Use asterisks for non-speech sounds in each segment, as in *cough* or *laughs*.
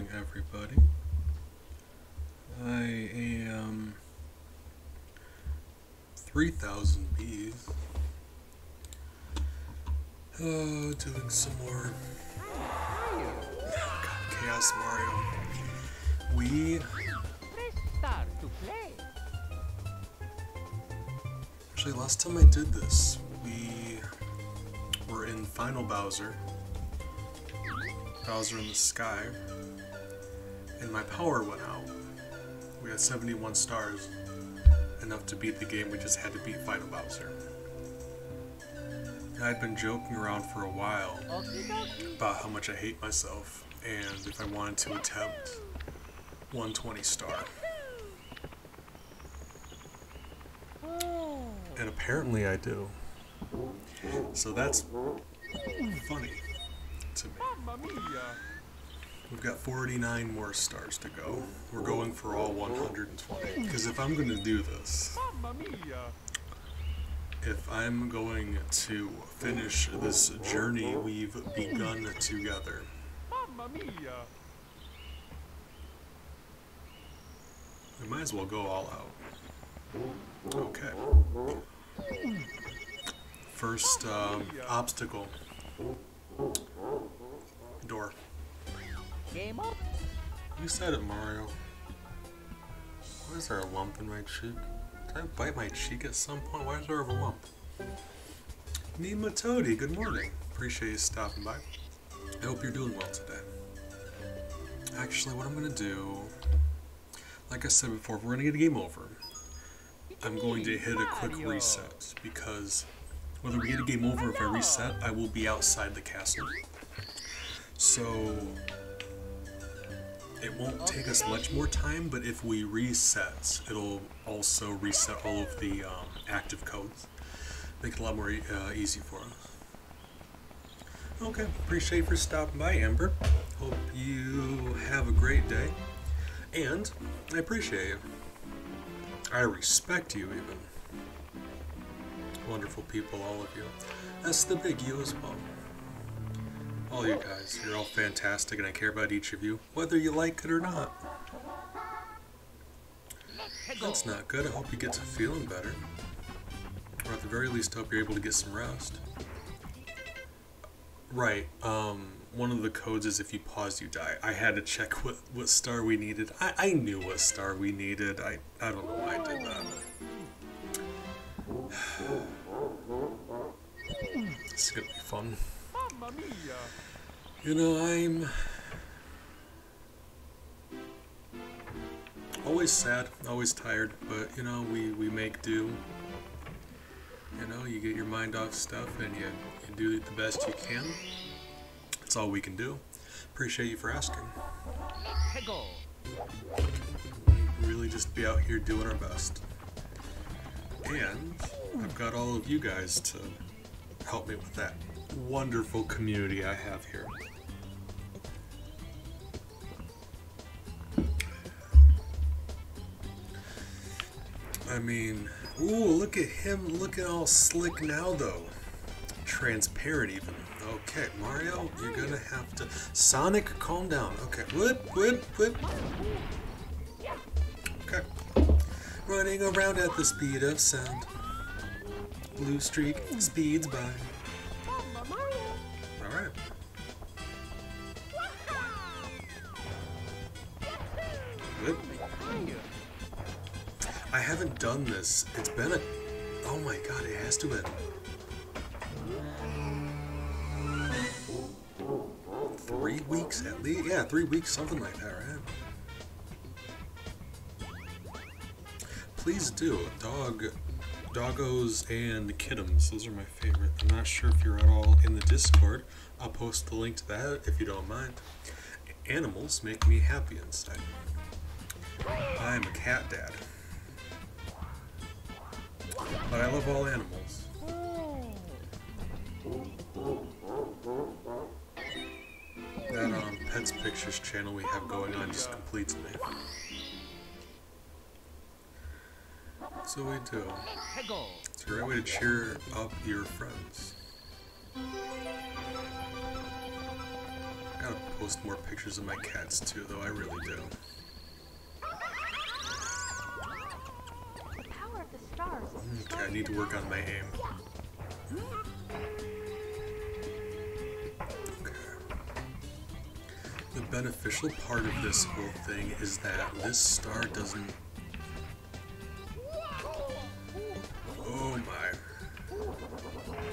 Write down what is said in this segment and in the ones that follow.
morning, everybody. I am 3,000 bees. Uh, doing some more God, Chaos Mario. We Start to play. actually last time I did this, we were in Final Bowser. Bowser in the sky, and my power went out. We had 71 stars, enough to beat the game. We just had to beat Final Bowser. I'd been joking around for a while about how much I hate myself and if I wanted to attempt 120 star. And apparently I do. So that's funny to me. We've got 49 more stars to go. We're going for all 120. Because if I'm going to do this, if I'm going to finish this journey we've begun together, Mamma we might as well go all out. Okay. First um, obstacle. Door. Game up. You said it, Mario. Why is there a lump in my cheek? Did I bite my cheek at some point? Why is there a lump? Nima Toady, good morning. Appreciate you stopping by. I hope you're doing well today. Actually, what I'm gonna do, like I said before, if we're gonna get a game over, I'm going to hit a quick reset because whether we get a game over or if I reset, I will be outside the castle. So it won't take us much more time, but if we reset, it'll also reset all of the um, active codes. Make it a lot more uh, easy for us. Okay, appreciate for stopping by, Amber. Hope you have a great day. And I appreciate you. I respect you, even. Wonderful people, all of you. That's the big you as well. All you guys, you're all fantastic, and I care about each of you, whether you like it or not. That's not good. I hope you get to feeling better. Or at the very least, hope you're able to get some rest. Right. Um, one of the codes is if you pause, you die. I had to check what, what star we needed. I, I knew what star we needed. I, I don't know why I did that. *sighs* This is gonna be fun. You know, I'm always sad, always tired, but you know, we, we make do. You know, you get your mind off stuff and you, you do the best you can. That's all we can do. Appreciate you for asking. Really just be out here doing our best. And I've got all of you guys to help me with that wonderful community I have here. I mean, ooh, look at him looking all slick now, though. Transparent, even. Okay, Mario, you're gonna have to. Sonic, calm down. Okay, whip, whip, whip. Okay. Running around at the speed of sound. Blue streak speeds by. Alright. Whip. I haven't done this. It's been a. Oh my god, it has to have been. Three weeks at least? Yeah, three weeks, something like that, right? Please do. Dog. Doggos and Kittums. Those are my favorite. I'm not sure if you're at all in the Discord. I'll post the link to that if you don't mind. Animals make me happy instead. I am a cat dad. But I love all animals. That um, Pets Pictures channel we have going on just completes me. So we do. It's a great way to cheer up your friends. I gotta post more pictures of my cats too, though. I really do. Okay, I need to work on my aim. Okay. The beneficial part of this whole thing is that this star doesn't. Oh my.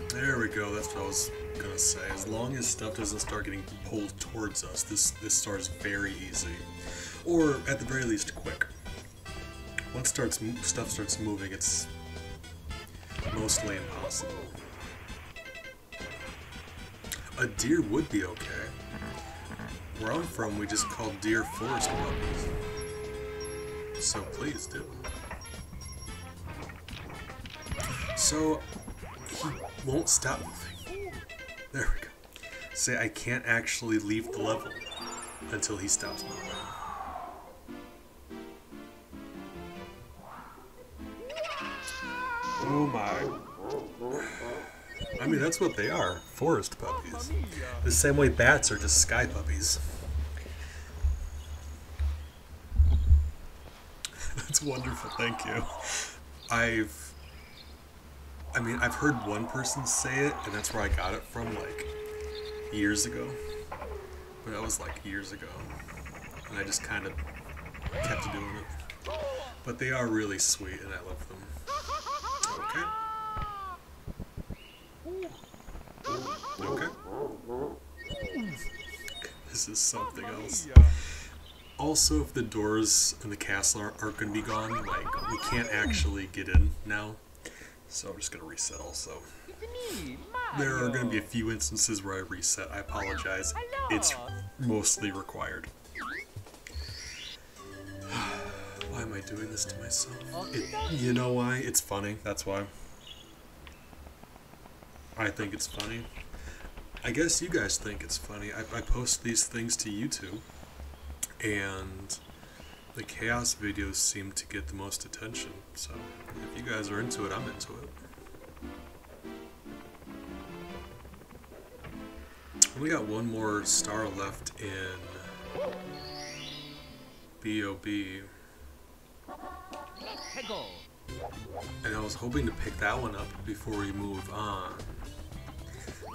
There we go, that's what I was gonna say. As long as stuff doesn't start getting pulled towards us, this, this star is very easy. Or, at the very least, quick. Once starts stuff starts moving, it's mostly impossible. A deer would be okay. Where I'm from, we just call deer forest puppies. So please do. So he won't stop moving. There we go. Say I can't actually leave the level until he stops moving. Oh my. I mean, that's what they are forest puppies. The same way bats are just sky puppies. *laughs* That's wonderful, thank you. I've. I mean, I've heard one person say it, and that's where I got it from, like, years ago. But that was like years ago. And I just kind of kept doing it. But they are really sweet, and I love them. Okay. Okay. This is something else. Also, if the doors in the castle are, are going to be gone, like, we can't actually get in now. So I'm just going to reset also. There are going to be a few instances where I reset. I apologize. It's mostly required. *sighs* *sighs* *sighs* Why am I doing this to myself? It, you know why? It's funny. That's why. I think it's funny. I guess you guys think it's funny. I, I post these things to YouTube, and the chaos videos seem to get the most attention. So if you guys are into it, I'm into it. We got one more star left in B.O.B. And I was hoping to pick that one up before we move on.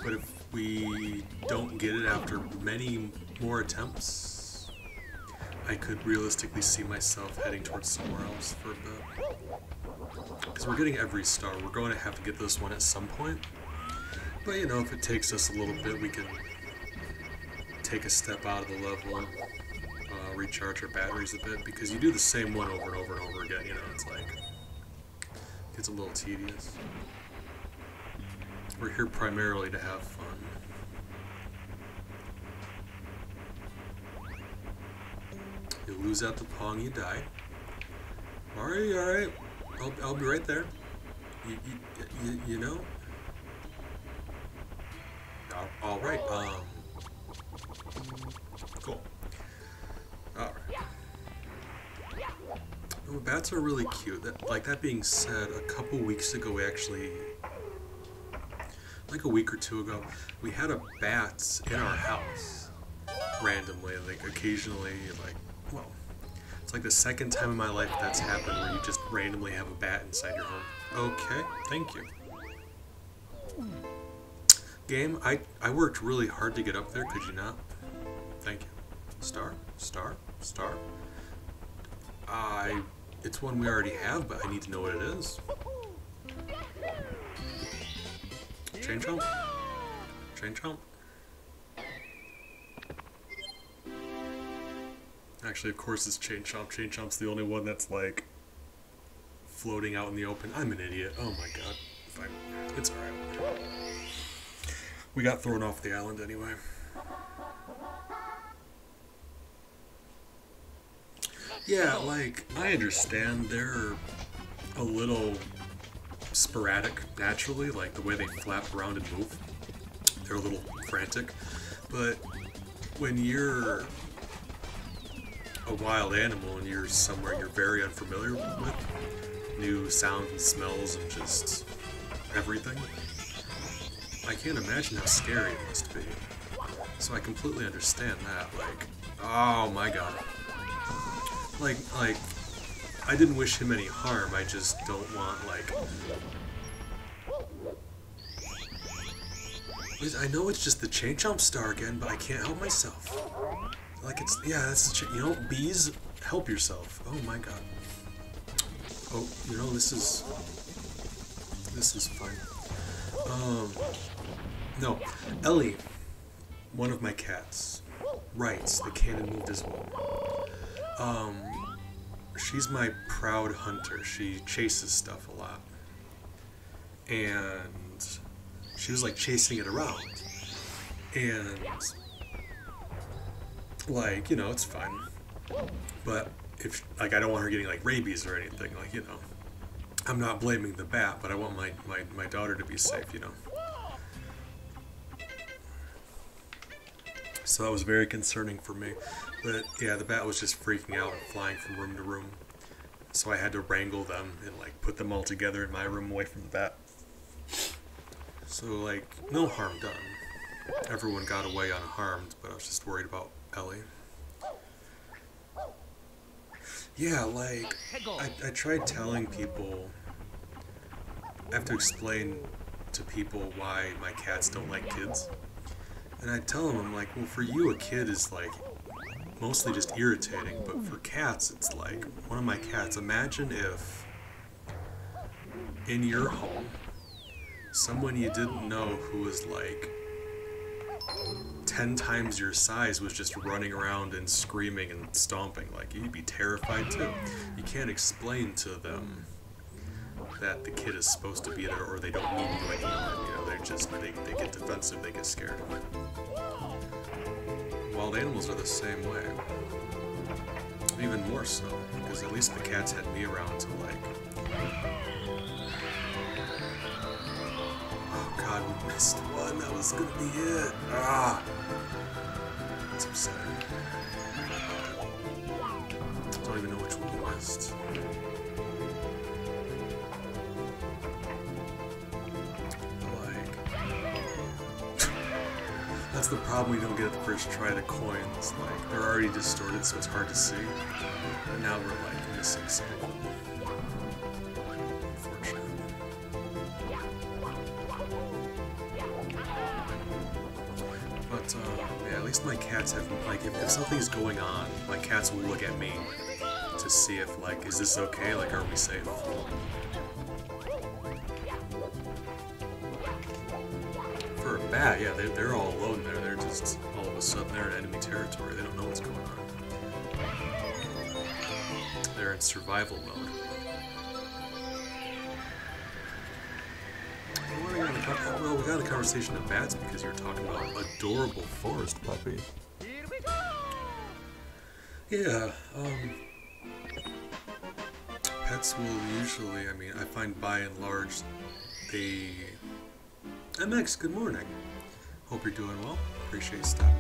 But if we don't get it after many more attempts, I could realistically see myself heading towards somewhere else for a bit. Because we're getting every star. We're going to have to get this one at some point. But you know, if it takes us a little bit, we can take a step out of the level, recharge our batteries a bit. Because you do the same one over and over and over again, you know, it's like gets a little tedious. We're here primarily to have fun. You lose out the pong, you die. Alright, alright. I'll, I'll be right there. You, you, you, you know? Al- Alright, um. Alright. Bats are really cute. That, like that being said, a couple weeks ago, we actually, like a week or two ago, we had a bat in our house randomly. Like occasionally, like well, it's like the second time in my life that's happened where you just randomly have a bat inside your home. Okay, thank you. Game, I I worked really hard to get up there. Could you not? Thank you. Star, star, star. I. It's one we already have, but I need to know what it is. Chain chomp. Chain chomp. Actually, of course, it's chain chomp. Chain chomp's the only one that's like floating out in the open. I'm an idiot. Oh my god. Fine. It's alright. We got thrown off the island anyway. Yeah, like, I understand they're a little sporadic naturally, like the way they flap around and move. They're a little frantic. But when you're a wild animal and you're somewhere you're very unfamiliar with, new sounds and smells and just everything, I can't imagine how scary it must be. So I completely understand that. Like, oh my god. Like, like, I didn't wish him any harm. I just don't want like. I know it's just the chain chomp star again, but I can't help myself. Like it's yeah, that's the you know bees help yourself. Oh my god. Oh, you know this is this is fun. Um, no, Ellie, one of my cats, writes the cannon moved as well. Um, she's my proud hunter. She chases stuff a lot, and she was like chasing it around, and like you know it's fine, but if like I don't want her getting like rabies or anything, like you know. I'm not blaming the bat, but I want my, my, my daughter to be safe, you know. So that was very concerning for me. But yeah, the bat was just freaking out and flying from room to room. So I had to wrangle them and like put them all together in my room away from the bat. So like, no harm done. Everyone got away unharmed, but I was just worried about Ellie. Yeah, like, I, I tried telling people, I have to explain to people why my cats don't like kids. And I tell them, I'm like, well, for you, a kid is like mostly just irritating, but for cats, it's like one of my cats. Imagine if in your home, someone you didn't know who was like 10 times your size was just running around and screaming and stomping. Like, you'd be terrified too. You can't explain to them that the kid is supposed to be there or they don't need you anymore. You know, they're just, they, they get defensive, they get scared. Wild animals are the same way. Even more so, because at least the cats had me around to like... Oh god, we missed one, that was gonna be it. Ah! That's upsetting. I don't even know which one we missed. That's the problem we don't get at the first try the coins. Like, they're already distorted, so it's hard to see. And now we're, like, missing some of them. least my cats have, like, if, if something's going on, my cats will look at me to see if, like, is this okay? Like, are we safe? Bat, yeah, they're, they're all alone there. They're just, all of a sudden, they're in enemy territory. They don't know what's going on. They're in survival mode. Well, we got a conversation of bats because you're talking about adorable forest puppy. Here we go. Yeah, um, pets will usually, I mean, I find by and large, they... MX, good morning. Hope you're doing well. Appreciate you stopping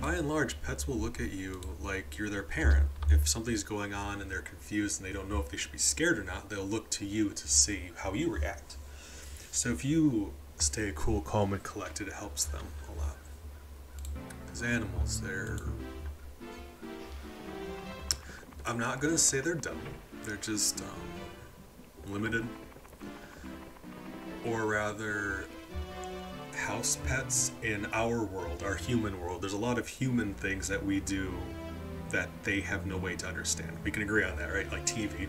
by. By and large, pets will look at you like you're their parent. If something's going on and they're confused and they don't know if they should be scared or not, they'll look to you to see how you react. So if you stay cool, calm, and collected, it helps them a lot. Because animals, they're. I'm not going to say they're dumb, they're just um, limited. Or rather, house pets in our world, our human world, there's a lot of human things that we do that they have no way to understand. We can agree on that, right? Like TV.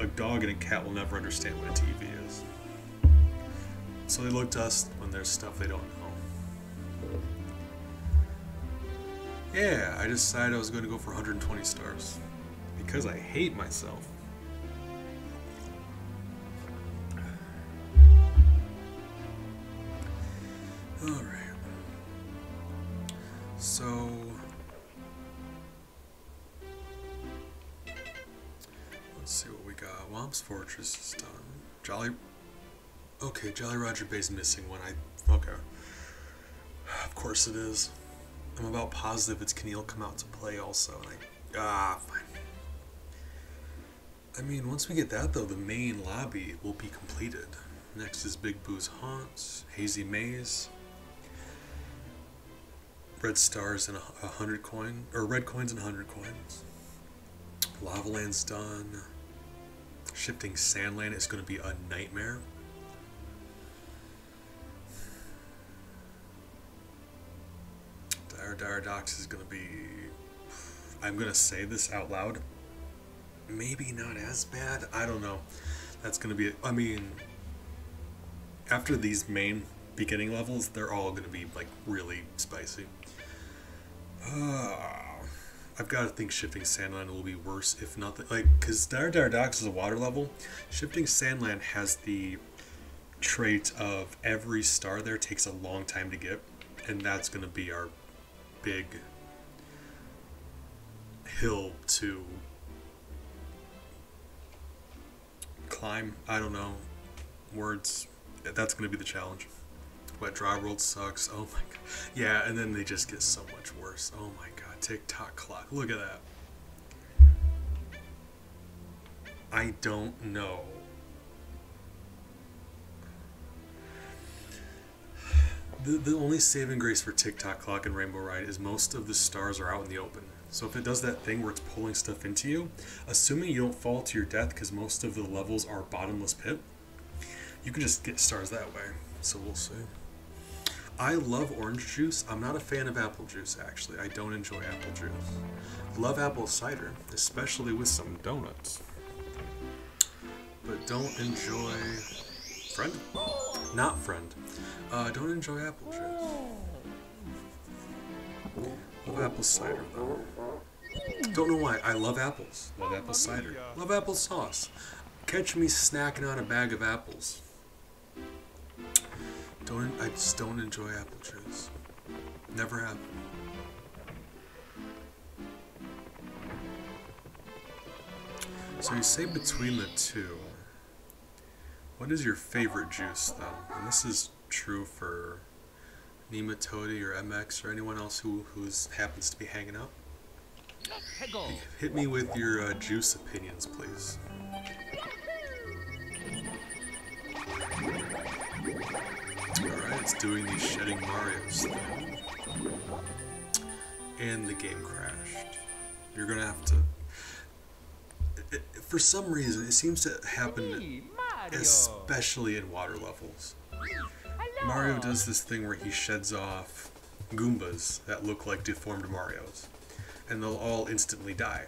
A dog and a cat will never understand what a TV is. So they look to us when there's stuff they don't know. Yeah, I decided I was going to go for 120 stars. Because I hate myself. Alright. So... Let's see what we got. Whomp's Fortress is done. Jolly Okay, Jolly Roger Bay's missing one. I okay. Of course it is. I'm about positive it's Keneal come out to play also. And I, ah, fine. I mean, once we get that though, the main lobby will be completed. Next is Big Boo's Haunt, Hazy Maze. Red stars and a, hundred coin or red coins and hundred coins. Lava Land's done. Shifting Sandland is going to be a nightmare. Dire Dire is going to be. I'm going to say this out loud. Maybe not as bad. I don't know. That's going to be. I mean, after these main beginning levels, they're all going to be like really spicy. Uh, I've got to think Shifting Sandland will be worse, if not the, like because Dire Dire Docks is a water level. Shifting Sandland has the trait of every star there takes a long time to get, and that's going to be our big hill to climb. I don't know words. That's going to be the challenge. Wet Dry World sucks. Oh my god. Yeah, and then they just get so much worse. Oh my god. Tick Tock Clock. Look at that. I don't know. The, the only saving grace for Tick Tock Clock and Rainbow Ride is most of the stars are out in the open. So if it does that thing where it's pulling stuff into you, assuming you don't fall to your death because most of the levels are bottomless pit, you can just get stars that way. So we'll see. I love orange juice. I'm not a fan of apple juice, actually. I don't enjoy apple juice. Love apple cider, especially with some donuts. But don't enjoy. Friend? Not friend. Uh, don't enjoy apple juice. Love apple cider, though. Don't know why. I love apples. Love apple cider. Love apple sauce. Catch me snacking on a bag of apples. Don't I just don't enjoy apple juice. Never have. So you say between the two. What is your favorite juice though? And this is true for Nematodi or MX or anyone else who who's happens to be hanging out. Hit me with your uh, juice opinions, please. It's doing the shedding Mario's thing. And the game crashed. You're gonna have to. it- it- for some reason, it seems to happen especially in water levels. Mario does this thing where he sheds off Goombas that look like deformed Marios, and they'll all instantly die.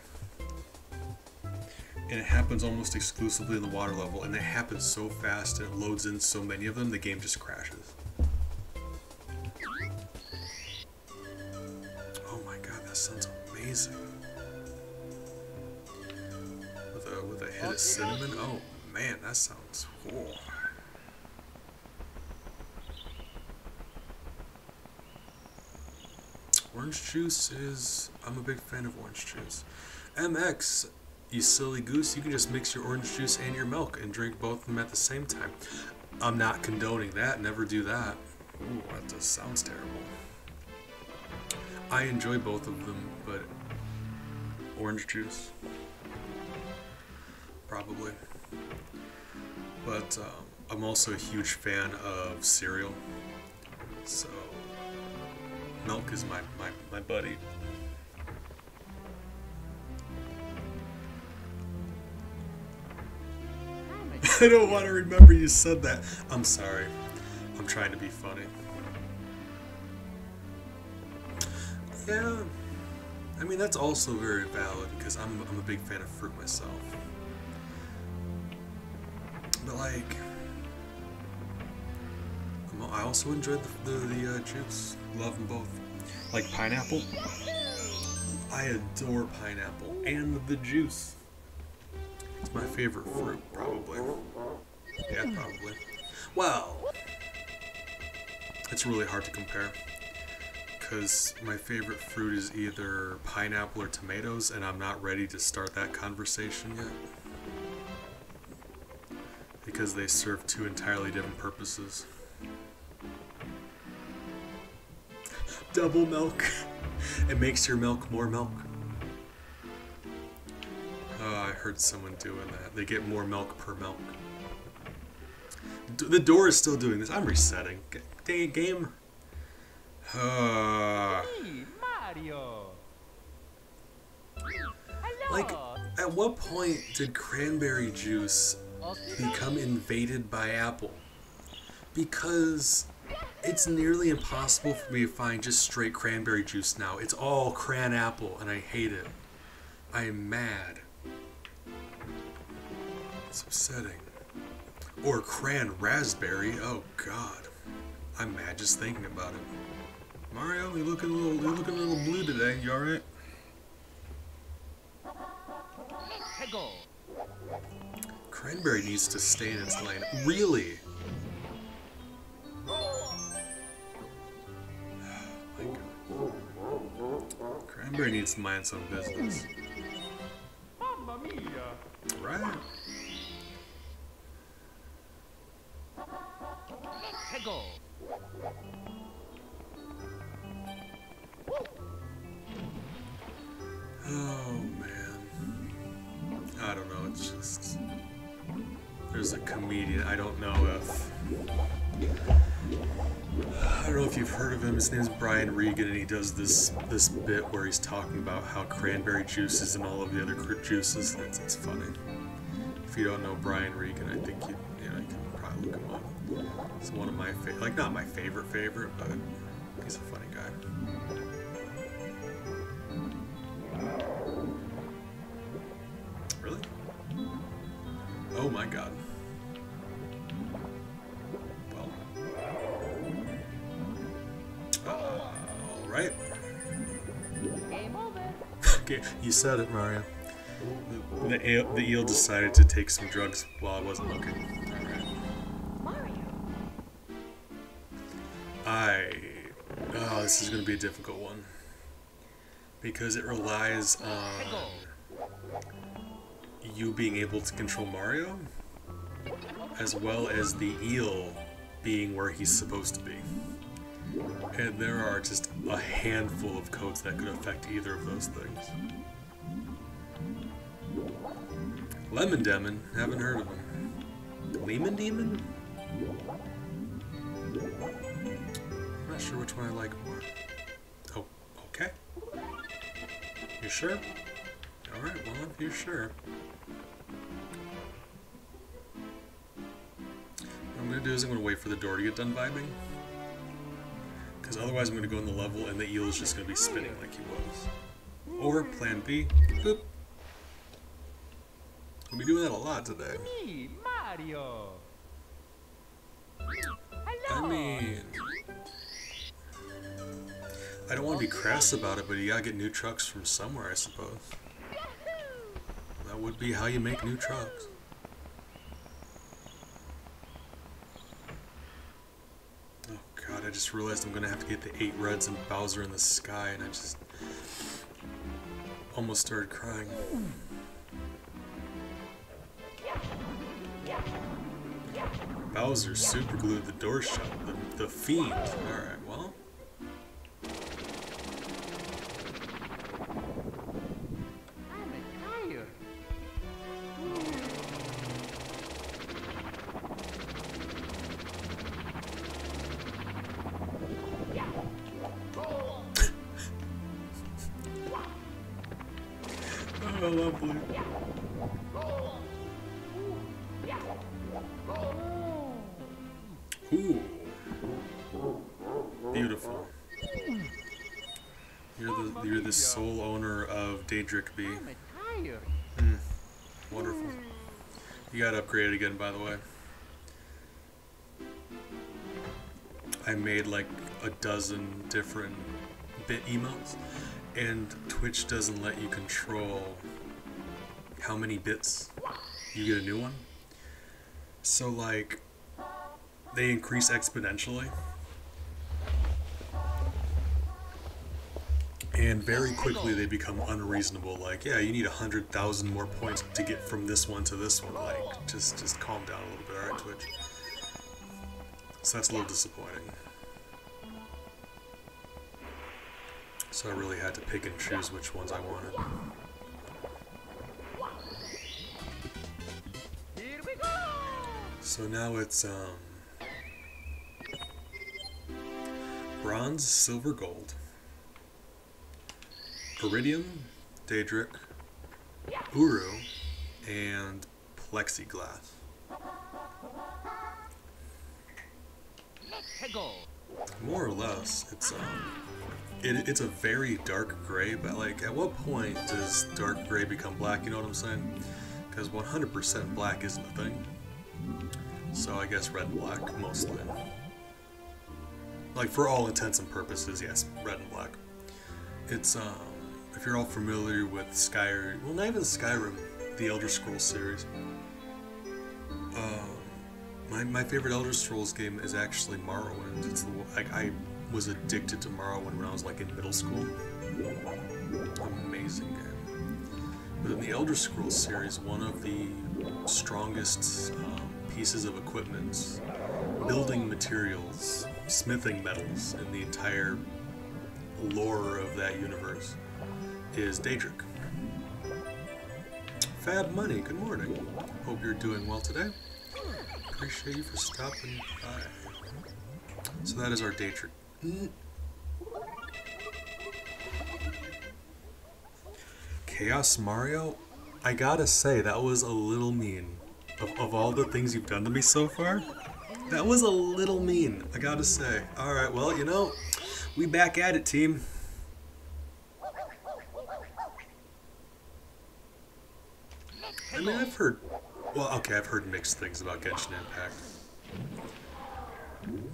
And it happens almost exclusively in the water level, and it happens so fast and it loads in so many of them, the game just crashes. That sounds amazing. With a, with a hit of cinnamon? Oh man, that sounds cool. Orange juice is. I'm a big fan of orange juice. MX, you silly goose, you can just mix your orange juice and your milk and drink both of them at the same time. I'm not condoning that, never do that. Ooh, that just sounds terrible. I enjoy both of them, but orange juice. Probably. But um, I'm also a huge fan of cereal. So Milk is my, my, my buddy. *laughs* I don't want to remember you said that. I'm sorry. I'm trying to be funny. Yeah. I mean, that's also very valid because I'm, I'm a big fan of fruit myself. But, like, I also enjoyed the, the, the uh, juice. Love them both. Like pineapple. I adore pineapple and the juice. It's my favorite fruit, probably. Yeah, probably. Well, it's really hard to compare. Because my favorite fruit is either pineapple or tomatoes, and I'm not ready to start that conversation yet. Because they serve two entirely different purposes. Double milk. *laughs* It makes your milk more milk. Oh, I heard someone doing that. They get more milk per milk. D- the door is still doing this. I'm resetting. G- game. Uh, Mario. Like, at what point did cranberry juice become invaded by apple? Because it's nearly impossible for me to find just straight cranberry juice now. It's all cran apple, and I hate it. I am mad. It's upsetting. Or cran raspberry. Oh God, I'm mad just thinking about it. Mario, you looking a little, you looking a little blue today. You all right? Cranberry needs to stay in its lane. Really? Cranberry needs to mind own business. Mamma mia. Right? Peggle. Oh man. I don't know, it's just there's a comedian, I don't know if I don't know if you've heard of him. His name's Brian Regan, and he does this this bit where he's talking about how cranberry juices and all of the other juices. It's, it's funny. If you don't know Brian Regan, I think you you know you can probably look him up. He's one of my favorite, like not my favorite favorite, but he's a funny guy. Really? Oh my god. Well. Uh, Alright. Game over. Okay, you said it, Mario. The, the, eel, the eel decided to take some drugs while I wasn't looking. I. Oh, this is going to be a difficult one. Because it relies on you being able to control Mario, as well as the eel being where he's supposed to be. And there are just a handful of codes that could affect either of those things. Lemon Demon, haven't heard of him. Lemon Demon? I'm not sure which one I like You sure? Alright, well, if you're sure. What I'm gonna do is I'm gonna wait for the door to get done vibing. Because otherwise I'm gonna go in the level and the eel is just gonna be spinning like he was. Or plan B, boop. We'll be doing that a lot today. Me, Mario. Hello. I mean, I don't want to be crass about it, but you gotta get new trucks from somewhere, I suppose. That would be how you make new trucks. Oh god, I just realized I'm gonna have to get the eight reds and Bowser in the sky, and I just almost started crying. Bowser super glued the door shut. The, the fiend. Alright, well. The sole owner of Daedric tired. Hmm. Wonderful. You got upgraded again, by the way. I made like a dozen different bit emotes, and Twitch doesn't let you control how many bits you get a new one. So like, they increase exponentially. And very quickly they become unreasonable. Like, yeah, you need a hundred thousand more points to get from this one to this one. Like, just just calm down a little bit, alright, Twitch. So that's a little disappointing. So I really had to pick and choose which ones I wanted. So now it's um Bronze, silver, gold. Iridium, Daedric, Uru, and plexiglass. More or less, it's um, it, it's a very dark gray. But like, at what point does dark gray become black? You know what I'm saying? Because 100% black isn't a thing. So I guess red and black mostly. Like for all intents and purposes, yes, red and black. It's um, if you're all familiar with Skyrim, well, not even Skyrim, the Elder Scrolls series. Um, my, my favorite Elder Scrolls game is actually Morrowind. It's the like I was addicted to Morrowind when I was like in middle school. Amazing game. But in the Elder Scrolls series, one of the strongest um, pieces of equipment, building materials, smithing metals in the entire lore of that universe is Daedric. Fab Money, good morning. Hope you're doing well today. Appreciate you for stopping by. So that is our Daedric. Chaos Mario? I gotta say, that was a little mean. Of, of all the things you've done to me so far, that was a little mean, I gotta say. Alright, well, you know, we back at it, team. Mean, I've heard. Well, okay, I've heard mixed things about Genshin Impact.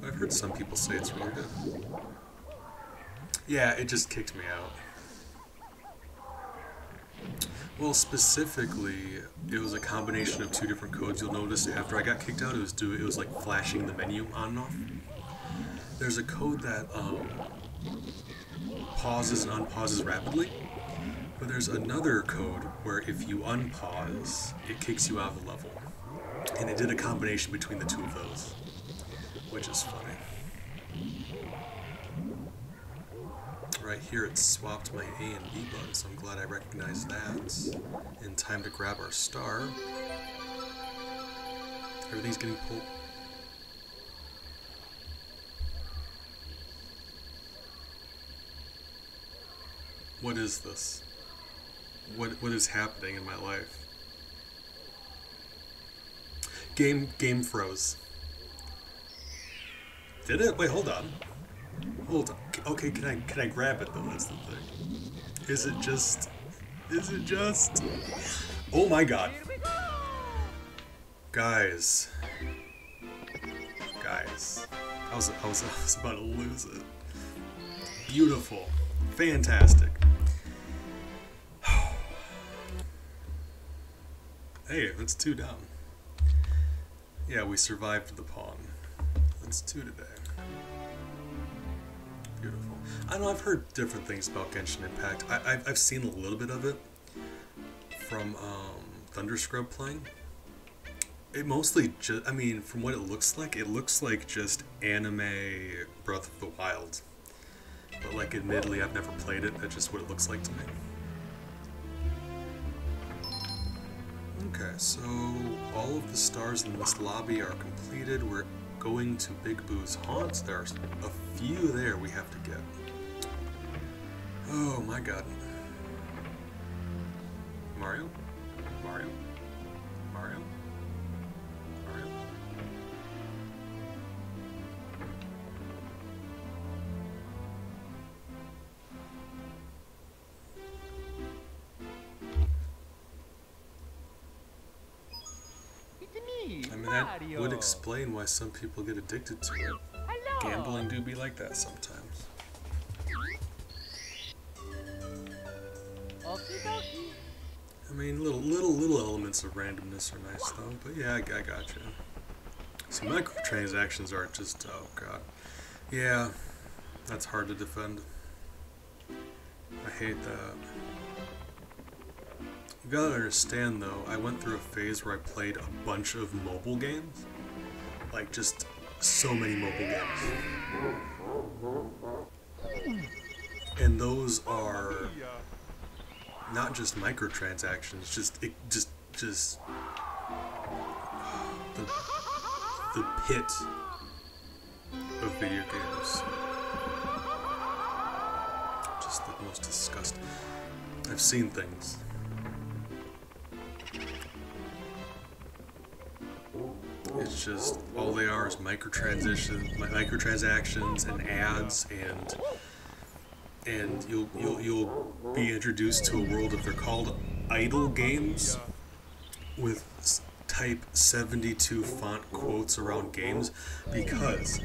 I've heard some people say it's really good. Yeah, it just kicked me out. Well, specifically, it was a combination of two different codes. You'll notice after I got kicked out, it was do it was like flashing the menu on and off. There's a code that um, pauses and unpauses rapidly. But there's another code where if you unpause, it kicks you out of the level. And it did a combination between the two of those, which is funny. Right here it swapped my A and B buttons, so I'm glad I recognized that. In time to grab our star. Everything's getting pulled. What is this? What what is happening in my life? Game game froze. Did it? Wait, hold on. Hold on. Okay, can I can I grab it though? That's the thing. Is it just? Is it just? Oh my god, guys, guys, I was I was I was about to lose it. Beautiful, fantastic. Hey, that's two down. Yeah, we survived the pawn. That's two today. Beautiful. I know I've heard different things about Genshin Impact. I, I've, I've seen a little bit of it from um, Thunderscrub playing. It mostly just, I mean, from what it looks like, it looks like just anime Breath of the Wild. But, like, admittedly, I've never played it. That's just what it looks like to me. Okay, so all of the stars in this lobby are completed. We're going to Big Boo's haunts. There are a few there we have to get. Oh my god. Mario? Mario? That would explain why some people get addicted to it. Gambling do be like that sometimes. I mean, little, little, little elements of randomness are nice though. But yeah, I, I got you. So microtransactions are just, oh god, yeah, that's hard to defend. I hate that. You gotta understand though, I went through a phase where I played a bunch of mobile games, like just so many mobile games, and those are not just microtransactions, just it just just the the pit of video games. Just the most disgusting. I've seen things. It's just all they are is microtransactions, microtransactions and ads, and and you'll you'll you'll be introduced to a world of they're called idle games with type 72 font quotes around games because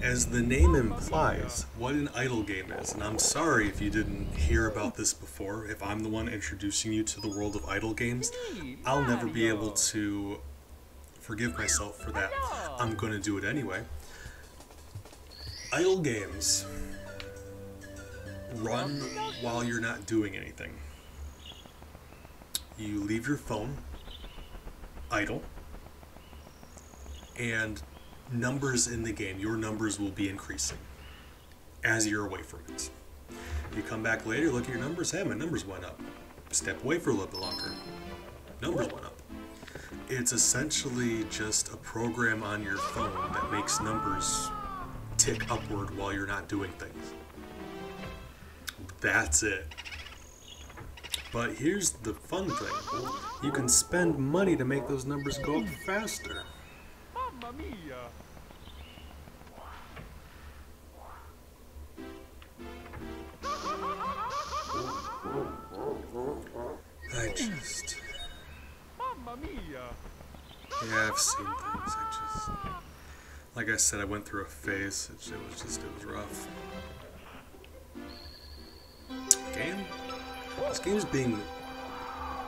as the name implies what an idle game is. And i'm sorry if you didn't hear about this before. If i'm the one introducing you to the world of idle games i'll never be able to forgive myself for that. I'm going to do it anyway. Idle games. Run while you're not doing anything. You leave your phone idle and numbers in the game your numbers will be increasing as you're away from it. You come back later look at your numbers hey my numbers went up. Step away for a little bit longer. Numbers went up it's essentially just a program on your phone that makes numbers tick upward while you're not doing things. That's it. But here's the fun thing. You can spend money to make those numbers go up faster. Yeah, I've seen things. I just. Like I said, I went through a phase. It, was just. It was rough. Game? This game's being.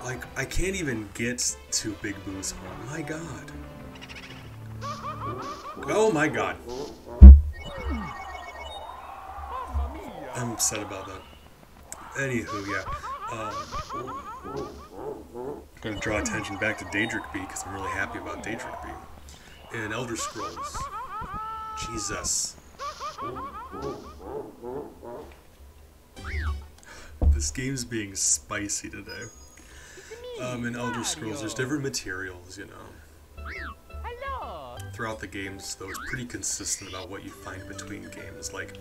Like, I can't even get to Big Boo's home. My god. Oh my god. I'm upset about that. Anywho, yeah. Um, gonna draw attention back to Daedric B because I'm really happy about Daedric B. In Elder Scrolls. Jesus. This game's being spicy today. Um, in Elder Scrolls, there's different materials, you know. Throughout the games, though, it's pretty consistent about what you find between games. Like,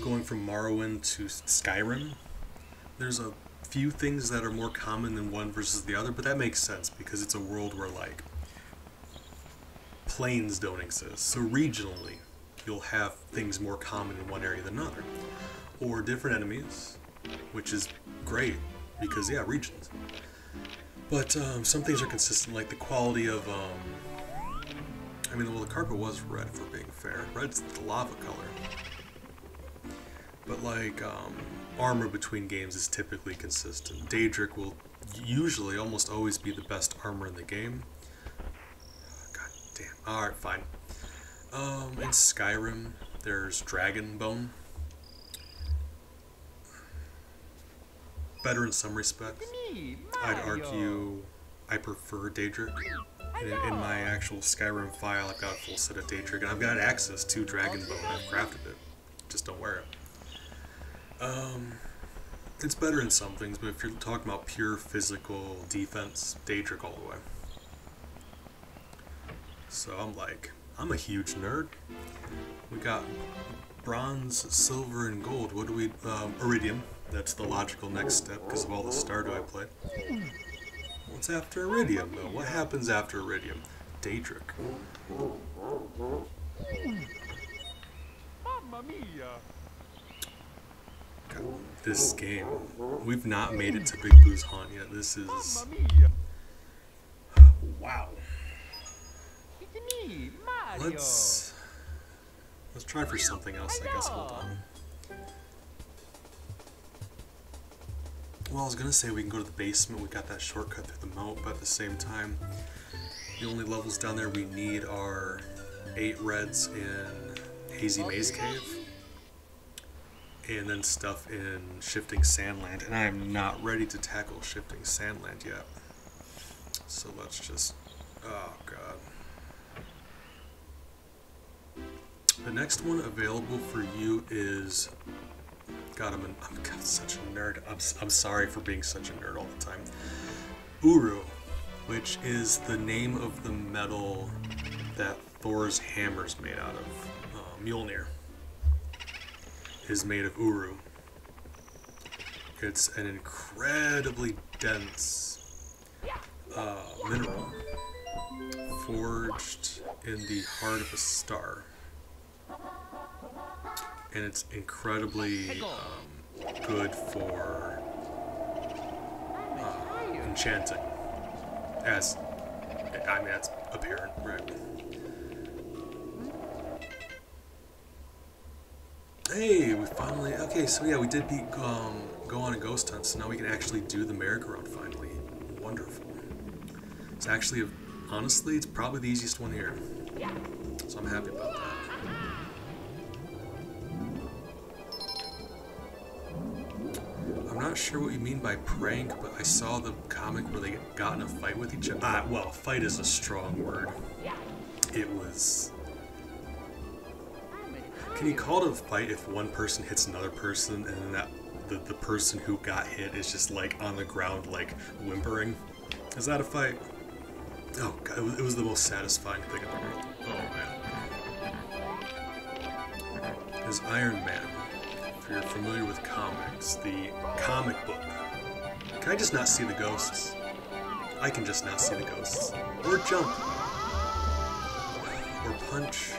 going from Morrowind to Skyrim, there's a few things that are more common than one versus the other, but that makes sense because it's a world where like planes don't exist. So regionally, you'll have things more common in one area than another, or different enemies, which is great because yeah, regions. But um, some things are consistent, like the quality of. Um, I mean, well, the carpet was red for being fair. Red's the lava color. But like um, armor between games is typically consistent. Daedric will usually almost always be the best armor in the game. God damn. Alright, fine. Um, in Skyrim, there's Dragon Bone. Better in some respects. I'd argue I prefer Daedric. In, in my actual Skyrim file, I've got a full set of Daedric, and I've got access to Dragonbone. I've crafted it. Just don't wear it. Um, it's better in some things, but if you're talking about pure physical defense, Daedric all the way. So I'm like, I'm a huge nerd. We got bronze, silver, and gold. What do we? Um, iridium. That's the logical next step because of all the Stardew I play. What's after iridium though? What happens after iridium? Daedric. Mamma mia! This game. We've not made it to Big Boo's Haunt yet. This is wow. Let's let's try for something else. I guess. Hold on. Well, I was gonna say we can go to the basement. We got that shortcut through the moat, but at the same time, the only levels down there we need are eight reds in Hazy Maze Cave, and then stuff in Shifting Sandland. And I am not ready to tackle Shifting Sandland yet. So let's just. Oh god. The next one available for you is. God, I'm, an, I'm God, such a nerd. I'm, I'm sorry for being such a nerd all the time. Uru, which is the name of the metal that Thor's hammer's made out of. Uh, Mjolnir is made of Uru. It's an incredibly dense uh, mineral forged in the heart of a star. And it's incredibly um, good for uh, enchanting. As, I mean, that's apparent, right? Hey, we finally, okay, so yeah, we did beat, um, go on a ghost hunt, so now we can actually do the merry-go-round finally. Wonderful. It's actually, honestly, it's probably the easiest one here. Yeah. So I'm happy about that. I'm not sure what you mean by prank, but I saw the comic where they got in a fight with each other. Ah, well, fight is a strong word. It was. Can you call it a fight if one person hits another person and then that the, the person who got hit is just like on the ground like whimpering? Is that a fight? Oh god, it was, the most satisfying thing I've ever. Oh man. Is Iron Man if you're familiar with comics, the comic book. Can I just not see the ghosts? I can just not see the ghosts. Or jump. Or punch.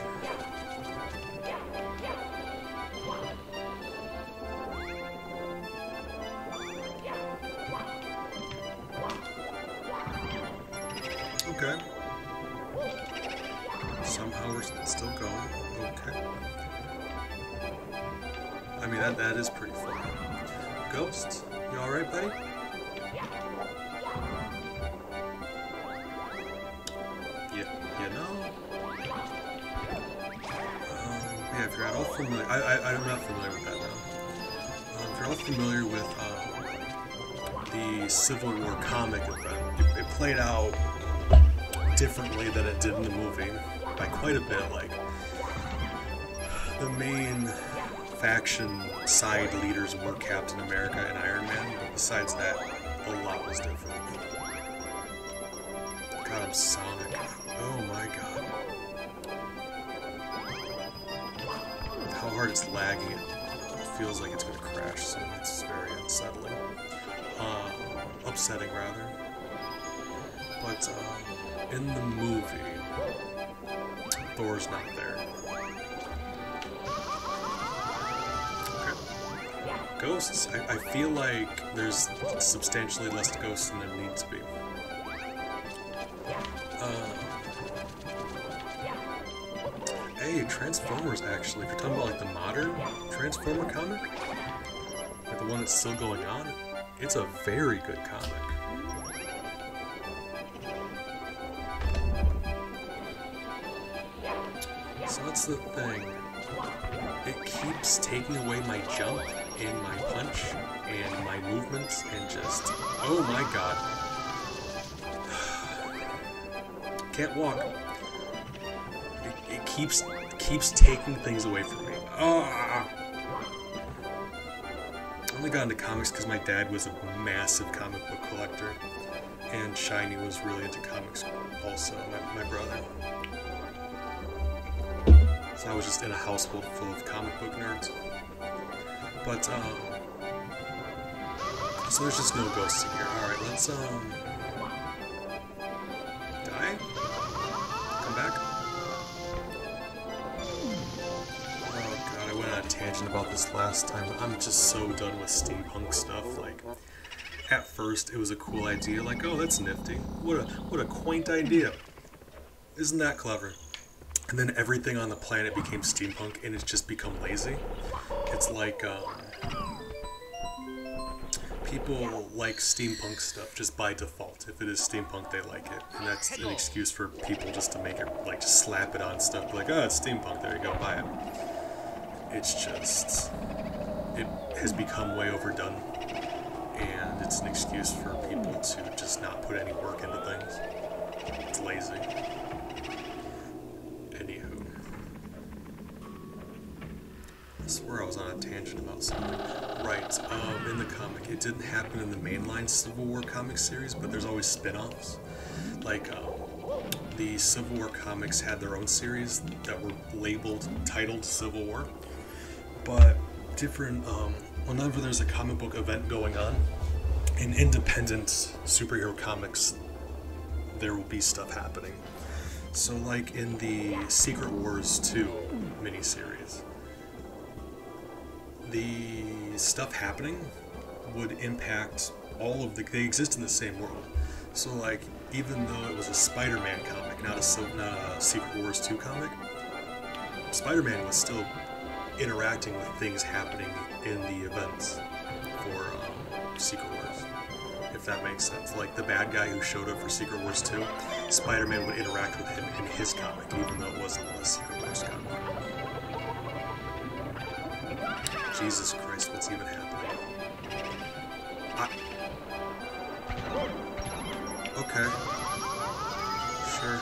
Quite a bit. Like, the main faction side leaders were Captain America and Iron Man, but besides that, a lot was different. God, I'm Sonic. Oh my god. How hard it's lagging, it feels like it's gonna crash soon. It's very unsettling. Uh, upsetting, rather. But, uh, in the movie, Thor's not there. ghosts, I, I, feel like there's substantially less ghosts than there needs to be. Uh, hey, Transformers actually, if you're talking about like the modern Transformer comic, like the one that's still going on, it's a very good comic. So that's the thing. It keeps taking away my jump and my punch and my movements and just oh my god *sighs* can't walk it, it keeps keeps taking things away from me oh. I only got into comics because my dad was a massive comic book collector and Shiny was really into comics also my, my brother so I was just in a household full of comic book nerds but, um... So there's just no ghosts in here. Alright, let's, um... Die? Come back? Oh god, I went on a tangent about this last time. I'm just so done with steampunk stuff. Like, at first it was a cool idea, like, oh, that's nifty. What a, what a quaint idea. Isn't that clever? And then everything on the planet became steampunk and it's just become lazy. It's like, um, people like steampunk stuff just by default. If it is steampunk, they like it. And that's an excuse for people just to make it, like, just slap it on stuff. Like, oh, it's steampunk, there you go, buy it. It's just, it has become way overdone. And it's an excuse for people to just not put any work into things. It's lazy. I swear I was on a tangent about something. Right, um, in the comic, it didn't happen in the mainline Civil War comic series, but there's always spin-offs. Like, um, the Civil War comics had their own series that were labeled, titled Civil War. But different. Um, whenever there's a comic book event going on, in independent superhero comics, there will be stuff happening. So, like in the Secret Wars 2 miniseries, the stuff happening would impact all of the. They exist in the same world. So, like, even though it was a Spider-Man comic, not a not a Secret Wars 2 comic, Spider-Man was still interacting with things happening in the events for um, Secret Wars. If that makes sense. Like the bad guy who showed up for Secret Wars 2, Spider-Man would interact with him in his comic, even though it wasn't the Secret Wars comic. Jesus Christ, what's even happening? I... Okay. Sure.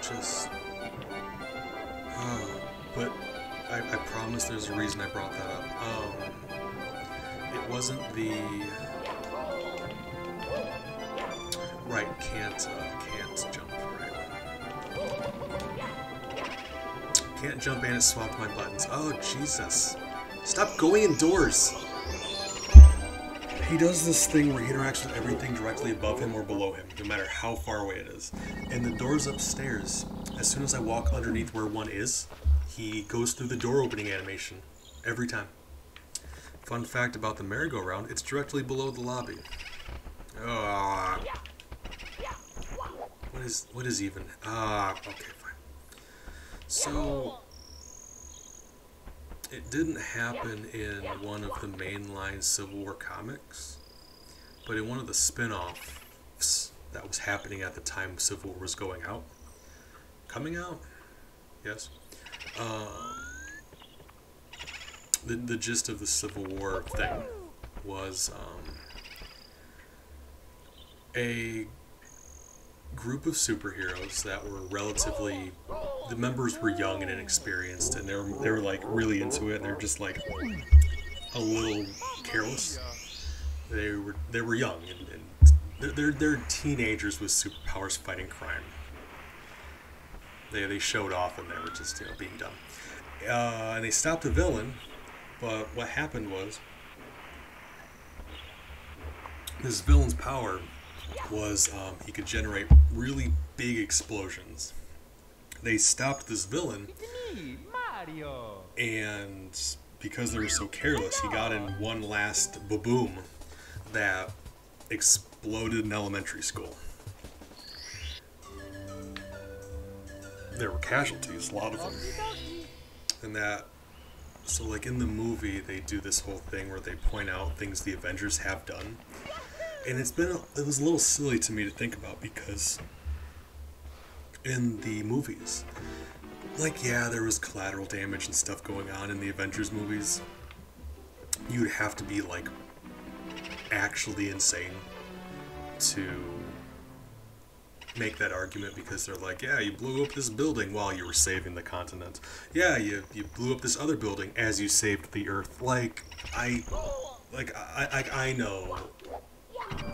Just. Oh, but I, I promise there's a reason I brought that up. Um, it wasn't the. Right, can't uh, can't jump. Right. Can't jump in and swap my buttons. Oh Jesus! Stop going indoors. He does this thing where he interacts with everything directly above him or below him, no matter how far away it is. And the doors upstairs, as soon as I walk underneath where one is, he goes through the door opening animation. Every time. Fun fact about the merry-go-round, it's directly below the lobby. Ah. What is what is even? Ah, okay. So it didn't happen in one of the mainline Civil War comics, but in one of the spin-offs that was happening at the time Civil War was going out. Coming out? Yes. Um, the, the gist of the Civil War thing was um, a group of superheroes that were relatively the members were young and inexperienced and they were, they were like really into it they're just like a little careless. They were they were young and, and they're, they're, they're teenagers with superpowers fighting crime. They, they showed off and they were just you know being dumb. Uh, and they stopped the villain but what happened was this villain's power was um, he could generate really big explosions. They stopped this villain, and because they were so careless, he got in one last baboom that exploded an elementary school. There were casualties, a lot of them. And that, so like in the movie, they do this whole thing where they point out things the Avengers have done and it's been it was a little silly to me to think about because in the movies like yeah there was collateral damage and stuff going on in the avengers movies. You'd have to be like actually insane to make that argument because they're like yeah you blew up this building while you were saving the continent. Yeah you, you blew up this other building as you saved the earth. Like i like i i, I know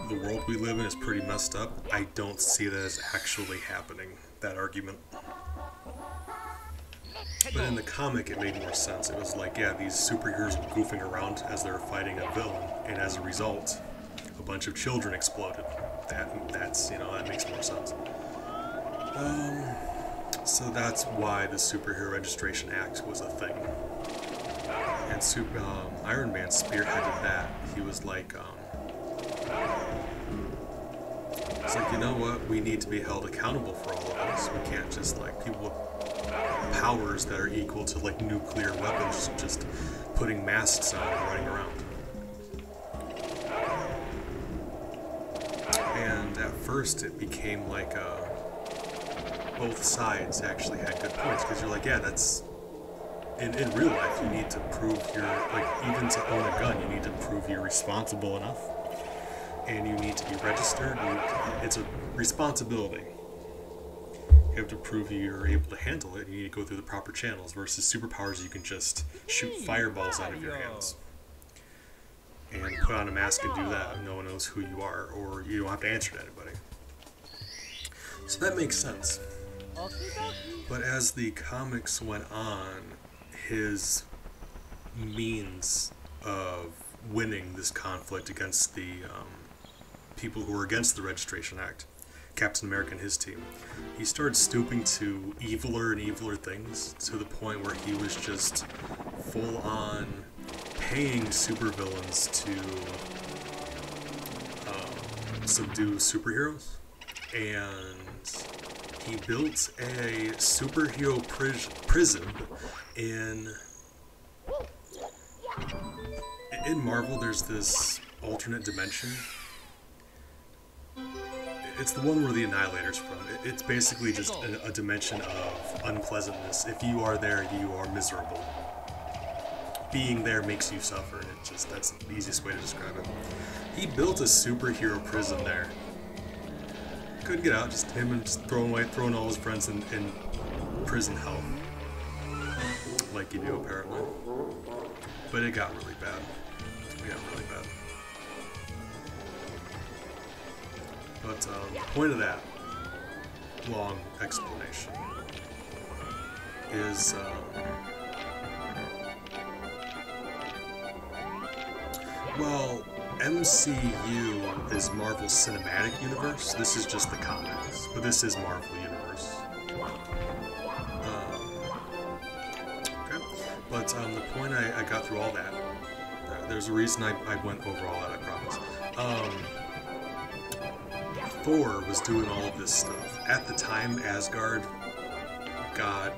the world we live in is pretty messed up. I don't see that as actually happening, that argument. But in the comic, it made more sense. It was like, yeah, these superheroes were goofing around as they were fighting a villain, and as a result, a bunch of children exploded. That that's you know that makes more sense. Um, so that's why the Superhero Registration Act was a thing, and super, um, Iron Man spearheaded that. He was like, um, it's like, you know what? We need to be held accountable for all of this. We can't just like people with powers that are equal to like nuclear weapons just putting masks on and running around. And at first, it became like uh, both sides actually had good points because you're like, yeah, that's in, in real life. You need to prove you're like even to own a gun, you need to prove you're responsible enough and you need to be registered. You, it's a responsibility. You have to prove you're able to handle it. You need to go through the proper channels. Versus superpowers, you can just shoot fireballs out of your hands and put on a mask and do that. No one knows who you are, or you don't have to answer to anybody. So that makes sense. But as the comics went on, his means of winning this conflict against the um, people who were against the Registration Act, Captain America and his team. He started stooping to eviler and eviler things to the point where he was just full on paying supervillains to um, subdue superheroes. And he built a superhero pris- prison in in Marvel, there's this alternate dimension. It's the one where the Annihilator's from. It- It's basically just a, a dimension of unpleasantness. If you are there, you are miserable. Being there makes you suffer, and it just that's the easiest way to describe it. He built a superhero prison there. Couldn't get out, just him and just throwing away, throwing all his friends in, in prison hell. Like you do apparently. But it got really bad. It got really But um, the point of that long explanation is um, well, MCU is Marvel cinematic universe. This is just the comics, but this is Marvel universe. Um, okay, but um, the point I, I got through all that. uh, There's a reason I, I went over all that. I promise. Thor was doing all of this stuff. At the time, Asgard got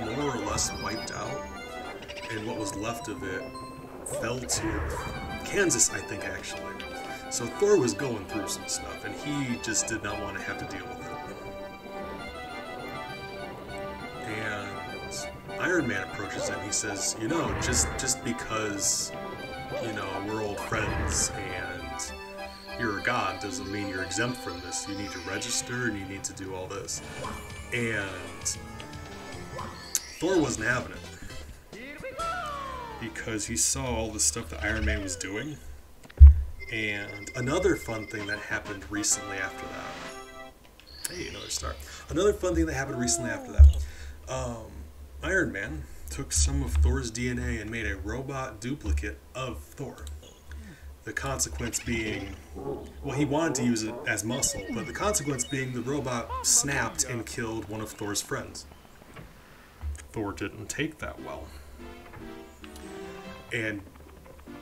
more or less wiped out, and what was left of it fell to Kansas, I think, actually. So Thor was going through some stuff, and he just did not want to have to deal with it. And Iron Man approaches him. He says, "You know, just just because you know we're old friends and you're a god doesn't mean you're exempt from this. You need to register and you need to do all this." And Thor wasn't having it because he saw all the stuff that Iron Man was doing. And another fun thing that happened recently after that. Hey, another star. Another fun thing that happened recently after that. Um, Iron Man took some of Thor's DNA and made a robot duplicate of Thor. The consequence being, well, he wanted to use it as muscle, but the consequence being the robot snapped and killed one of Thor's friends. Thor didn't take that well. And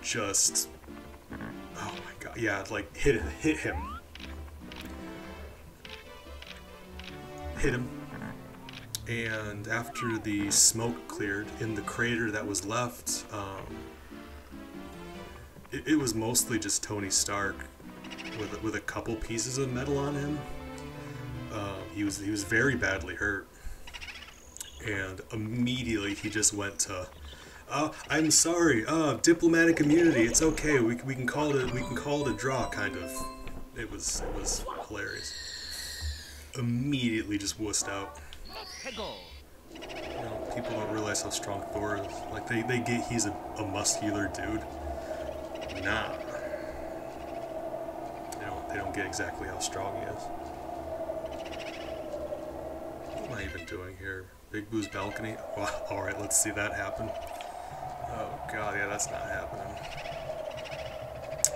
just oh my god yeah like hit hit him. Hit him. And after the smoke cleared in the crater that was left um, it, it was mostly just Tony Stark with, with a couple pieces of metal on him uh, he was he was very badly hurt and immediately he just went to uh, I'm sorry. Uh, diplomatic immunity. It's okay. We, we can call it. A, we can call it a draw. Kind of. It was. It was hilarious. Immediately just wussed out. You know, people don't realize how strong Thor is. Like they, they get he's a, a muscular dude. Nah. They don't. Get exactly how strong he is. What am I even doing here? Big Boo's balcony. *laughs* Wow. All right. Let's see that happen. Oh god, yeah, that's not happening.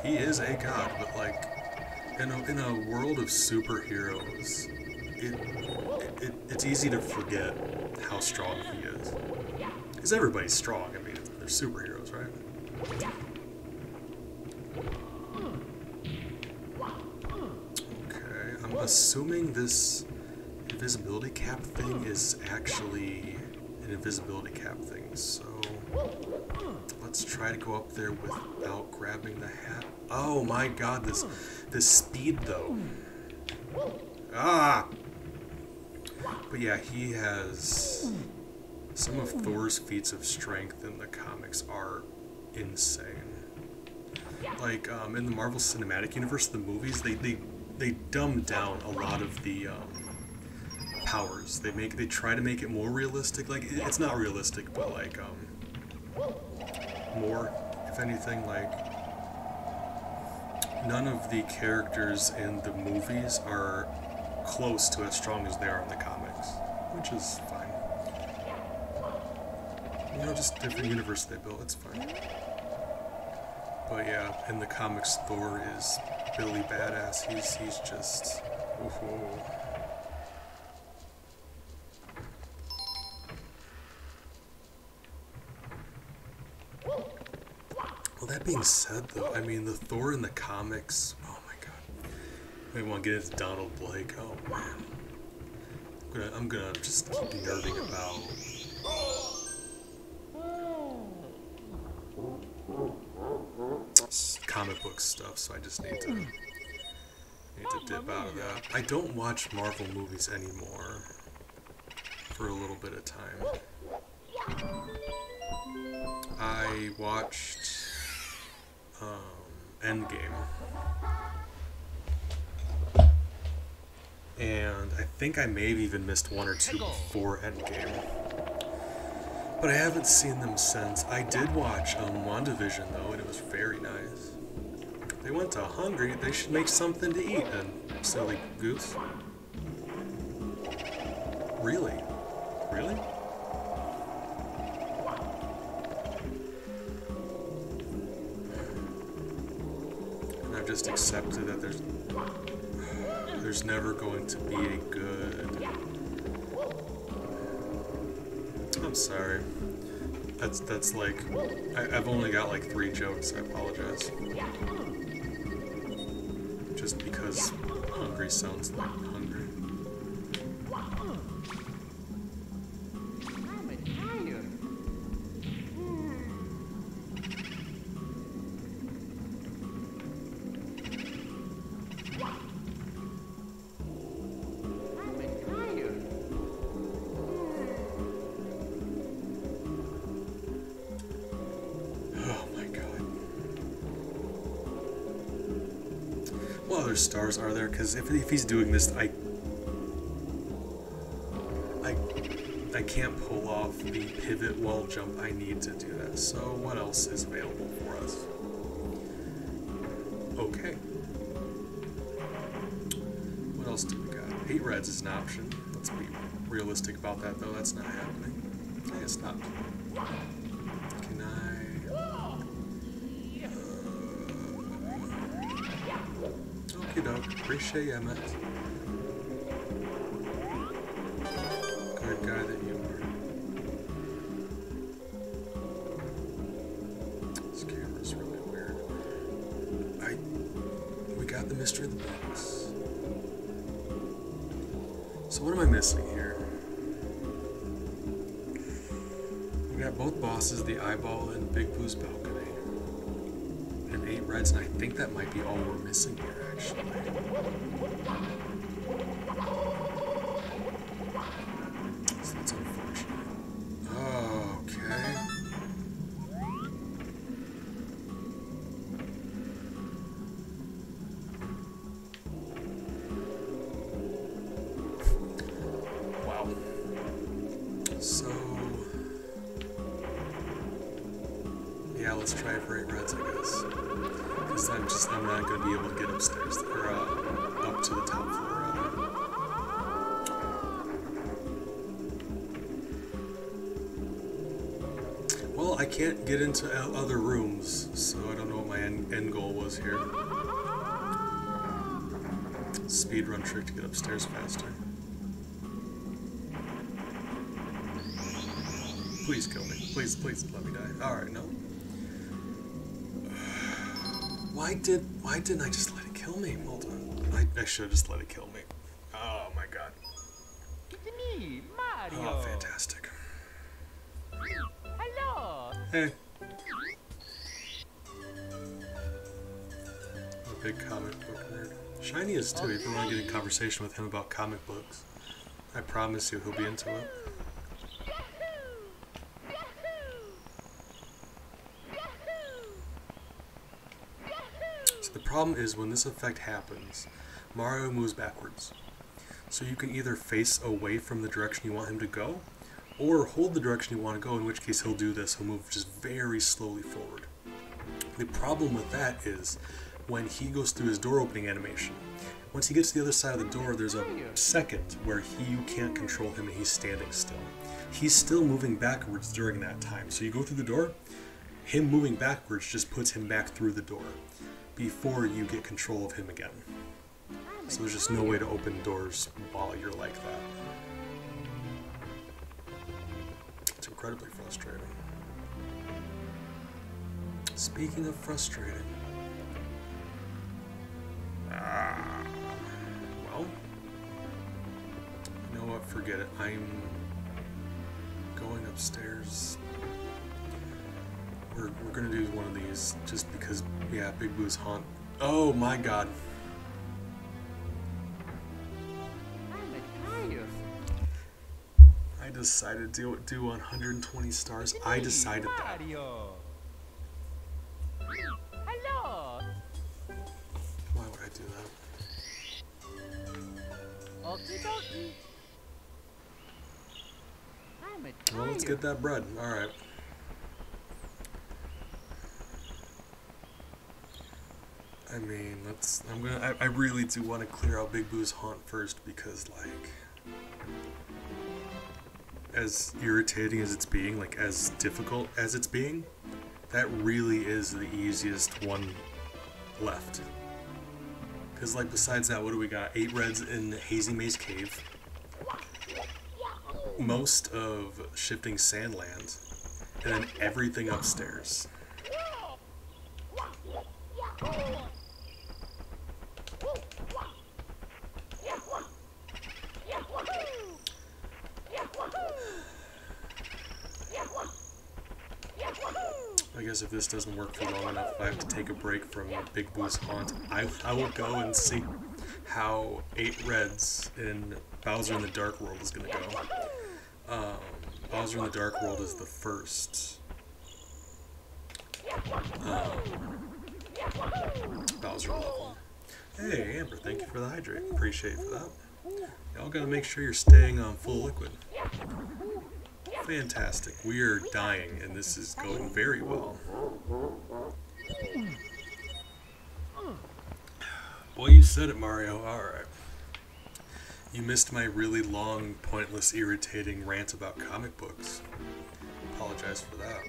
He is a god, but like in a, in a world of superheroes, it, it, it it's easy to forget how strong he is. Because everybody's strong. I mean, they're superheroes, right? Okay, Assuming this invisibility cap thing is actually an invisibility cap thing, so let's try to go up there without grabbing the hat. Oh my god, this this speed though. Ah! But yeah, he has some of Thor's feats of strength in the comics are insane. Like um, in the Marvel Cinematic Universe, the movies, they they they dumb down a lot of the um, powers. They make they try to make it more realistic. Like it's not realistic, but like um, more, if anything. Like none of the characters in the movies are close to as strong as they are in the comics, which is fine. You know, just different universe they built. It's fine. But yeah, in the comics, Thor is Billy Badass. He's he's just. Well, that being said, though, I mean, the Thor in the comics, oh my god. Maybe want to get into Donald Blake. Oh man. I'm gonna, I'm gonna just keep nerding about. Book stuff, so I just need to need to dip out of that. I don't watch Marvel movies anymore for a little bit of time. I watched um, Endgame. And I think I may have even missed one or two before Endgame. But I haven't seen them since. I did watch um, WandaVision though, and it was very nice. They went to Hungary, they should make something to eat then, silly goose. Really? Really? And I've just accepted that there's there's never going to be a good I'm sorry. That's that's like I, have only got like three jokes. I apologize. Hungry sounds like stars are there? Because if, if he's doing this, I, I, I can't pull off the pivot wall jump I need to do that. So what else is available for us? Okay. What else do we got? Eight reds is an option. Let's be realistic about that, though. That's not happening. Hey, it stopped. Appreciate Emmett. Good guy that you are. This camera's really weird. I... We got the mystery of the box. So what am I missing here? We got both bosses, the eyeball and Big Boo's balcony. And eight reds, and I think that might be all we're missing here Thank you. Can't get into other rooms, so I don't know what my end, end goal was here. Speedrun trick to get upstairs faster. Please kill me. Please, please let me die. Alright, no. Why did why didn't I just let it kill me? Hold on. I, I should have just let it kill me. Is too, if you want to get in conversation with him about comic books. I promise you he'll be into it. So the problem is when this effect happens, Mario moves backwards. So you can either face away from the direction you want him to go, or hold the direction you want to go, in which case he'll do this, he'll move just very slowly forward. The problem with that is when he goes through his door opening animation, once he gets to the other side of the door, there's a second where he you can't control him and he's standing still. he's still moving backwards during that time. So you go through the door, him moving backwards just puts him back through the door before you get control of him again. So there's just no way to open doors while you're like that. It's incredibly frustrating. Speaking of frustrating. Know what? Forget it. I'm going upstairs. We're, we're gonna do one of these just because, yeah, Big Boo's haunt. Oh my god. I'm. I decided to do 120 stars. I decided that. Hello. Why would I do that? Okie dokie. I'm tired. Well, let's get that bread. Alright. I mean, let's. I'm gonna. I, I really do want to clear out Big Boo's haunt first because, like, as irritating as it's being, like, as difficult as it's being, that really is the easiest one left. Because, like, besides that, what do we got? Eight reds in Hazy Maze Cave. Most of Shifting Sandland. And then everything upstairs. I guess if this doesn't work for long enough, I have to take a break from Big Boo's Haunt. I, I will go and see how eight reds in Bowser in the Dark World is going to go. Bowser in the Dark World is the first. Um, Bowser level. Hey, Amber, thank you for the hydrate. Appreciate for that. Y'all gotta make sure you're staying on full liquid. Fantastic. We are dying, and this is going very well. Boy, you said it, Mario. Alright. You missed my really long, pointless, irritating rant about comic books. Apologize for that.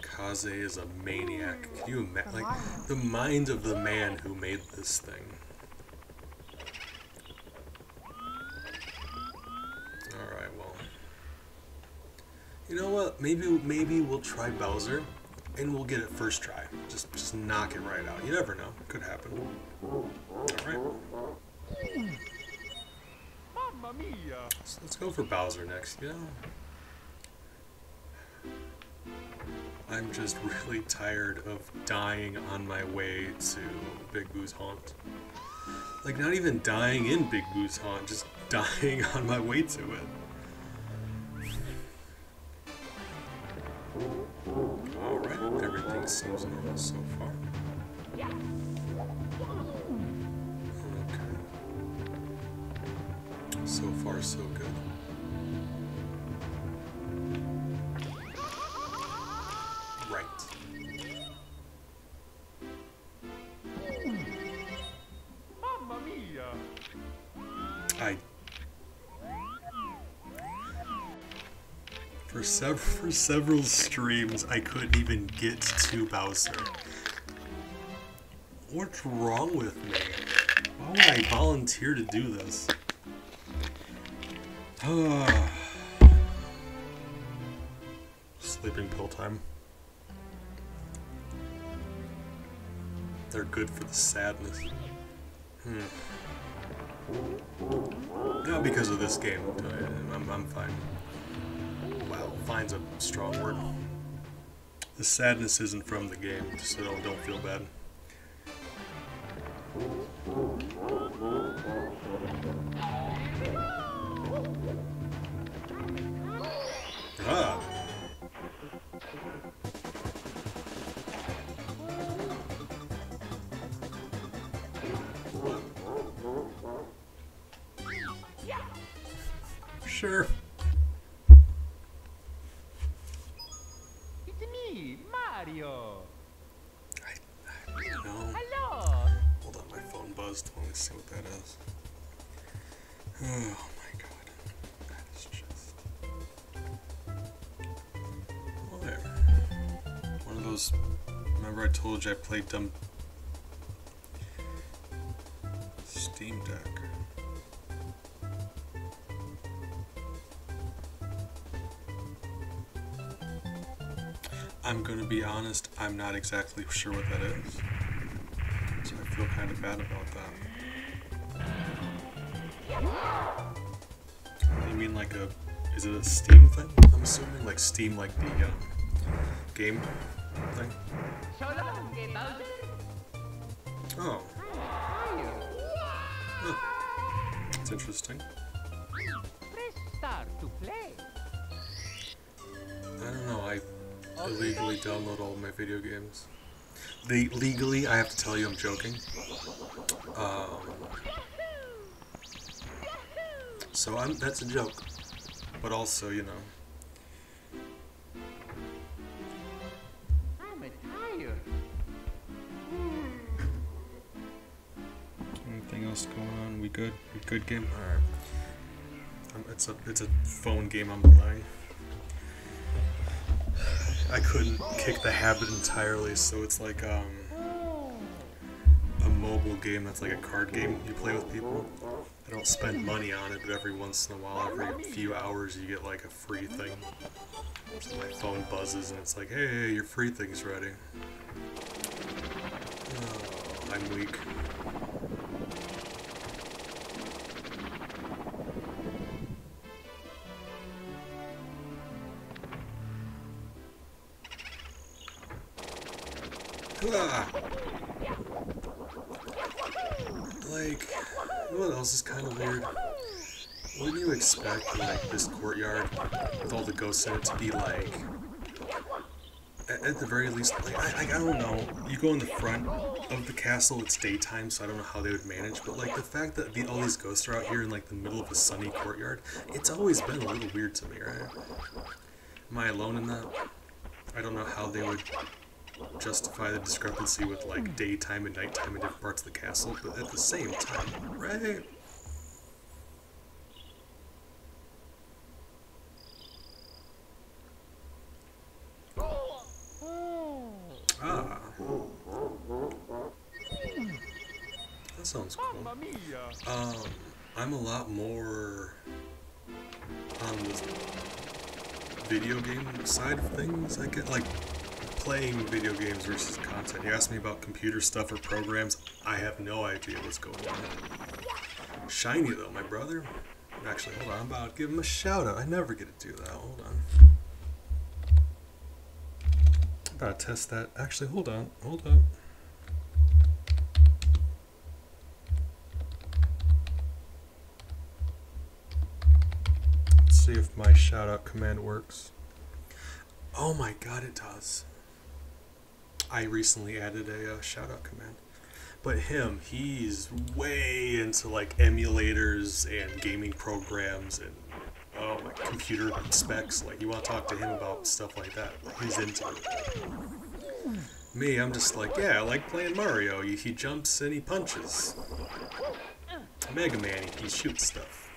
Kaze is a maniac. Can you imagine? Like, the mind of the man who made this thing. Alright, well. Maybe maybe we'll try Bowser and we'll get it first try. Just just knock it right out. You never know. Could happen. Alright. Mamma mia. So let's go for Bowser next, you know? I'm just *laughs* really tired of dying on my way to Big Boo's Haunt. Like, not even dying in Big Boo's Haunt, just *laughs* dying on my way to it. Everything seems normal so far. Okay. So far, so good. Right. Mamma mia. I. For several for several streams, I couldn't even get to Bowser. What's wrong with me? Why would I volunteer to do this? *sighs* Sleeping pill time. They're good for the sadness. Hmm. Not because of this game. I'm, I'm fine. Wow, fine's a strong word. The sadness isn't from the game, so don't, don't feel bad. Ah! Sure. Remember, I told you I played dumb. Steam Deck. I'm gonna be honest, I'm not exactly sure what that is. So I feel kind of bad about that. You mean like a. Is it a Steam thing? I'm assuming? Like Steam, like the uh, game Oh, Fire. that's interesting. I don't know, I illegally download all my video games. They legally, I have to tell you, I'm joking. Um, so I'm that's a joke, but also, you know, good? Game? All right. Um, it's a it's a phone game I'm playing. I couldn't kick the habit entirely, so it's like um, a mobile game that's like a card game you play with people. I don't spend money on it, but every once in a while, every few hours, you get like a free thing. So my phone buzzes and it's like, hey, your free thing's ready. Oh, I'm weak. It to be, like, at, the very least, like, I, I, I don't know. You go in the front of the castle, it's daytime, so I don't know how they would manage, but, like, the fact that the, all these ghosts are out here in, like, the middle of a sunny courtyard, it's always been a little weird to me, right? Am I alone in that? I don't know how they would justify the discrepancy with like daytime and nighttime in different parts of the castle, but at the same time, right? Ah. That sounds cool. Mamma mia. Um, I'm a lot more on the video game side of things. I get like playing video games versus content. You ask me about computer stuff or programs, I have no idea what's going on. Shiny though, my brother. Actually, hold on, I'm about to give him a shout out. I never get to do that. Hold on. I'm about to test that. Actually, hold on. Hold up. See if my shout out command works. Oh my god, it does. I recently added a uh, shout out command. But him, he's way into like emulators and gaming programs and oh my computer specs. Like you want to talk to him about stuff like that. He's into it. Me, I'm just like, yeah, I like playing Mario. He, jumps and he punches. Mega Man, he shoots stuff.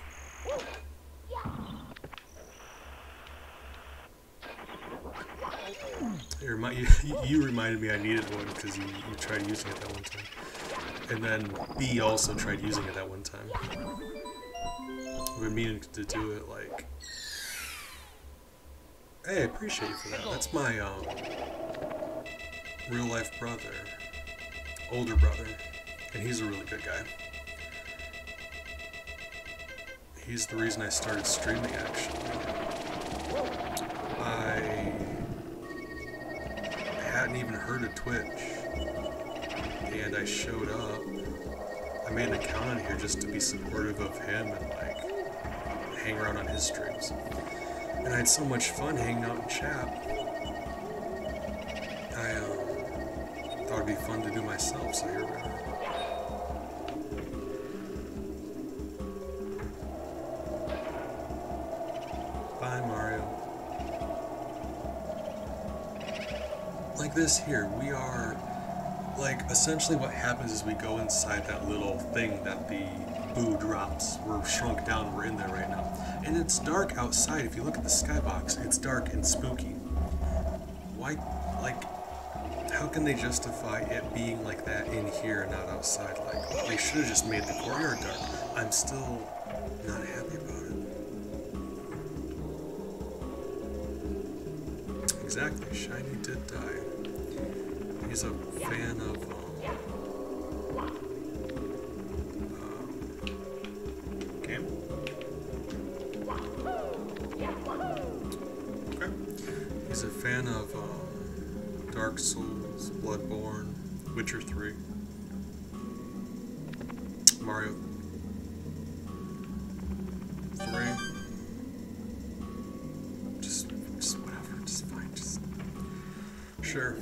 Remi- you, you reminded me I needed one because you, you tried using it that one time. And then B also tried using it that one time. I've been meaning to do it like. Hey, I appreciate you for that. That's my um, real life brother, older brother, and he's a really good guy. He's the reason I started streaming actually. I hadn't even heard of Twitch. And I showed up. I made an account on here just to be supportive of him and like hang around on his streams. And I had so much fun hanging out in chat. I um, thought it'd be fun to do myself, so here we are. Bye, Mario. Like this here, we are like essentially what happens is we go inside that little thing that the boo drops. We're shrunk down, we're in there right now. And it's dark outside. If you look at the skybox, it's dark and spooky. Why like how can they justify it being like that in here and not outside? Like they should have just made the courtyard dark. I'm still not happy about it. Exactly, Shiny did die. He's a fan of um, um, game. Okay. He's a fan of um, Dark Souls, Bloodborne, Witcher 3, Mario 3. Just, just whatever, just fine, just sure.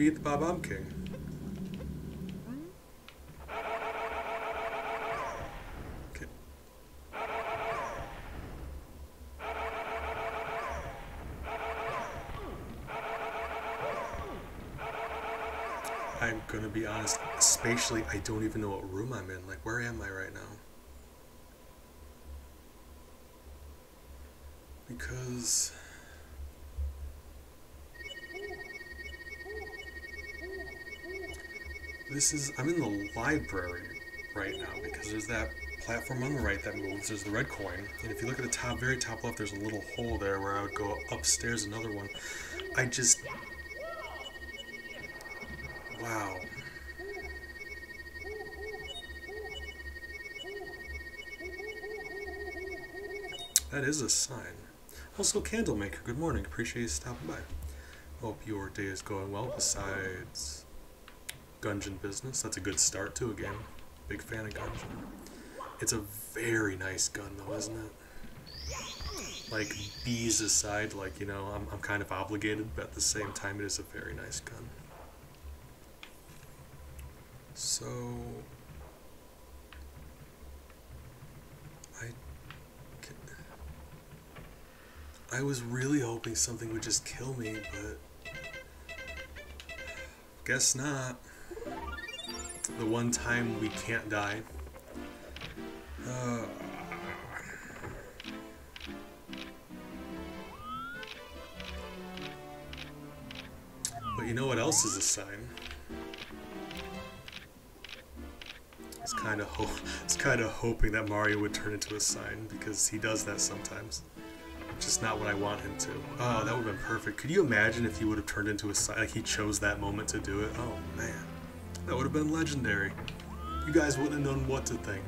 Beat the Bob King. Okay. I'm gonna be honest, spatially, I don't even know what room I'm in. Like, where am I right now? Because. This is. I'm in the library right now because there's that platform on the right that moves. There's the red coin. And if you look at the top, very top left, there's a little hole there where I would go upstairs, another one. I just. Wow. That is a sign. Also, Candlemaker, good morning. Appreciate you stopping by. Hope your day is going well besides Gungeon business. That's a good start to a game. Big fan of Gungeon. It's a very nice gun though, isn't it? Like, bees aside, like, you know, I'm, I'm kind of obligated, but at the same time, it is a very nice gun. So... I... I was really hoping something would just kill me, but... Guess not. The one time we can't die. *sighs* But you know what else is a sign? It's kind of *laughs* it's kind of hoping that Mario would turn into a sign because he does that sometimes. Just not what I want him to. Oh, that would have been perfect. Could you imagine if he would have turned into a sign? Like he chose that moment to do it. Oh man, that would have been legendary. You guys wouldn't have known what to think.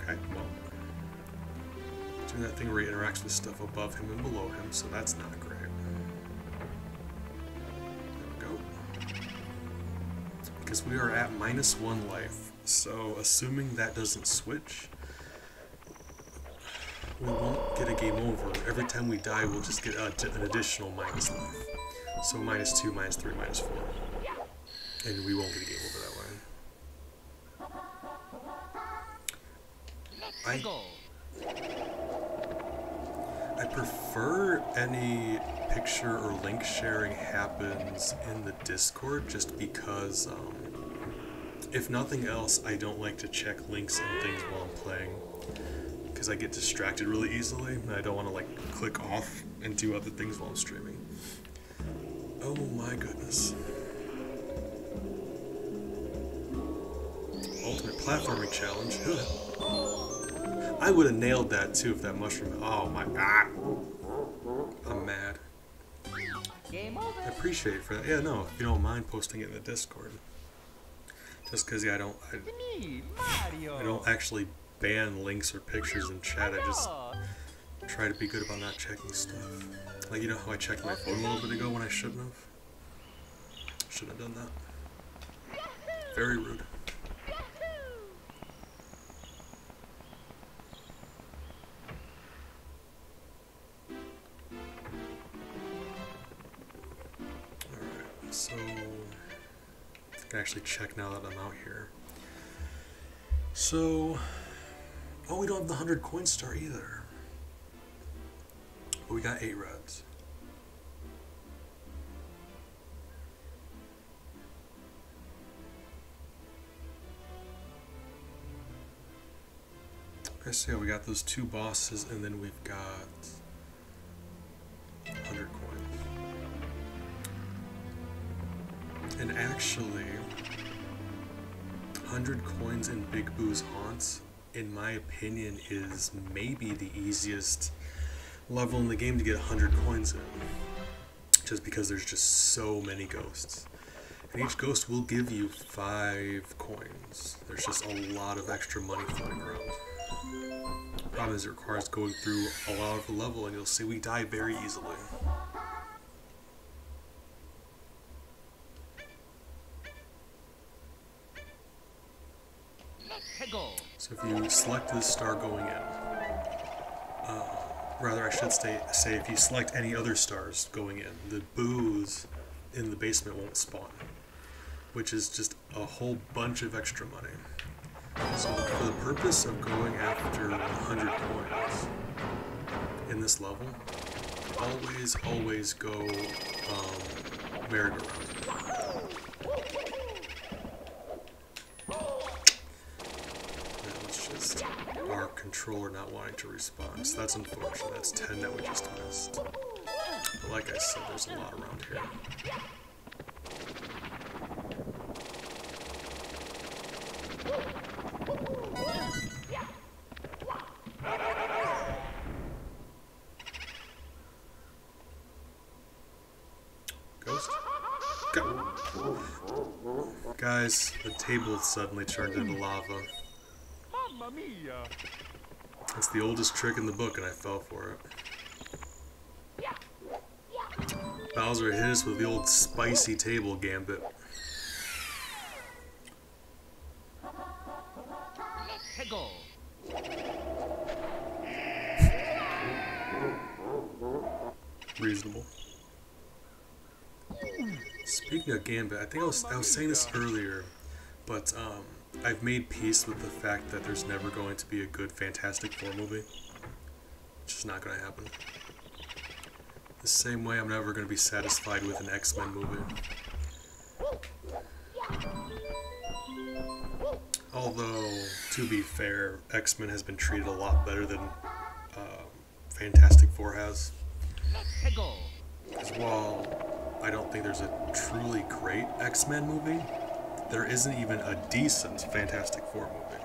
Okay, well. Doing that thing where he interacts with stuff above him and below him, so that's not great. There we go. Because we are at minus one life, so assuming that doesn't switch, we won't get a game over. Every time we die, we'll just get a, an additional minus life. So minus two, minus three, minus four. And we won't get a game over that way. I, I prefer any picture or link sharing happens in the Discord just because, um, if nothing else, I don't like to check links and things while I'm playing because I get distracted really easily and I don't want to like click off and do other things while I'm streaming. Oh my goodness. Ultimate platforming challenge. I would have nailed that too if that mushroom. Oh my god. I'm mad. I appreciate it for that. Yeah, no, if you don't mind posting it in the Discord. Just because, yeah, I don't, I, I don't actually ban links or pictures in chat. I just try to be good about not checking stuff. Like, you know how I checked my phone a little bit ago when I shouldn't have? Shouldn't have done that. Very rude. Alright, so I can actually check now that I'm out here. So, oh, we don't have the 100 coin star either. But we got 8 reds. Okay, so yeah, we got those two bosses, and then we've got 100 coins. And actually, 100 coins in Big Boo's Haunts, in my opinion, is maybe the easiest level in the game to get 100 coins in. Just because there's just so many ghosts. And each ghost will give you 5 coins. There's just a lot of extra money floating around. The problem is, it requires going through a lot of the level, and you'll see we die very easily. Let's go. So if you select this star going in, uh, rather I should say, say if you select any other stars going in, the boos in the basement won't spawn, which is just a whole bunch of extra money. So for the purpose of going after 100 coins in this level, always, always go um, merry-go-round. That was just our controller not wanting to respond. So that's unfortunate. That's 10 that we just missed. But like I said, there's a lot around here. Ghost? Go! Guys, the table suddenly turned into lava. It's the oldest trick in the book, and I fell for it. Bowser hit us with the old spicy table gambit. Reasonable. Speaking of gambit, I think I was I was saying this earlier, but um, I've made peace with the fact that there's never going to be a good Fantastic Four movie. It's just not going to happen. The same way I'm never going to be satisfied with an X-Men movie. Although, to be fair, X-Men has been treated a lot better than uh, Fantastic Four has. Because while I don't think there's a truly great X Men movie, there isn't even a decent Fantastic Four movie.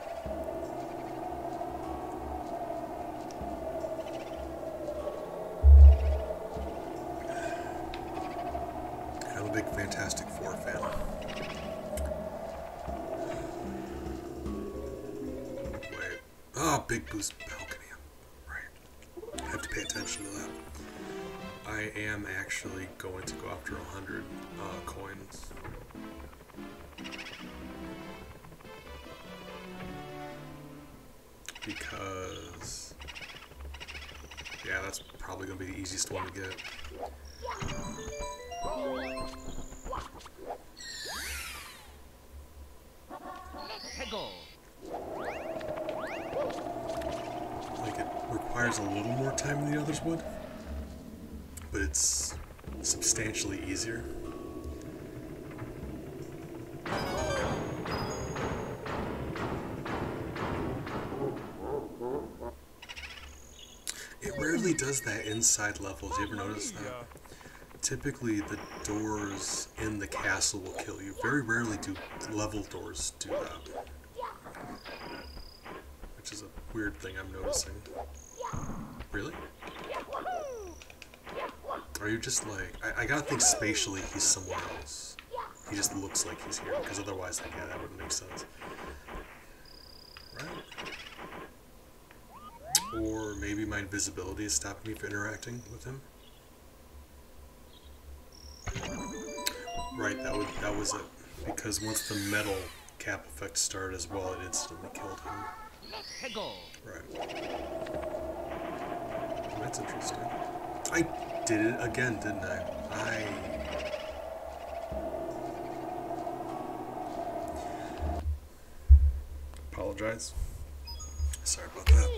Because. Yeah, that's probably going to be the easiest one to get. Like, it requires a little more time than the others would, but it's substantially easier. That inside levels. You ever notice that? Typically, the doors in the castle will kill you. Very rarely do level doors do that. Which is a weird thing I'm noticing. Really? Are Are you just like I, I gotta think spatially he's somewhere else. He just looks like he's here, because otherwise like yeah, that wouldn't make sense. Right? Or maybe my invisibility is stopping me from interacting with him. Right, that that was it. Because once the metal cap effect started as well, it instantly killed him. Right. That's interesting. I did it again, didn't I? I. Apologize. Sorry about that.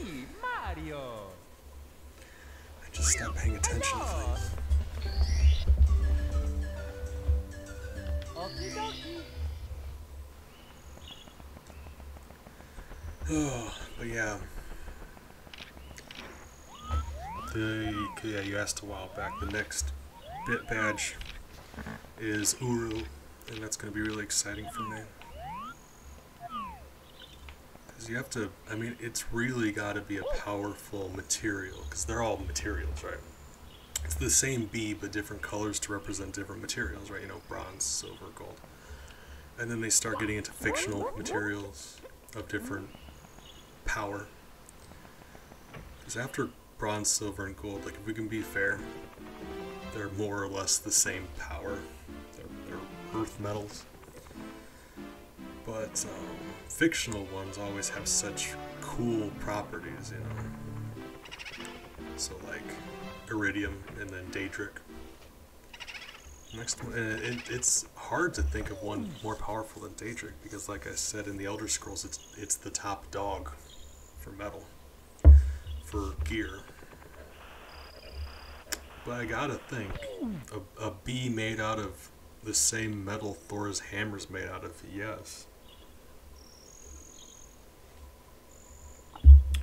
I just stopped paying attention to things. Oh, but yeah. The yeah, you asked a while back. The next bit badge is Uru, and that's going to be really exciting for me. You have to, I mean, it's really got to be a powerful material, because they're all materials, right? It's the same bee, but different colors to represent different materials, right? You know, bronze, silver, gold. And then they start getting into fictional materials of different power. Because after bronze, silver, and gold, like if we can be fair, they're more or less the same power. They're, they're earth metals. But um, fictional ones always have such cool properties, you know. So like iridium and then daedric. Next one, and it, it's hard to think of one more powerful than daedric because, like I said in the Elder Scrolls, it's it's the top dog for metal, for gear. But I gotta think, a, a bee made out of the same metal Thor's hammer's made out of, yes.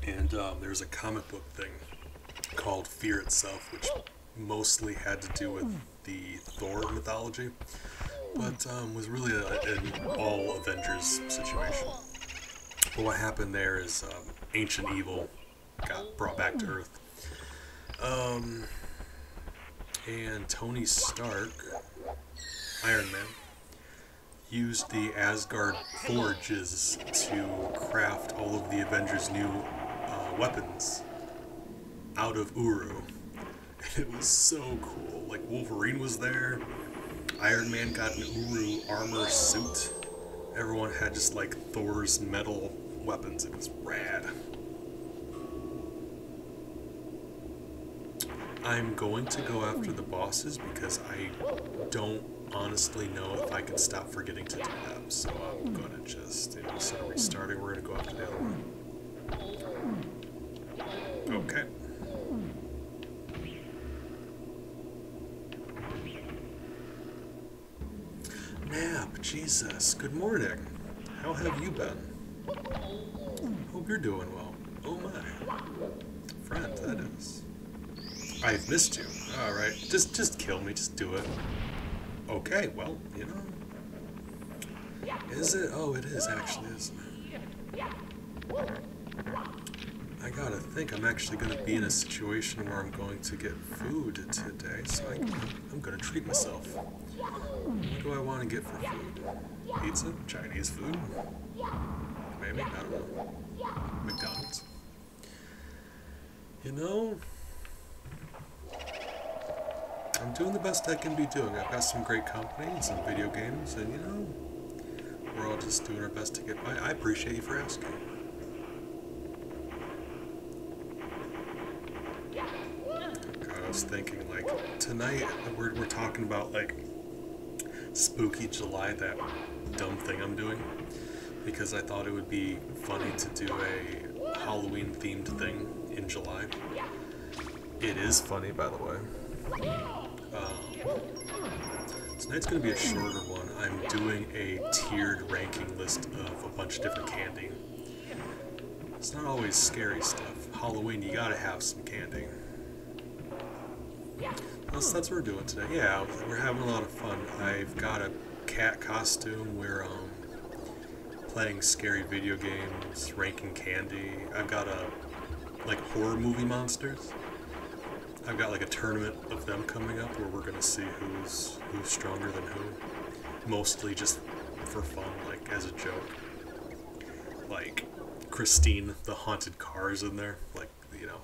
And um, there's a comic book thing called Fear Itself, which mostly had to do with the Thor mythology, but um, was really a, an all Avengers situation. But what happened there is um, ancient evil got brought back to Earth. Um, and Tony Stark, Iron Man, used the Asgard forges to craft all of the Avengers' new weapons out of Uru. And *laughs* it was so cool. Like Wolverine was there, Iron Man got an Uru armor suit. Everyone had just like Thor's metal weapons. It was rad. I'm going to go after the bosses because I don't honestly know if I can stop forgetting to do them. So I'm gonna just, you know, instead of restarting, we're gonna go after the other one. Okay. Nap, Jesus, good morning. How have you been? Hope you're doing well. Oh my. Friend, that is. I've missed you. Alright, just just kill me, just do it. Okay, well, you know. Is it? Oh, it is actually, isn't it? I gotta think I'm actually gonna be in a situation where I'm going to get food today, so I, I'm gonna treat myself. What do I want to get for food? Pizza? Chinese food? Maybe? I don't know. McDonald's. You know, I'm doing the best I can be doing. I've got some great company and some video games, and you know, we're all just doing our best to get by. I appreciate you for asking. God, I was thinking, like, tonight we're, we're talking about, like, spooky July, that dumb thing I'm doing, because I thought it would be funny to do a Halloween themed thing in July. It is funny, by the way. Um, tonight's going to be a shorter one. I'm doing a tiered ranking list of a bunch of different candy. It's not always scary stuff. Halloween, you gotta have some candy. That's, that's what we're doing today. Yeah, we're having a lot of fun. I've got a cat costume. We're um, playing scary video games, ranking candy. I've got a like horror movie monsters. I've got like a tournament of them coming up where we're gonna see who's who's stronger than who. Mostly just for fun, like as a joke. Like Christine, the haunted car is in there. Like you know,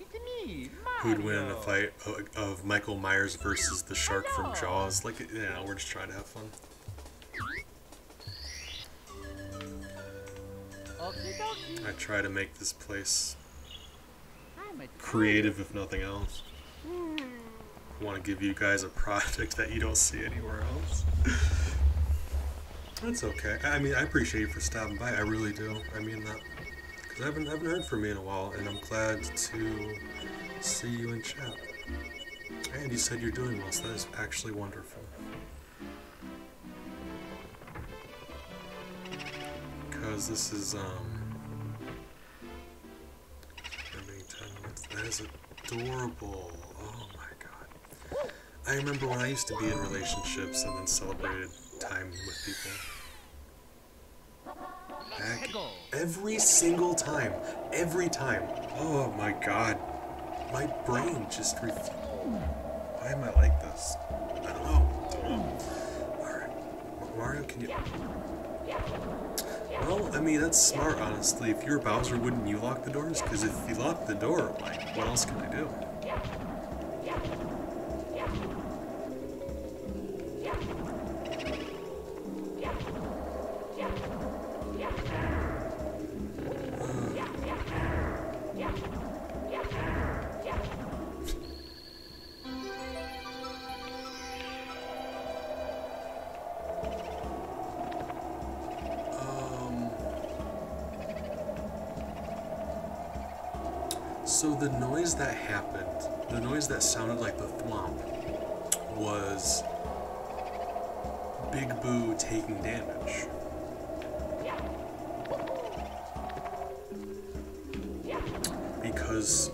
It's me, who'd win in a fight of, of Michael Myers versus the shark from Jaws? Like you know, we're just trying to have fun. I try to make this place creative, if nothing else. I want to give you guys a project that you don't see anywhere else. That's okay. I mean, I appreciate you for stopping by. I really do. I mean that because I haven't, haven't heard from you in a while, and I'm glad to see you in chat. And you said you're doing well, so that is actually wonderful. Because this is um. Ending 10 minutes. That is adorable. Oh my god. I remember when I used to be in relationships and then celebrated time with people. Back every single time. Every time. Oh my god. My brain just ref- Why am I like this? I don't know. Alright. Mario, can you. Well, I mean, that's smart, honestly. If you're Bowser, wouldn't you lock the doors? Because if you lock the door, like, what else can I do? Because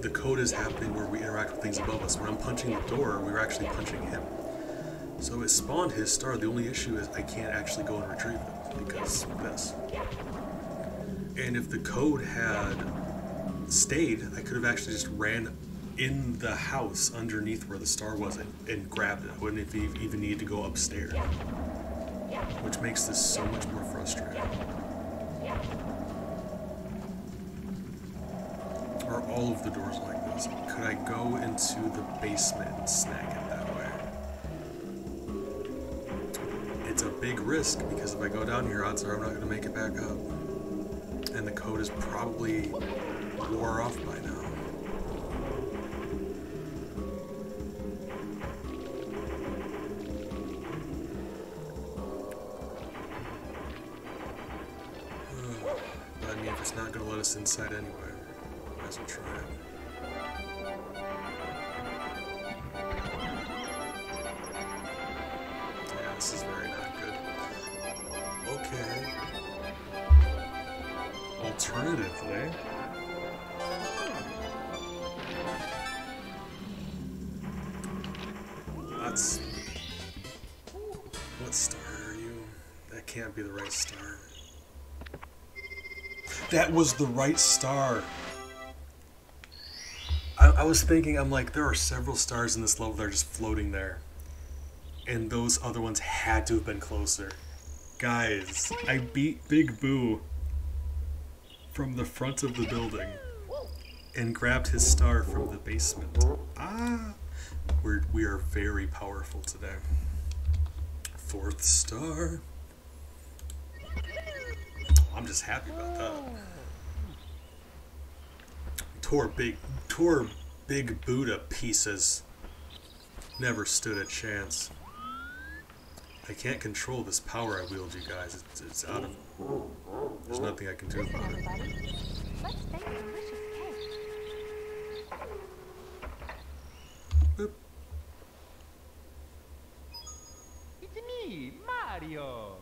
the code is happening where we interact with things above us. When I'm punching the door, we were actually punching him. So it spawned his star. The only issue is I can't actually go and retrieve it because of this. And if the code had stayed, I could have actually just ran in the house underneath where the star was and, and grabbed it. I wouldn't have even need to go upstairs. Which makes this so much more frustrating. All of the doors like this? Could I go into the basement and snag it that way? It's a big risk because if I go down here, odds are I'm not going to make it back up. And the code is probably wore off by now. *sighs* But I mean, if it's not going to let us inside anyway, it. Yeah, this is very not good. Okay. Alternatively. That's. What star are you? That can't be the right star. That was the right star! I, was thinking, I'm like, there are several stars in this level that are just floating there. And those other ones had to have been closer. Guys, I beat Big Boo from the front of the building and grabbed his star from the basement. Ah! We're, we are very powerful today. Fourth star. I'm just happy about that. Tore big, tore big Buddha pieces. Never stood a chance. I can't control this power I wield, you guys. It's, it's out of. There's nothing I can do about it. everybody. Let's bake a delicious cake. Boop. It's me, Mario.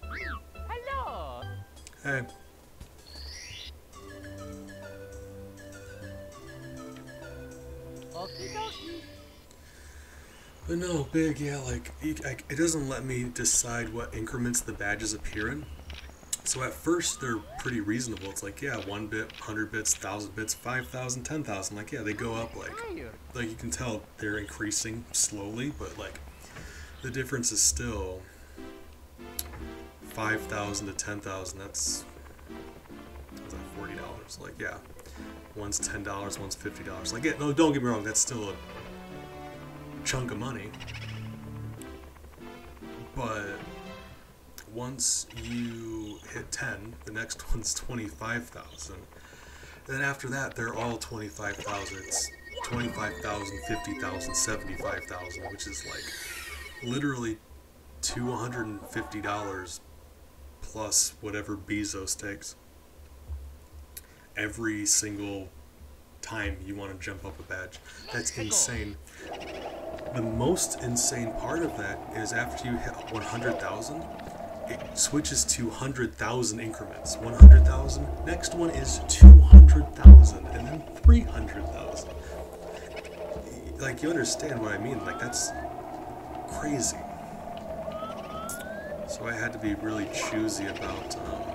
Hello. Hey. But no, big, yeah, like, it doesn't let me decide what increments the badges appear in. So at first they're pretty reasonable. It's like yeah, one bit, hundred bits, thousand bits, five thousand, ten thousand. Like yeah, they go up like like you can tell they're increasing slowly, but like the difference is still five thousand to ten thousand. That's what's that forty dollars. Like yeah, one's ten dollars, one's fifty dollars. Like yeah, no, don't get me wrong, that's still a chunk of money. But once you hit ten, the next *laughs* one's twenty five thousand. Then after that, they're all 25,000. It's 25,000, 50,000, 75,000, which is like literally $250 plus whatever Bezos takes every single time you want to jump up a badge. That's insane. The most insane part of that is after you hit 100,000, it switches to 100,000 increments. 100,000, next one is 200,000, and then 300,000. Like, you understand what I mean? Like, that's crazy. So I had to be really choosy about um,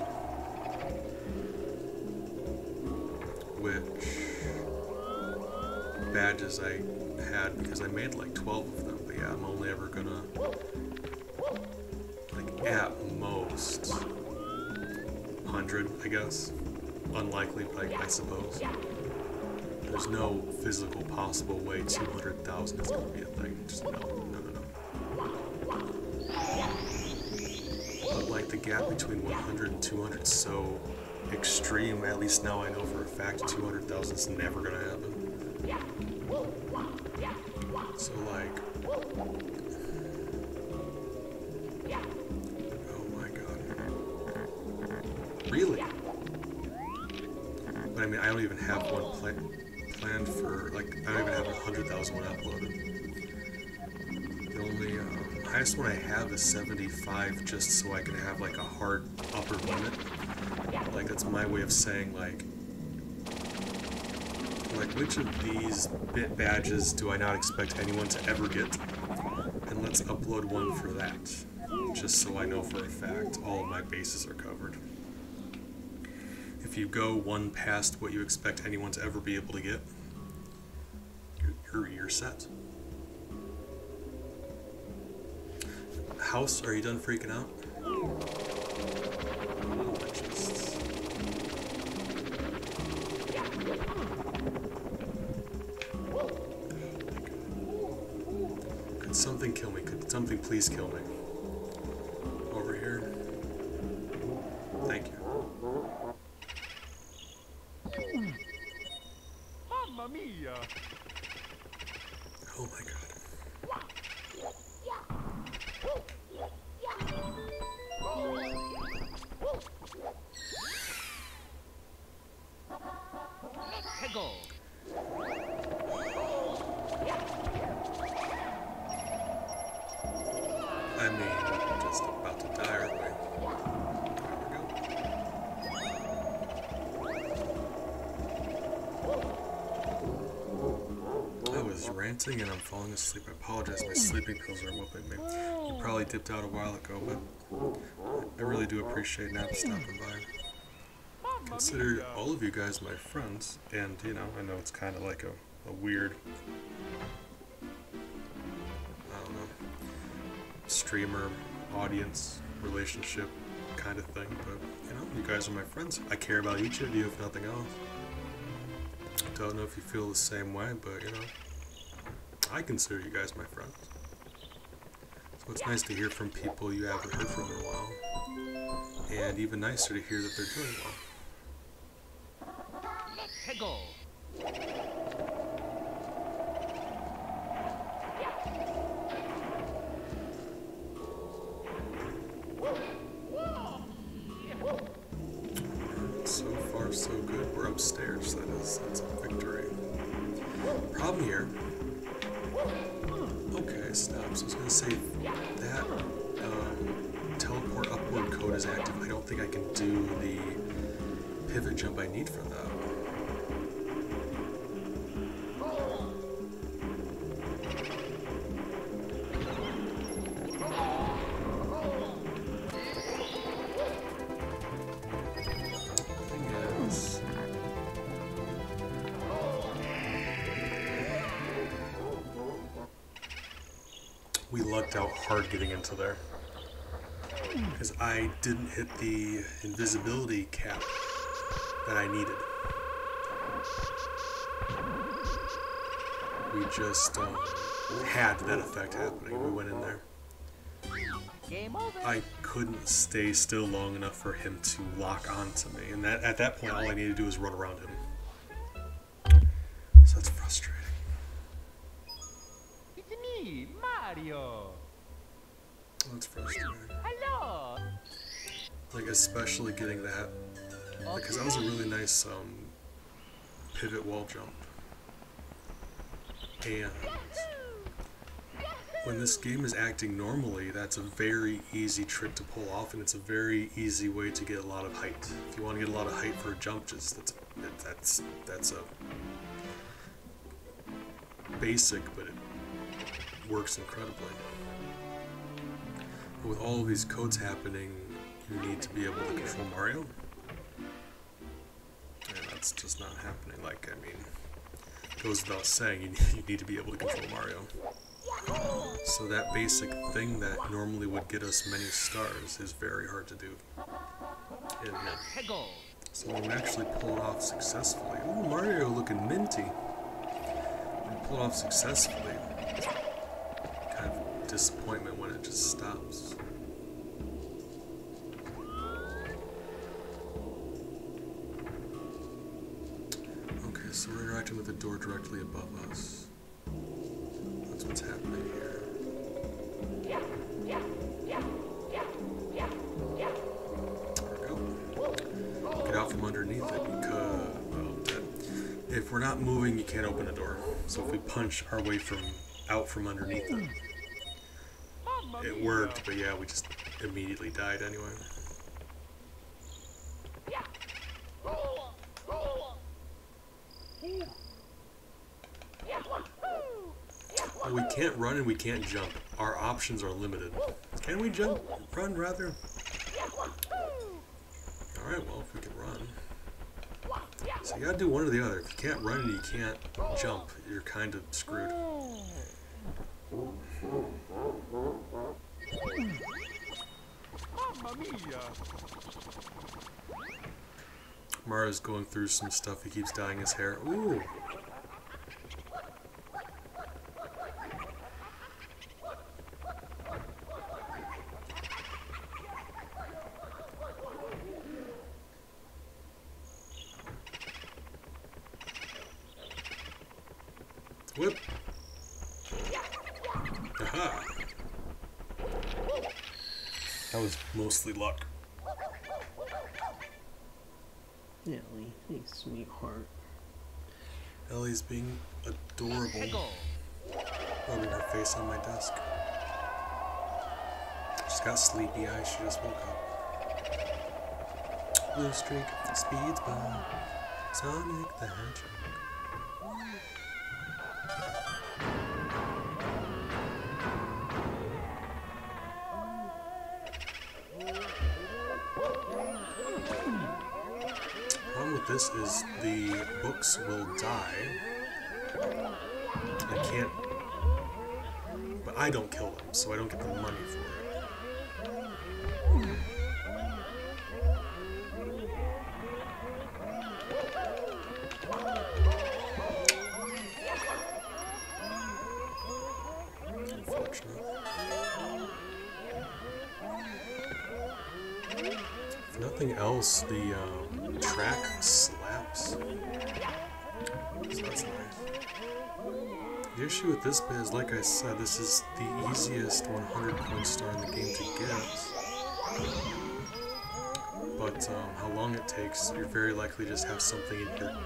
badges I had because I made like 12 of them. But yeah, I'm only ever gonna like at most 100, I guess. Unlikely, I suppose. There's no physical possible way 200,000 is gonna be a thing. Just no, no, no, no. But like the gap between 100 and 200 is so extreme. At least now I know for a fact 200,000 is never gonna happen. So like, oh my god, really? But I mean, I don't even have one plan planned for like I don't even have a hundred thousand one uploaded. The only um, highest one I have is 75, just so I can have like a hard upper limit. Like that's my way of saying like like which of these bit badges do I not expect anyone to ever get? And let's upload one for that. Just so I know for a fact all of my bases are covered. If you go one past what you expect anyone to ever be able to get, you're, you're, you're set. House, are you done freaking out? Was and I'm falling asleep. I apologize, my sleeping pills are whooping me. You probably dipped out a while ago, but I really do appreciate Nap stopping by. Consider all of you guys my friends, and you know, I know it's kind of like a, a weird, I don't know, streamer audience relationship kind of thing, but you know, you guys are my friends. I care about each of you, if nothing else. Don't know if you feel the same way, but you know, I consider you guys my friends. So it's nice to hear from people you haven't heard from in a while, and even nicer to hear that they're doing well. Hard getting into there. Because I didn't hit the invisibility cap that I needed. We just um, had that effect happening. We went in there. Game over. I couldn't stay still long enough for him to lock onto me, and that at that point, all I needed to do was run around him. So that's frustrating. It's me, Mario. That's frustrating. Hello. Like especially getting that because that was a really nice um, pivot wall jump. And when this game is acting normally, that's a very easy trick to pull off, and it's a very easy way to get a lot of height. If you want to get a lot of height for a jump, just that's that's that's a basic, but it works incredibly. With all of these codes happening, you need to be able to control Mario. And that's just not happening. Like, I mean, goes without saying, you need, *laughs* you need to be able to control Mario. So that basic thing that normally would get us many stars is very hard to do. And so we actually pull it off successfully, ooh, Mario looking minty. We pull it off successfully, kind of disappointment just stops. Okay, so we're interacting with the door directly above us. That's what's happening here. There we go. Get out from underneath it because, well, if we're not moving, you can't open a door. So if we punch our way from out from underneath it, it worked. But yeah, we just immediately died anyway. Well, we can't run and we can't jump. Our options are limited. Can we jump? Run, rather? Alright, well, if we can run. So you gotta do one or the other. If you can't run and you can't jump, you're kind of screwed. Mia. Going through some stuff. He keeps dyeing his hair. Ooh! Whip! Aha! That was mostly luck. Ellie, hey, sweetheart. Ellie's being adorable, rubbing her face on my desk. She's got sleepy eyes, she just woke up. Blue streak, speeds by, Sonic the Hedgehog. This is the books will die. I can't. But I don't kill them, so I don't get the money for it. Issue with this bit is, like I said, this is the easiest 100 point star in the game to get. But um, how long it takes, you're very likely to just have something in here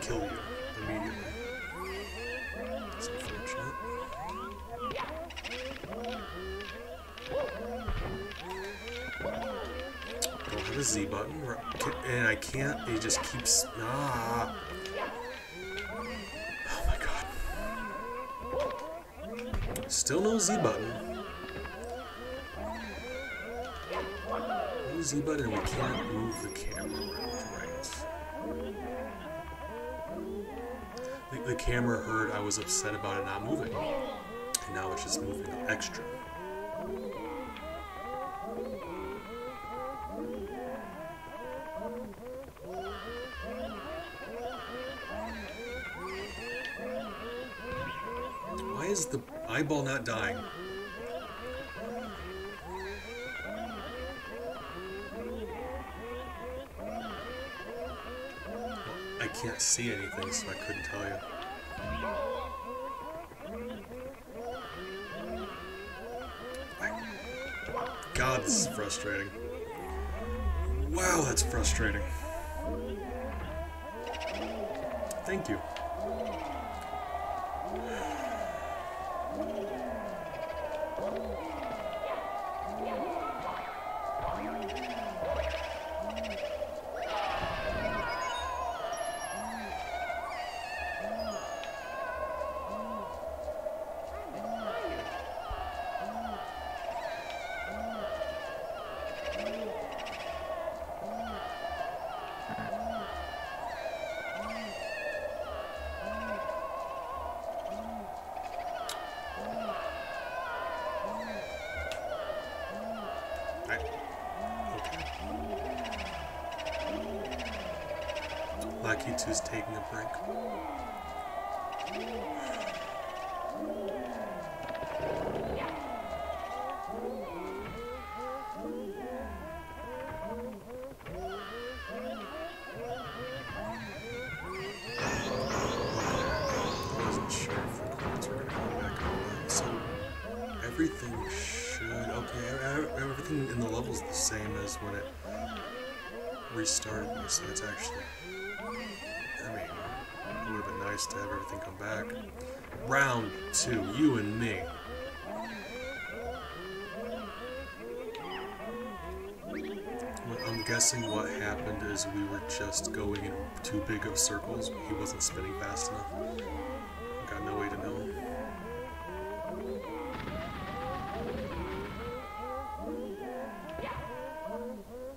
kill you immediately. It's unfortunate. Have a Z button, and I can't. It just keeps. Ah. Still no Z button. No Z button, and we can't move the camera around right. The, the camera heard I was upset about it not moving. And now it's just moving extra. Why is the eyeball not dying? I can't see anything, so I couldn't tell you. God, this is frustrating. Wow, that's frustrating. Thank you. Guessing what happened is we were just going in too big of circles. He wasn't spinning fast enough. Got no way to know.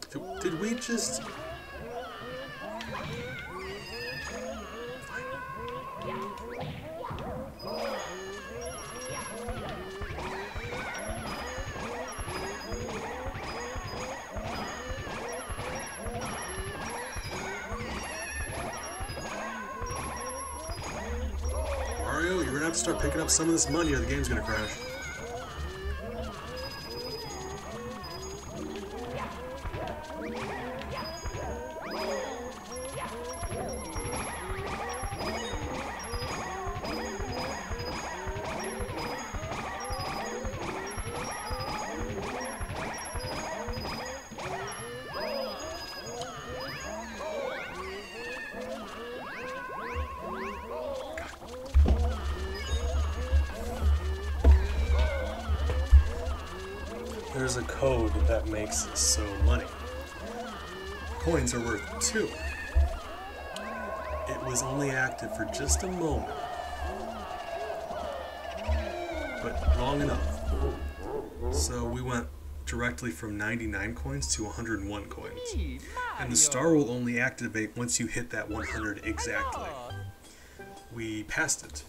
Did, did we just... some of this money or the game's gonna crash. Just a moment. But long enough. So we went directly from 99 coins to 101 coins. And the star will only activate once you hit that 100 exactly. We passed it.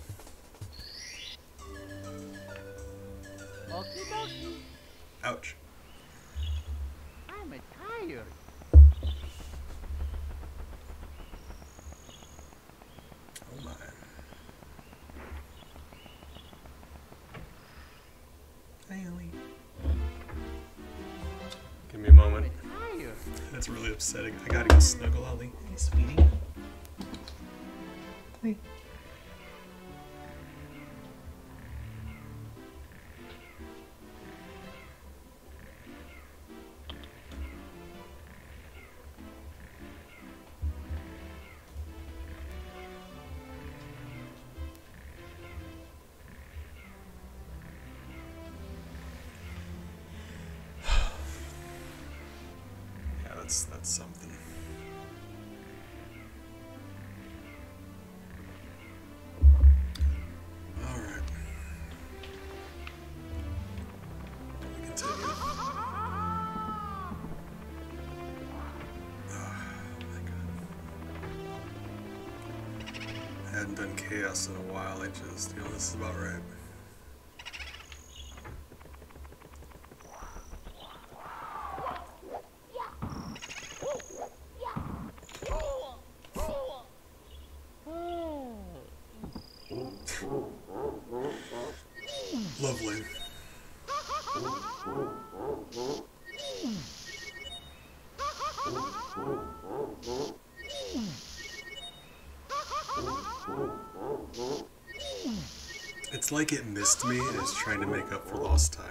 chaos in a while. I just, you know, this is about right. Lovely. It's like it missed me and it's trying to make up for lost time.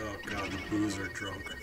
Oh god, the boos are drunk.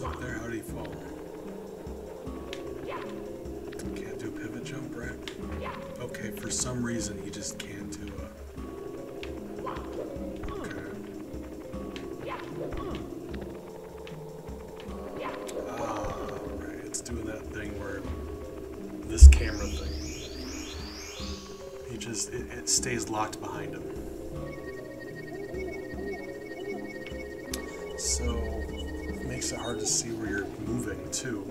Up there? How did he fall? Can't do a pivot jump, right? Okay, for some reason he just can't do a. Okay. Ah. It's doing that thing where this camera thing. He just it, it stays locked behind him. Too.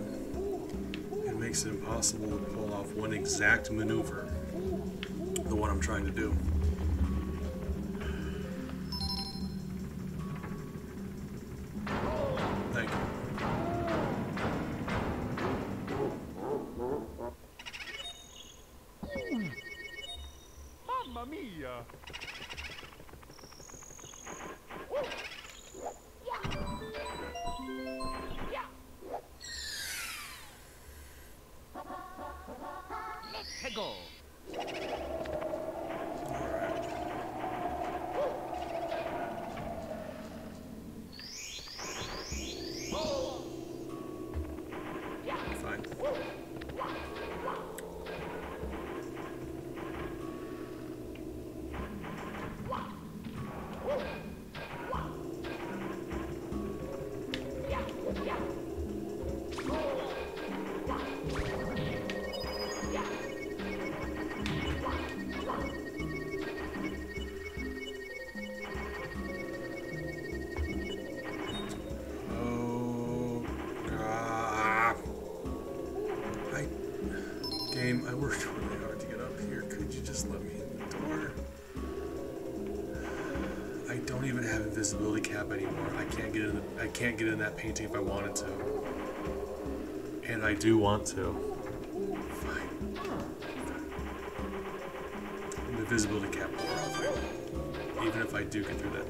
It makes it impossible to pull off one exact maneuver. The one I'm trying to do. Can't get in that painting if I wanted to. And I do want to. Fine. The invisibility cap. Even if I do get through that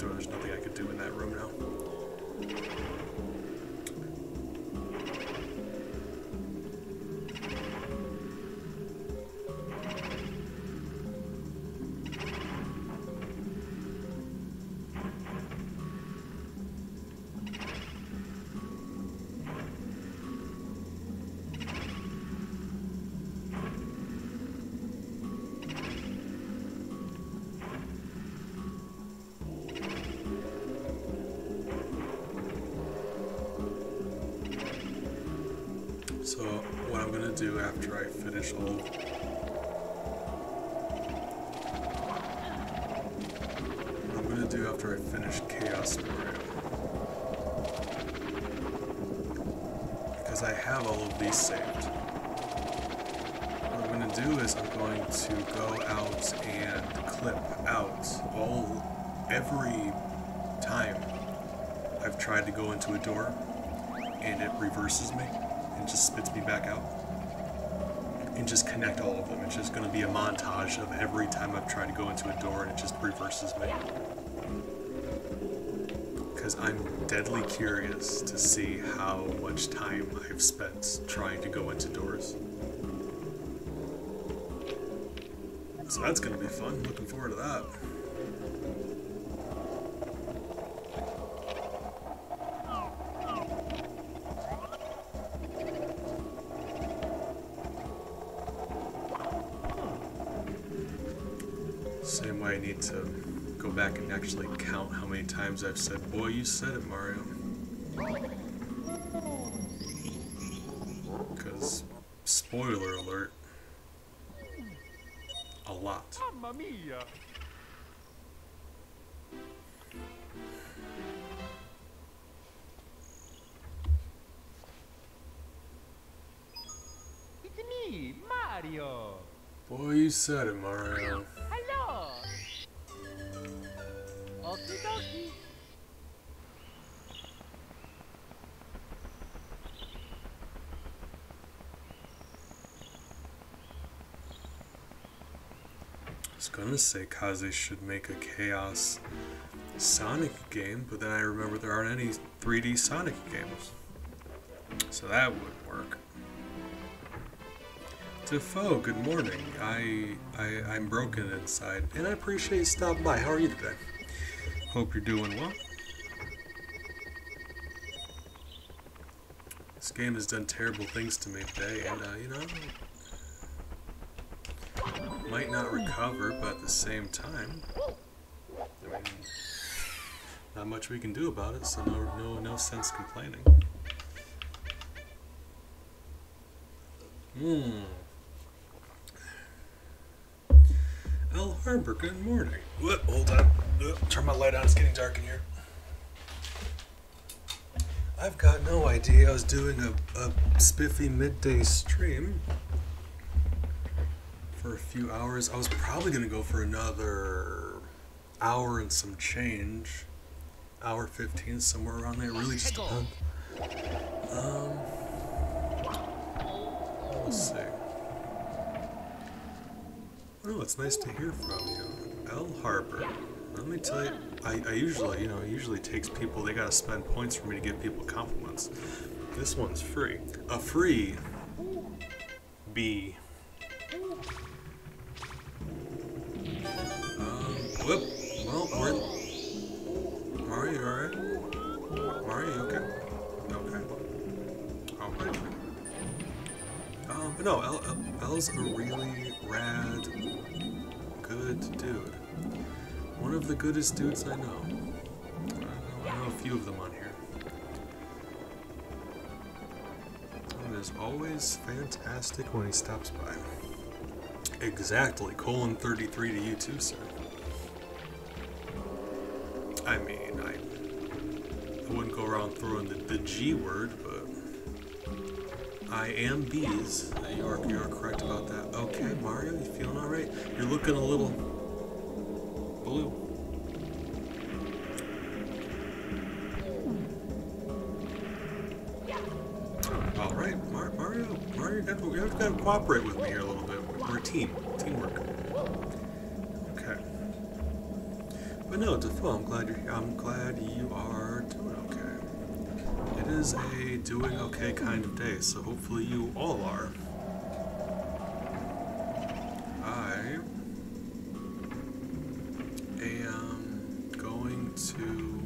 What I'm gonna do after I finish Chaos Mario. Because I have all of these saved. What I'm to do is I'm going to go out and clip out all every time I've tried to go into a door and it reverses me and just spits me back out. And just connect all of them. It's just going to be a montage of every time I've tried to go into a door and it just reverses me. Because I'm deadly curious to see how much time I've spent trying to go into doors. So that's going to be fun. Looking forward to that. Times I've said, Boy, you said it, Mario. Because, spoiler alert, a lot. Mamma mia! It's me, Mario! Boy, you said it, Mario. Gonna say Kaze should make a Chaos Sonic game, but then I remember there aren't any 3D Sonic games. So that wouldn't work. Defoe, good morning. I, I I'm broken inside, and I appreciate you stopping by. How are you today? Hope you're doing well. This game has done terrible things to me today, and uh, you know, might not recover, but at the same time, I mean, not much we can do about it. So no, no, no sense complaining. Hmm. Al Harper, good morning. Hold on. Whoop, turn my light on. It's getting dark in here. I've got no idea. I was doing a, a spiffy midday stream for a few hours. I was probably going to go for another hour and some change. Hour 15, somewhere around there. It really just depends. Um, let's see. Oh, it's nice to hear from you. L. Harper. Let me tell you, I, I usually, you know, it usually takes people, they gotta spend points for me to give people compliments. This one's free. A free B. whoop. Well, we're. Mario, you alright? Mario, you okay? Okay. Alright. Um, no, El, El, El's a really rad, good dude. One of the goodest dudes I know. I know, I know a few of them on here. And is always fantastic when he stops by. Exactly, colon 33 to you too, sir. Wouldn't throwing the, the G word, but I am bees. You are, you are correct about that. Okay, Mario, you feeling alright? You're looking a little blue. All right, Mar- Mario, Mario, you have, to, cooperate with me here a little bit. We're a team, teamwork. Okay. But no, Defoe, I'm glad you're. I'm glad you are doing okay. Is a doing okay kind of day, so hopefully you all are. I am going to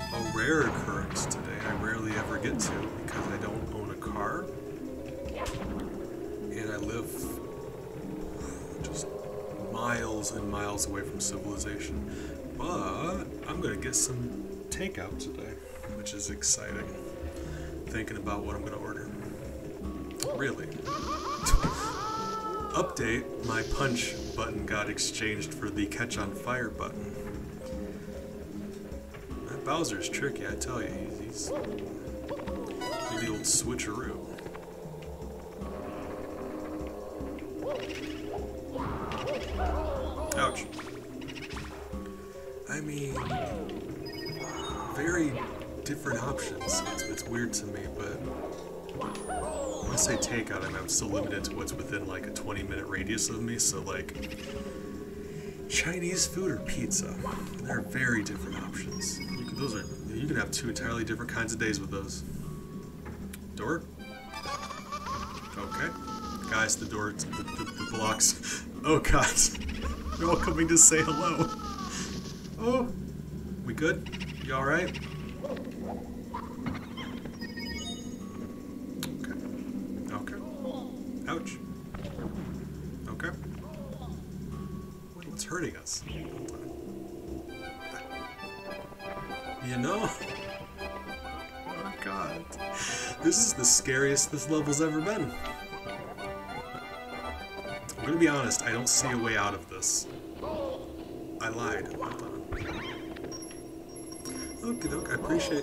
a rare occurrence today. I rarely ever get to because I don't own a car. And I live just miles and miles away from civilization. But I'm gonna get some takeout today, which is exciting. Thinking about what I'm gonna order. Really. *laughs* Update, my punch button got exchanged for the catch on fire button. That Bowser's tricky, I tell you. He's, he's, The old switcheroo. Weird to me, but when I say takeout, I mean, I'm still limited to what's within like a 20 minute radius of me, so like Chinese food or pizza. They're very different options. You can, those are you can have two entirely different kinds of days with those. Door? Okay. Guys, the door, the, the, the blocks. *laughs* Oh god. They're all coming to say hello. Oh. We good? You alright? Scariest this level's ever been. I'm gonna be honest, I don't see a way out of this. I lied. Hold on. I appreciate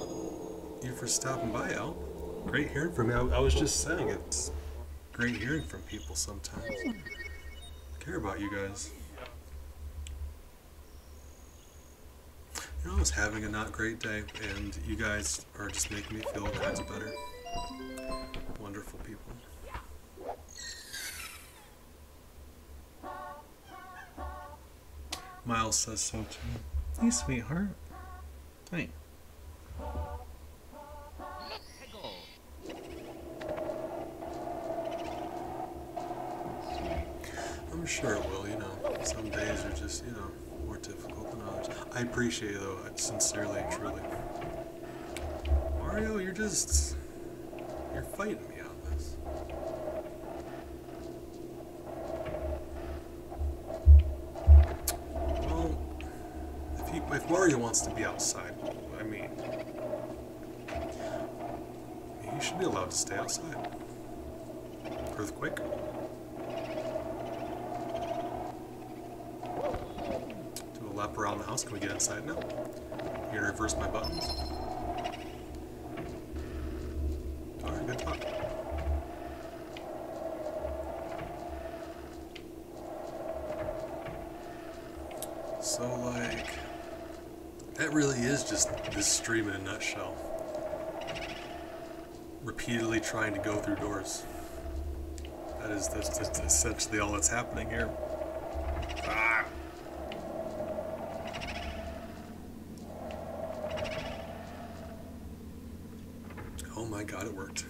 you for stopping by, Al. Great hearing from you. I, I was just saying, it's great hearing from people sometimes. I care about you guys. You know, I was having a not great day, and you guys are just making me feel of better. Wonderful people. Miles says so too. Hey, sweetheart. Hey. I'm sure it will, you know. Some days are just, you know, more difficult than others. I appreciate it, though, sincerely and truly. Mario, you're just. You're fighting me on this. Well, if, he, if Mario wants to be outside, I mean. He should be allowed to stay outside. Earthquake? Do a lap around the house. Can we get inside now? Here reverse my buttons. Alright, good talk. So, like, that really is stream in a nutshell. Repeatedly trying to go through doors. That is that's, that's essentially all that's happening here. Ah. Oh my god, it worked.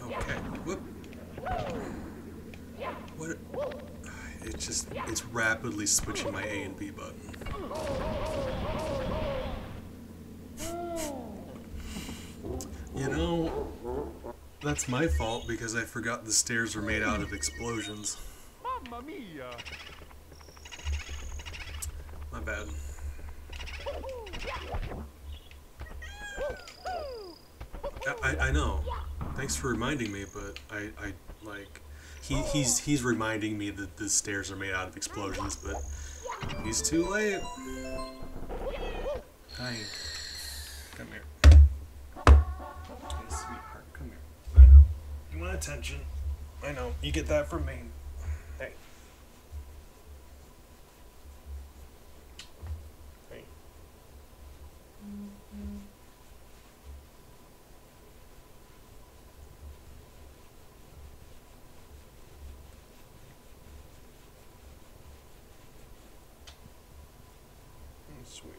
Okay. Whoop. What? It's just, it's switching my A and B button. You know, that's my fault because I forgot the stairs were made out of explosions. Mamma mia! My bad. I, I, I know. Thanks for reminding me, but I, I like he, he's he's reminding me that the stairs are made out of explosions, but he's too late. Hi. Come here. Hey, sweetheart, come here. I know. You want attention. I know. You get that from me. Hey. Hey. Mm, Sweetie.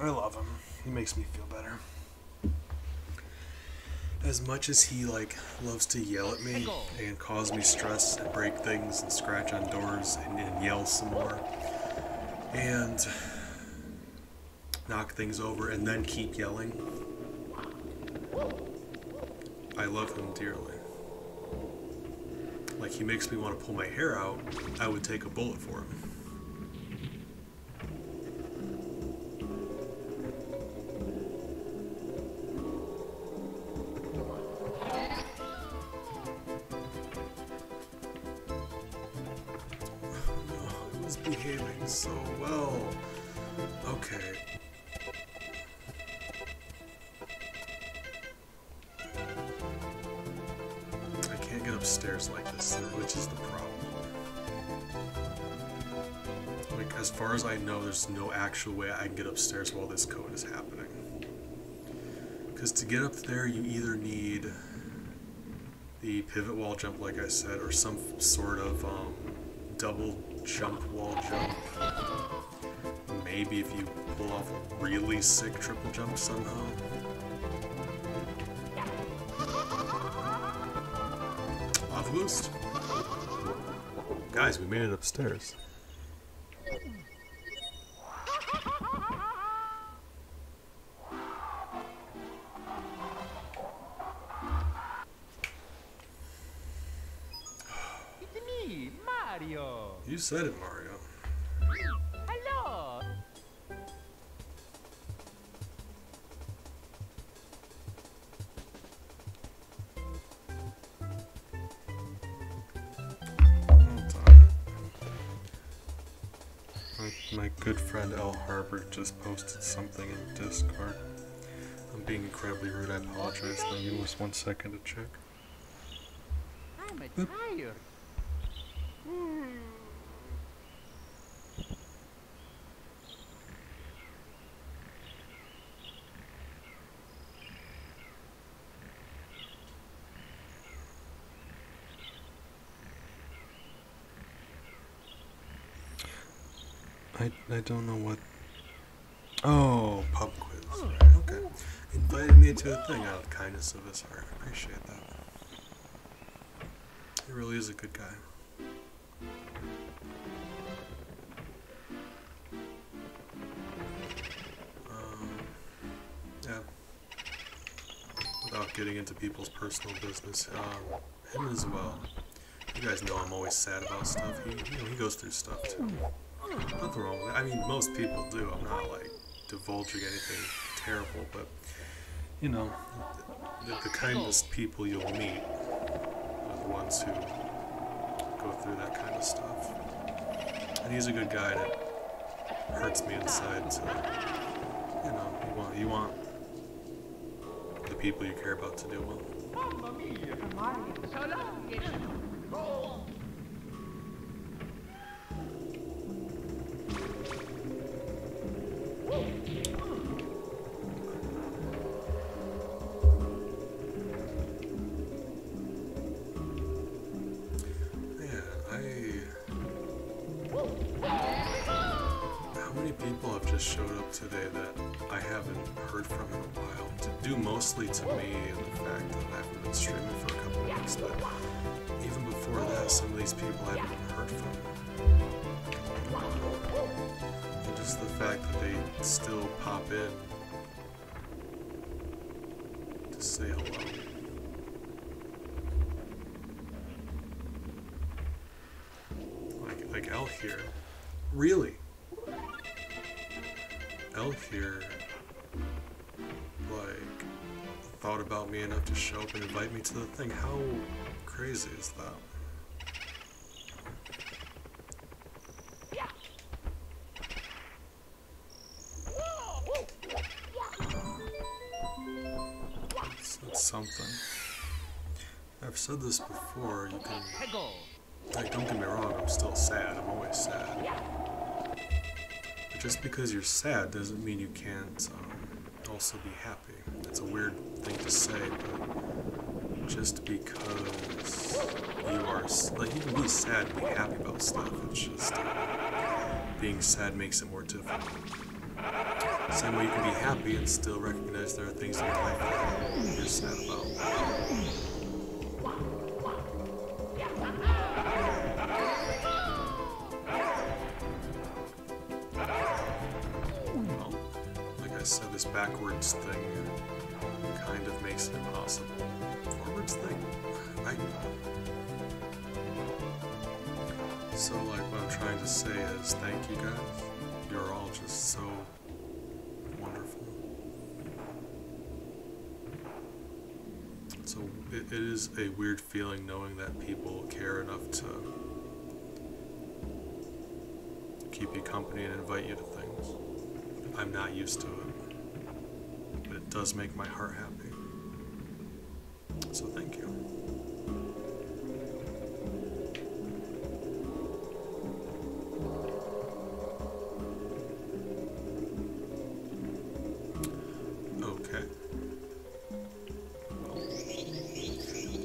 I love him. He makes me feel better. As much as he like loves to yell at me and cause me stress and break things and scratch on doors and, and yell some more and knock things over and then keep yelling, I love him dearly. Like he makes me want to pull my hair out. I would take a bullet for him. Because to get up there, you either need the pivot wall jump, like I said, or some sort of um, double jump wall jump. Maybe if you pull off a really sick triple jump somehow. Lava boost. Guys, we made it upstairs. Said it, Mario. Hello. My, my good friend L. Harper just posted something in Discord. I'm being incredibly rude. I apologize. Give me just one second to check. I'm tired. I, don't know what. Oh, pub quiz. Right, okay. Invited me to a thing out of the kindness of his heart. I appreciate that. He really is a good guy. Um, yeah. Without getting into people's personal business, um, him as well. You guys know I'm always sad about stuff. He, you know, he goes through stuff too. Nothing wrong with it. I mean, most people do. I'm not like divulging anything terrible, but you know, the, the kindest people you'll meet are the ones who go through that kind of stuff. And he's a good guy that hurts me inside. So, you know, you want you want the people you care about to do well. The fact that they still pop in to say hello. Like, like here. Really? L here, like, thought about me enough to show up and invite me to the thing. How crazy is that? Something. I've said this before, you can like, don't get me wrong, I'm still sad. I'm always sad. But just because you're sad doesn't mean you can't um, also be happy. It's a weird thing to say, but just because you are like you can be sad and be happy about stuff. It's just uh, being sad makes it more difficult. Same way you can be happy and still recognize there are things in your life that you're sad about. Well, like I said, this backwards thing kind of makes it impossible. Forwards thing? I. So, like, what I'm trying to say is thank you guys. You're all just so wonderful. So, it, it is a weird feeling knowing that people care enough to keep you company and invite you to things. I'm not used to it, but it does make my heart happy. So thank you.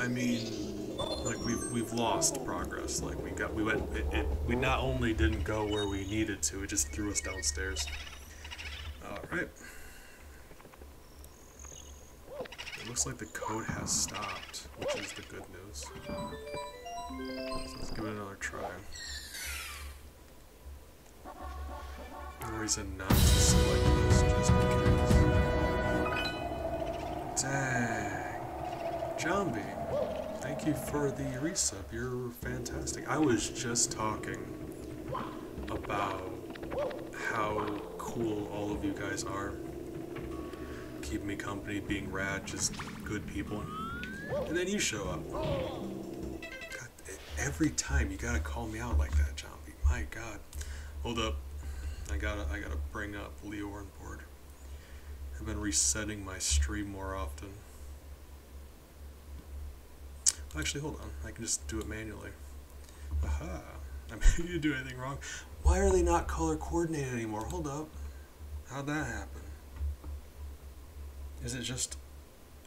I mean, like we've we've lost progress. Like we got we went it, it we not only didn't go where we needed to, it just threw us downstairs. All right. It looks like the code has stopped, which is the good news. So let's give it another try. No reason not to select this just because. Dang. Jambi, thank you for the resub. You're fantastic. I was just talking about how cool all of you guys are. Keep me company, being rad, just good people. And then you show up. God, every time you gotta call me out like that, Jambi. My God. Hold up. I gotta I gotta bring up Leo on board. I've been resetting my stream more often. Actually, hold on. I can just do it manually. Aha. *laughs* I mean, you do anything wrong. Why are they not color coordinated anymore? Hold up. How'd that happen? Is it just...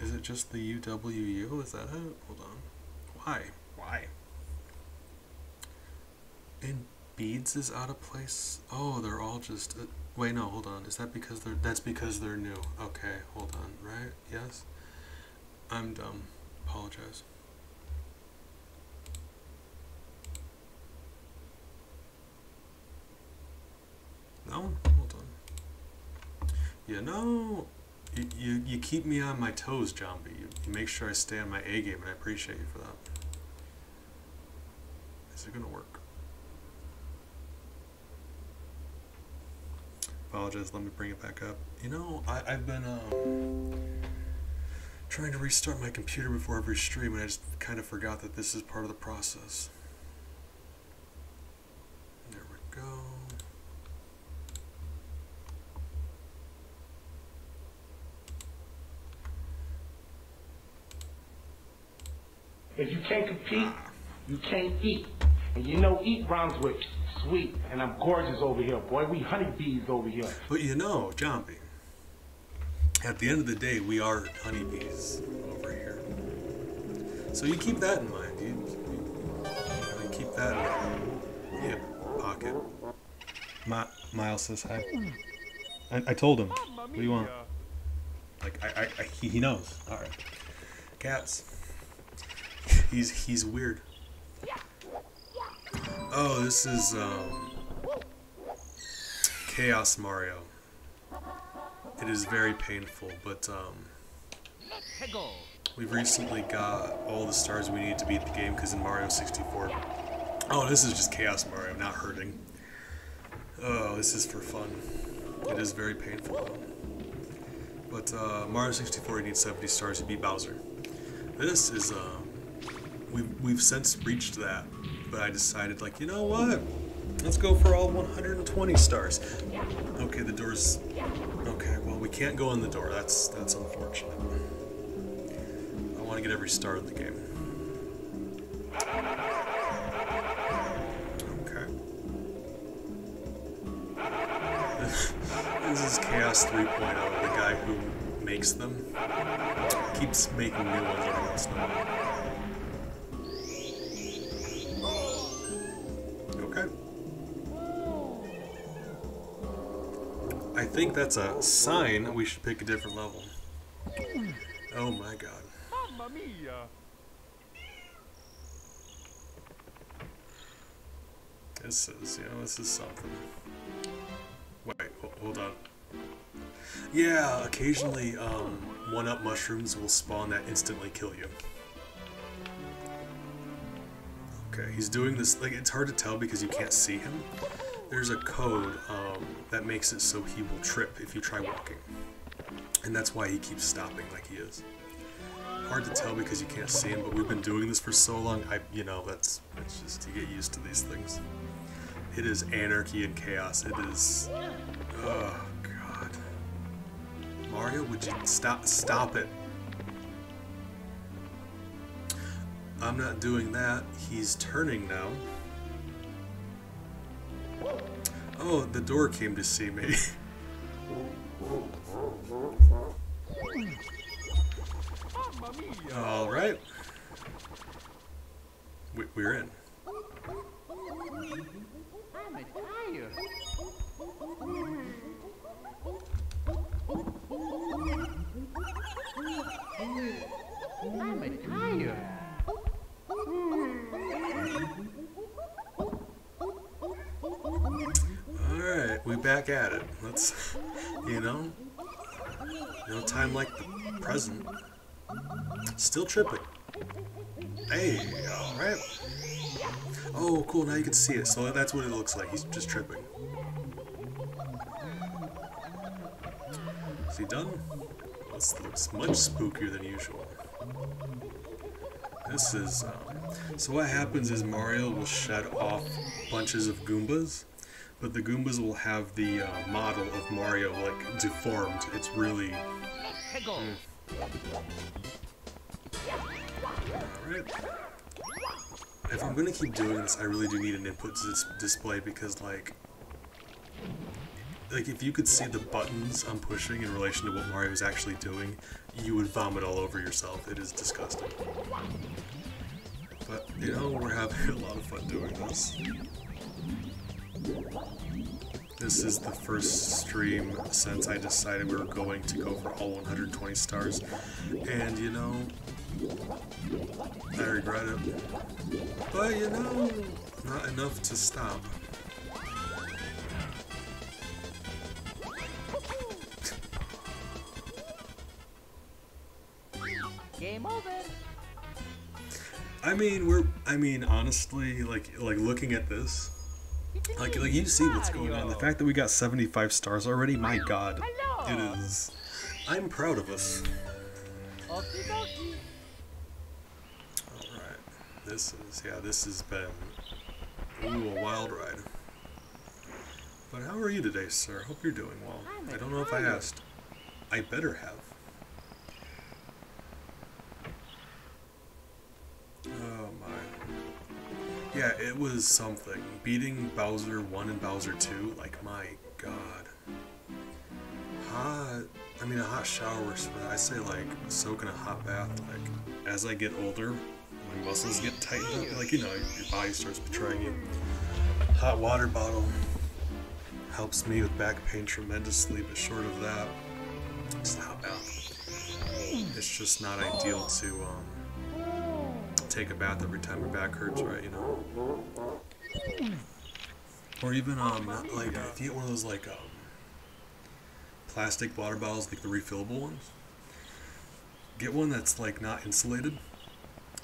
Is it just the UWU? Is that it? Hold on. Why? Why? And beads is out of place? Oh, they're all just... Uh, wait, no, hold on. Is that because they're... That's because they're new. Okay, hold on. Right? Yes? I'm dumb. Apologize. No? Hold on. You know, you, you, you keep me on my toes, Jambi. You, you make sure I stay on my A game, and I appreciate you for that. Is it gonna work? Apologize, let me bring it back up. You know, I, I've been um, trying to restart my computer before every stream, and I just kind of forgot that this is part of the process. There we go. If you can't compete, you can't eat. And you know eat rhymes with sweet. And I'm gorgeous over here, boy. We honeybees over here. But you know, Jambi, at the end of the day, we are honeybees over here. So you keep that in mind. You, you, you keep that in your pocket. My, Miles says hi. I, I told him. What do you want? Like, I, I, I he, he knows. All right. Cats. He's he's weird. Oh, this is um, Chaos Mario. It is very painful, but um, we've recently got all the stars we need to beat the game because in Mario 64. Oh, this is just Chaos Mario, not hurting. Oh, this is for fun. It is very painful though. But uh, Mario 64, you need 70 stars to beat Bowser. This is um, we've we've since reached that, but I decided like you know what, let's go for all 120 stars. Okay, the door's okay. Well, we can't go in the door. That's that's unfortunate. I want to get every star in the game. Okay. *laughs* this is Chaos 3.0. The guy who makes them keeps making new ones every once in a while. Think that's a sign we should pick a different level. Oh my god. Mamma mia. This is, you know, this is something. Wait, hold on. Yeah, occasionally, um, one-up mushrooms will spawn that instantly kill you. Okay, he's doing this, like, it's hard to tell because you can't see him. There's a code, um, that makes it so he will trip if you try walking. And that's why he keeps stopping like he is. Hard to tell because you can't see him, but we've been doing this for so long, I, you know, that's, it's just, to get used to these things. It is anarchy and chaos. It is. Oh God. Mario, would you stop? Stop it. I'm not doing that. He's turning now. Oh, the door came to see me. *laughs* All right. We, we're in. I'm a tire. I'm a tire. All right, we back at it. Let's, you know, no time like the present. Still tripping. Hey, all right. Oh, cool. Now you can see it. So that's what it looks like. He's just tripping. Is he done? This looks much spookier than usual. This is. Um, so what happens is Mario will shed off bunches of Goombas, but the Goombas will have the uh, model of Mario like deformed. It's really. Alright. If I'm gonna keep doing this, I really do need an input dis- display because, like, like if you could see the buttons I'm pushing in relation to what Mario is actually doing, you would vomit all over yourself. It is disgusting. But you know, we're having a lot of fun doing this. This is the first stream since I decided we were going to go for all 120 stars, and you know, I regret it. But you know, not enough to stop. Game over. I mean, we're. I mean, honestly, like like looking at this, like like you see what's going on. The fact that we got 75 stars already, my God, it is. I'm proud of us. Alright. This is, yeah, this has been, ooh, a wild ride. But how are you today, sir? Hope you're doing well. I don't know if I asked. I better have. My. Yeah, it was something. Beating Bowser 1 and Bowser 2, like, my god. Hot. I mean, a hot shower. I say, like, soak in a hot bath. Like, as I get older, my muscles get tightened up. Like, you know, your body starts betraying you. Hot water bottle helps me with back pain tremendously, but short of that, it's. It's just not ideal to um, take a bath every time your back hurts, right? You know. Or even um, like if you get one of those like um, plastic water bottles, like the refillable ones. Get one that's like not insulated,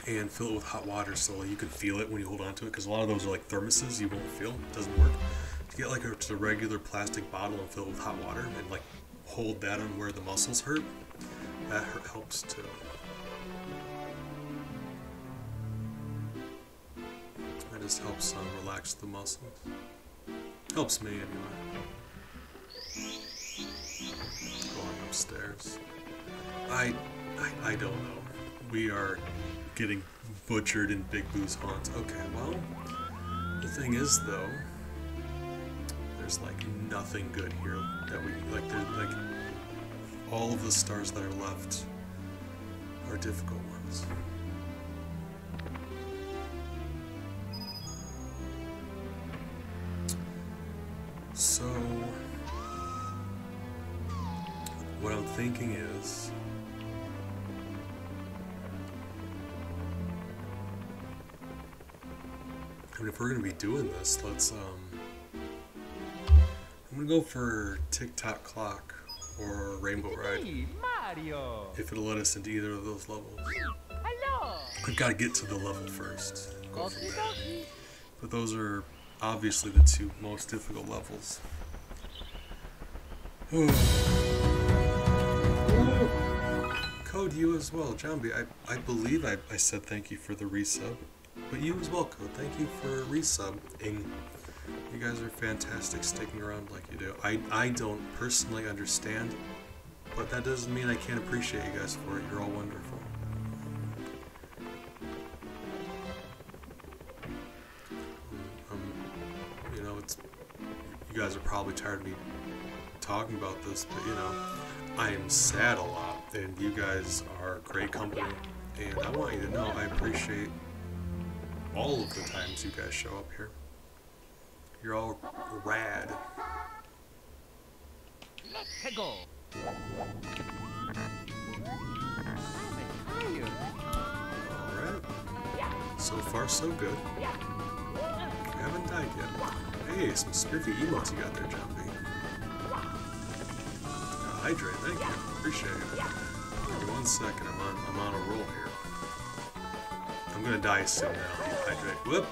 and fill it with hot water so like, you can feel it when you hold onto it. Because a lot of those are like thermoses, you won't feel. It doesn't work. To get like a, just a regular plastic bottle and fill it with hot water and like hold that on where the muscles hurt. That helps too. That just helps um, relax the muscles. Helps me anyway. Going upstairs. I, I, I don't know. We are getting butchered in Big Boo's haunts. Okay, well, the thing is though, there's like nothing good here that we like. Like all of the stars that are left are difficult ones. So, what I'm thinking is. I mean, if we're gonna be doing this, let's um. I'm gonna go for Tick Tock Clock or Rainbow Ride Hey, Mario. if it'll let us into either of those levels. Hello. I've got to get to the level first. Go from Okie there. dokie. But those are obviously the two most difficult levels. *sighs* Code you as well, Jambi. I, I believe I, I said thank you for the resub. But you as well, Code. Thank you for resubbing You guys are fantastic sticking around like you do. I, I don't personally understand, but that doesn't mean I can't appreciate you guys for it. You're all wonderful. You guys are probably tired of me talking about this, but you know, I am sad a lot, and you guys are great company, and I want you to know I appreciate all of the times you guys show up here. You're all rad. Let's go. Alright. So far, so good. Haven't died yet. Hey, some spiffy emotes you got there, B. Uh, hydrate, thank you. Appreciate it. One second, I'm on, I'm on a roll here. I'm gonna die soon now. Hydrate. Whoop!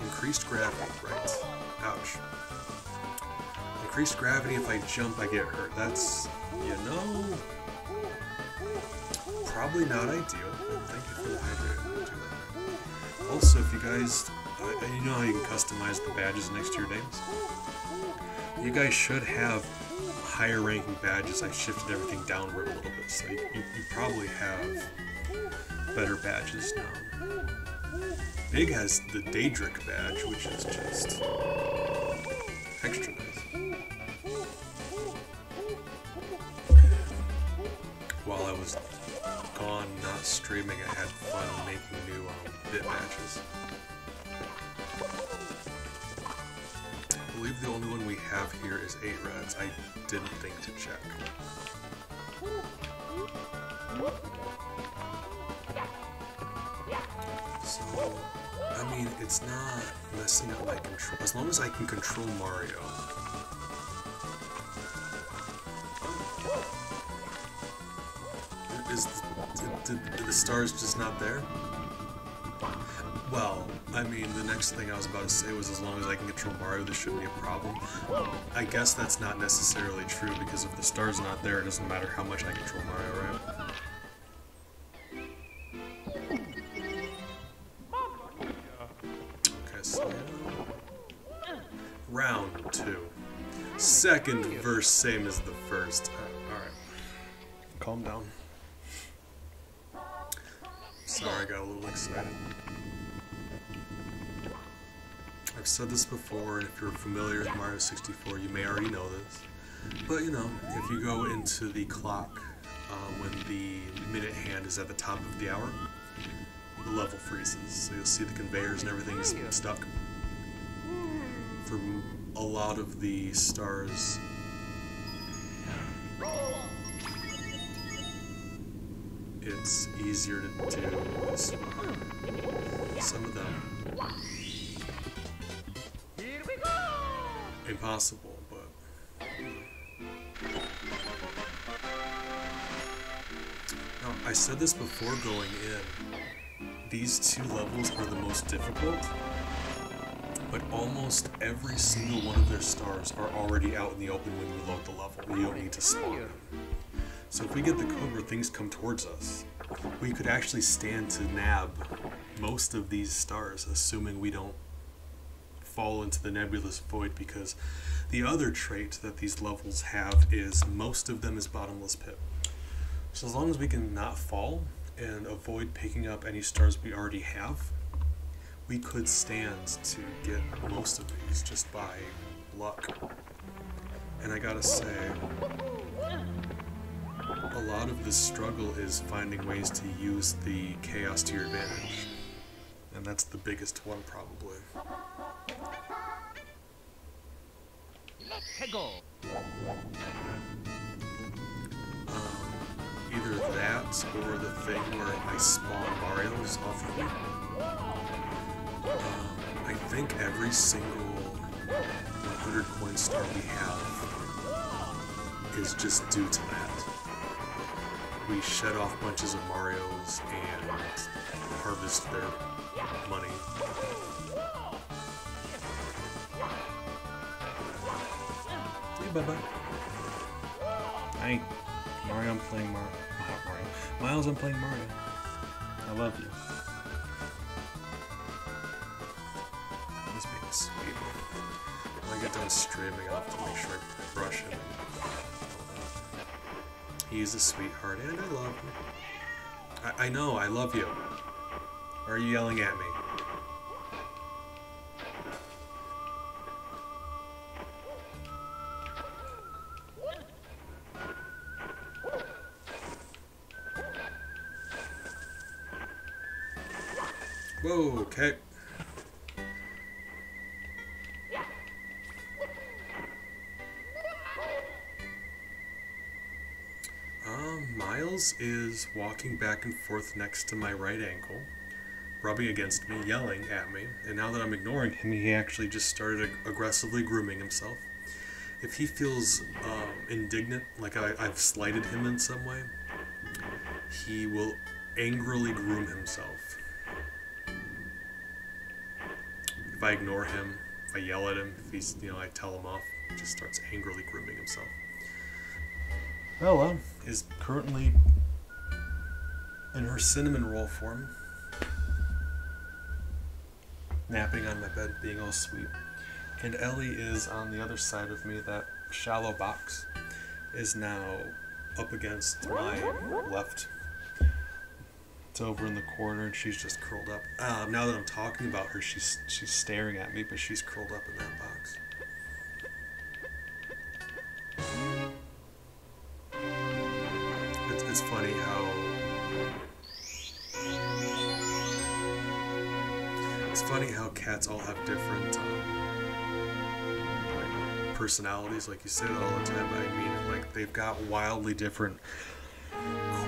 Increased gravity, right. Ouch. Increased gravity, if I jump, I get hurt. That's, you know, probably not ideal. If you guys, uh, you know how you can customize the badges next to your names? You guys should have higher ranking badges. I shifted everything downward a little bit, so you, you, you probably have better badges now. Big has the Daedric badge, which is just here is 8 reds. I didn't think to check. So, I mean, it's not messing up my control. As long as I can control Mario. Is the, did, did the stars just not there? I mean, the next thing I was about to say was as long as I can control Mario, this shouldn't be a problem. I guess that's not necessarily true because if the star's not there, it doesn't matter how much I control Mario, right? Okay, so round two. Second verse, same as the first. Alright. Calm down. Said this before, and if you're familiar with Mario 64, you may already know this. But you know, if you go into the clock uh, when the minute hand is at the top of the hour, the level freezes. So you'll see the conveyors and everything is stuck. For a lot of the stars, it's easier to do this. Some of them impossible, but. Now, I said this before going in. These two levels are the most difficult, but almost every single one of their stars are already out in the open when you load the level. You don't need to spawn them. So if we get the code where things come towards us, we could actually stand to nab most of these stars, assuming we don't fall into the nebulous void because the other trait that these levels have is most of them is bottomless pit. So as long as we can not fall and avoid picking up any stars we already have, we could stand to get most of these just by luck. And I gotta say, a lot of this struggle is finding ways to use the chaos to your advantage. And that's the biggest one probably. Go. Either that or the thing where I spawn Mario's off of. Um, I think every single 100 coin star we have is just due to that. We shed off bunches of Marios and harvest their money. Okay, bye-bye. Hey, Mario, I'm playing Mario. Mario. Miles, I'm playing Mario. I love you. He's being sweet. When I get done streaming, I'll have to make sure I brush him. He's a sweetheart, and I love him. I, I know, I love you. Or are you yelling at me? Whoa, okay. Um, Miles is walking back and forth next to my right ankle, rubbing against me, yelling at me, and now that I'm ignoring him, he actually just started ag- aggressively grooming himself. If he feels um, indignant, like I, I've slighted him in some way, he will angrily groom himself. I ignore him, if I yell at him, if he's, you know, I tell him off, he just starts angrily grooming himself. Bella is currently in her cinnamon roll form, napping on my bed, being all sweet. And Ellie is on the other side of me, that shallow box is now up against my left. Over in the corner and she's just curled up. Um, now that I'm talking about her, she's she's staring at me, but she's curled up in that box. It's, it's funny how it's funny how cats all have different um, personalities. Like you that all the time, I mean. Like they've got wildly different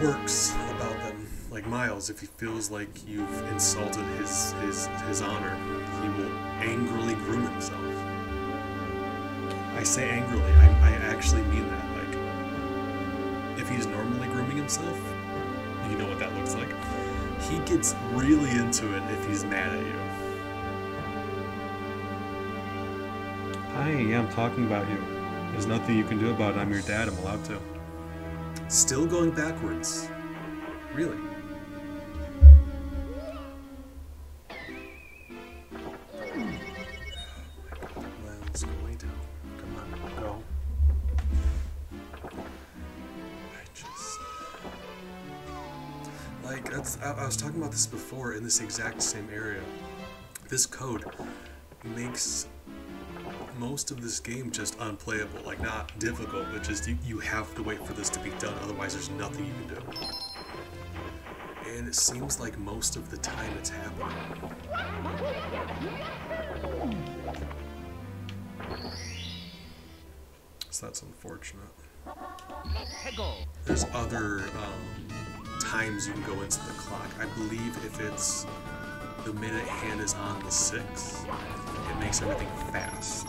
quirks about them. Like Miles, if he feels like you've insulted his his his honor, he will angrily groom himself. I say angrily. I, I actually mean that. Like, if he's normally grooming himself, you know what that looks like. He gets really into it if he's mad at you. Hi, yeah, I'm talking about you. There's nothing you can do about it. I'm your dad. I'm allowed to. Still going backwards. Really? Let's go lay down. Come on, go. Like that's. I was talking about this before in this exact same area. This code makes most of this game just unplayable. Like not difficult, but just you, you have to wait for this to be done. Otherwise, there's nothing you can do. And it seems like most of the time it's happening. So that's unfortunate. There's other um, times you can go into the clock. I believe if it's the minute hand is on the six, it makes everything fast.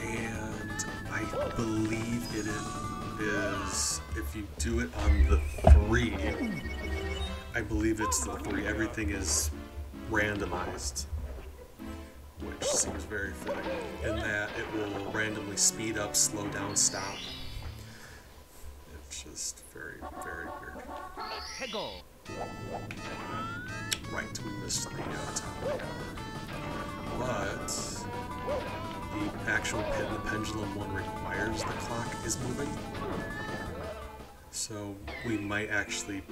And I believe it is if you do it on the three. I believe it's the three. Everything is randomized which seems very fitting, in that it will randomly speed up, slow down, stop. It's just very, very weird. Right, we missed the uh, top of the hour. But the actual pin, the pendulum one requires the clock is moving. So we might actually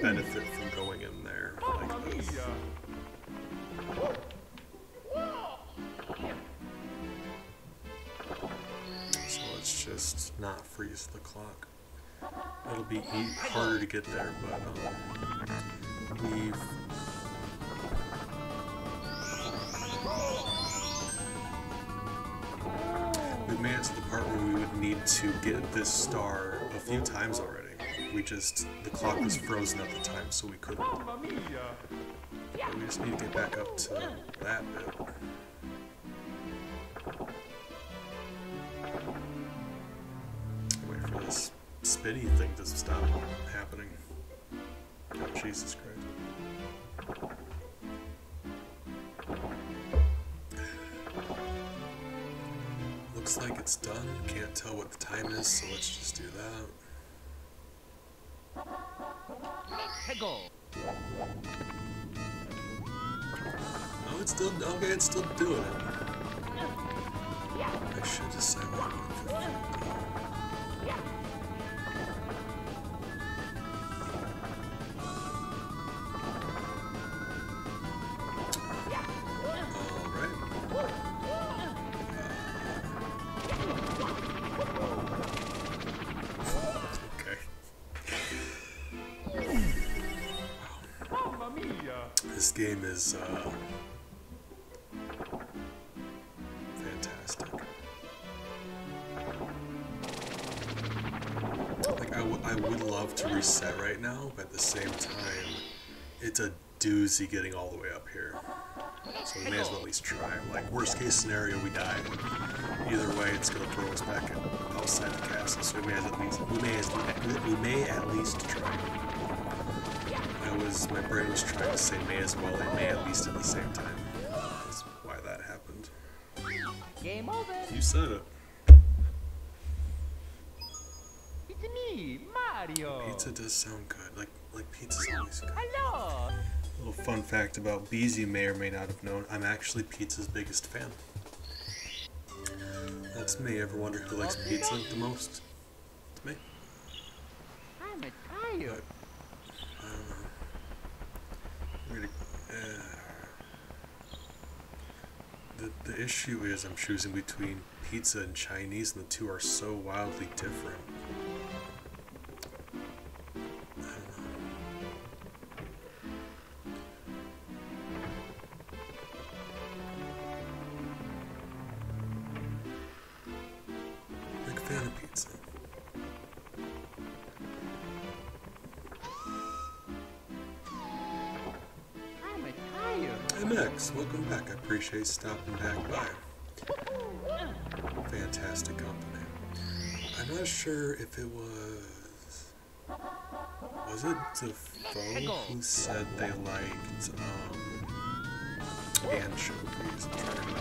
benefit from going in there like this. So let's just not freeze the clock. It'll be harder to get there, but um, we've we've made it to the part where we would need to get this star a few times already. We just the clock was frozen at the time, so we couldn't. We just need to get back up to that bit. Wait for this spinny thing to stop happening. Oh, Jesus Christ. Looks like it's done. Can't tell what the time is, so let's just do that. 해고 Oh, it's still okay. It's still doing it. I should have said that. Alright. I, would love to reset right now, but at the same time, it's a doozy getting all the way up here. So we may as well at least try. Like worst case scenario, we die. Either way, it's gonna throw us back outside the castle. So we may as at least we may as we may at least try. I was my brain was trying to say may as well and may at least at the same time. That's why that happened. Game over! You said it. Pizza does sound good. Like like pizza's always good. Hello! A Little fun fact about Bees you may or may not have known, I'm actually pizza's biggest fan. That's me. Ever wonder who likes pizza the most? It's me. I'm tired. Know. I'm gonna, uh, the, the issue is I'm choosing between pizza and Chinese, and the two are so wildly different. Back by. Fantastic company. I'm not sure if it was. Was it Defoe who said they liked um, anchovies?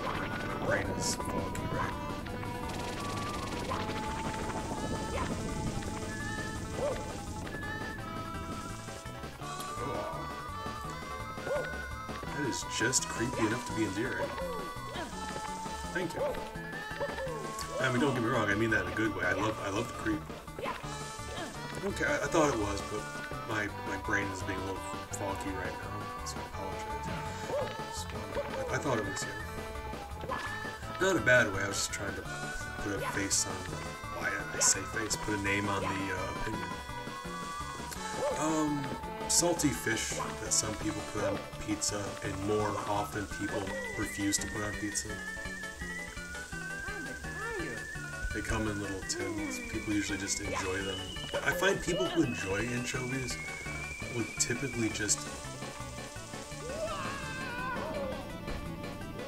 My brain is foggy right now. Just creepy enough to be endearing. Thank you. I mean, don't get me wrong. I mean that in a good way. I love, I love the creep. Okay, I, I thought it was, but my my brain is being a little foggy right now, so I apologize. Wanted- I, I thought it was you. Not in a bad way. I was just trying to put a face on. Why I say face? Put a name on the uh, opinion. Um, salty fish that some people put on pizza, and more often people refuse to put on pizza. They come in little tins. People usually just enjoy them. I find people who enjoy anchovies would typically just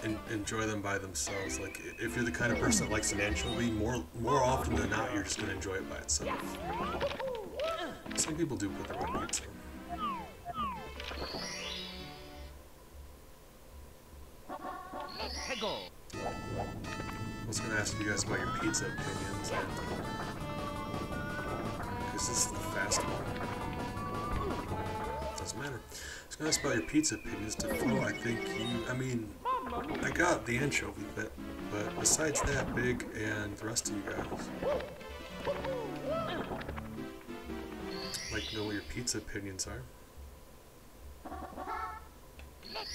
en- enjoy them by themselves. Like if you're the kind of person that likes an anchovy, more more often than not, you're just gonna enjoy it by itself. Some people do put them on pizza. Was gonna ask you guys about your pizza opinions. Because this is the fast one. Doesn't matter. I was gonna ask about your pizza opinions. To Flo, I think you. I mean, I got the anchovy bit, but besides that, Big and the rest of you guys, I'd like to know what your pizza opinions are.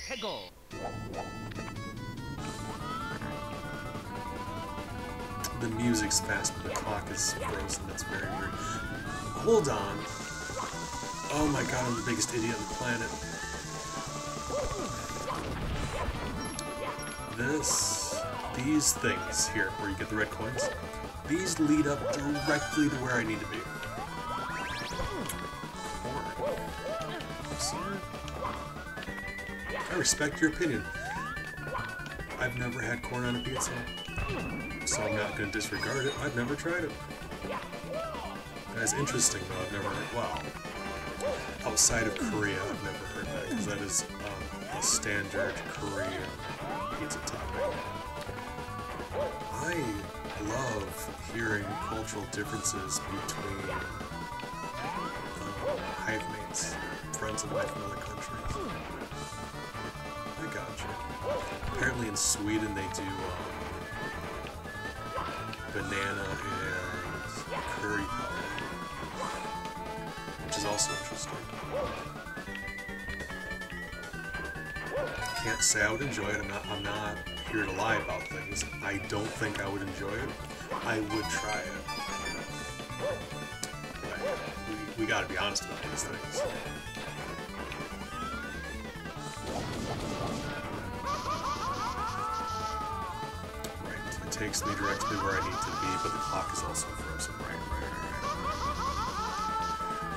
Hegel. The music's fast, but the clock is frozen. That's very weird. Hold on. Oh my god, I'm the biggest idiot on the planet. This, these things here, where you get the red coins, these lead up directly to where I need to be. I respect your opinion. I've never had corn on a pizza so I'm not going to disregard it. I've never tried it. That's interesting, though. I've never heard. Wow. Outside of Korea, I've never heard that because that is um, a standard Korean pizza topping. I love hearing cultural differences between um, hive mates, friends of mine from other countries. I gotcha. Apparently in Sweden they do. Um, banana and curry powder, which is also interesting. Can't say I would enjoy it. I'm not. I'm not here to lie about things. I don't think I would enjoy it. I would try it. But we, we got to be honest about these things. Takes me directly where I need to be, but the clock is also frozen. Right. Right. Right.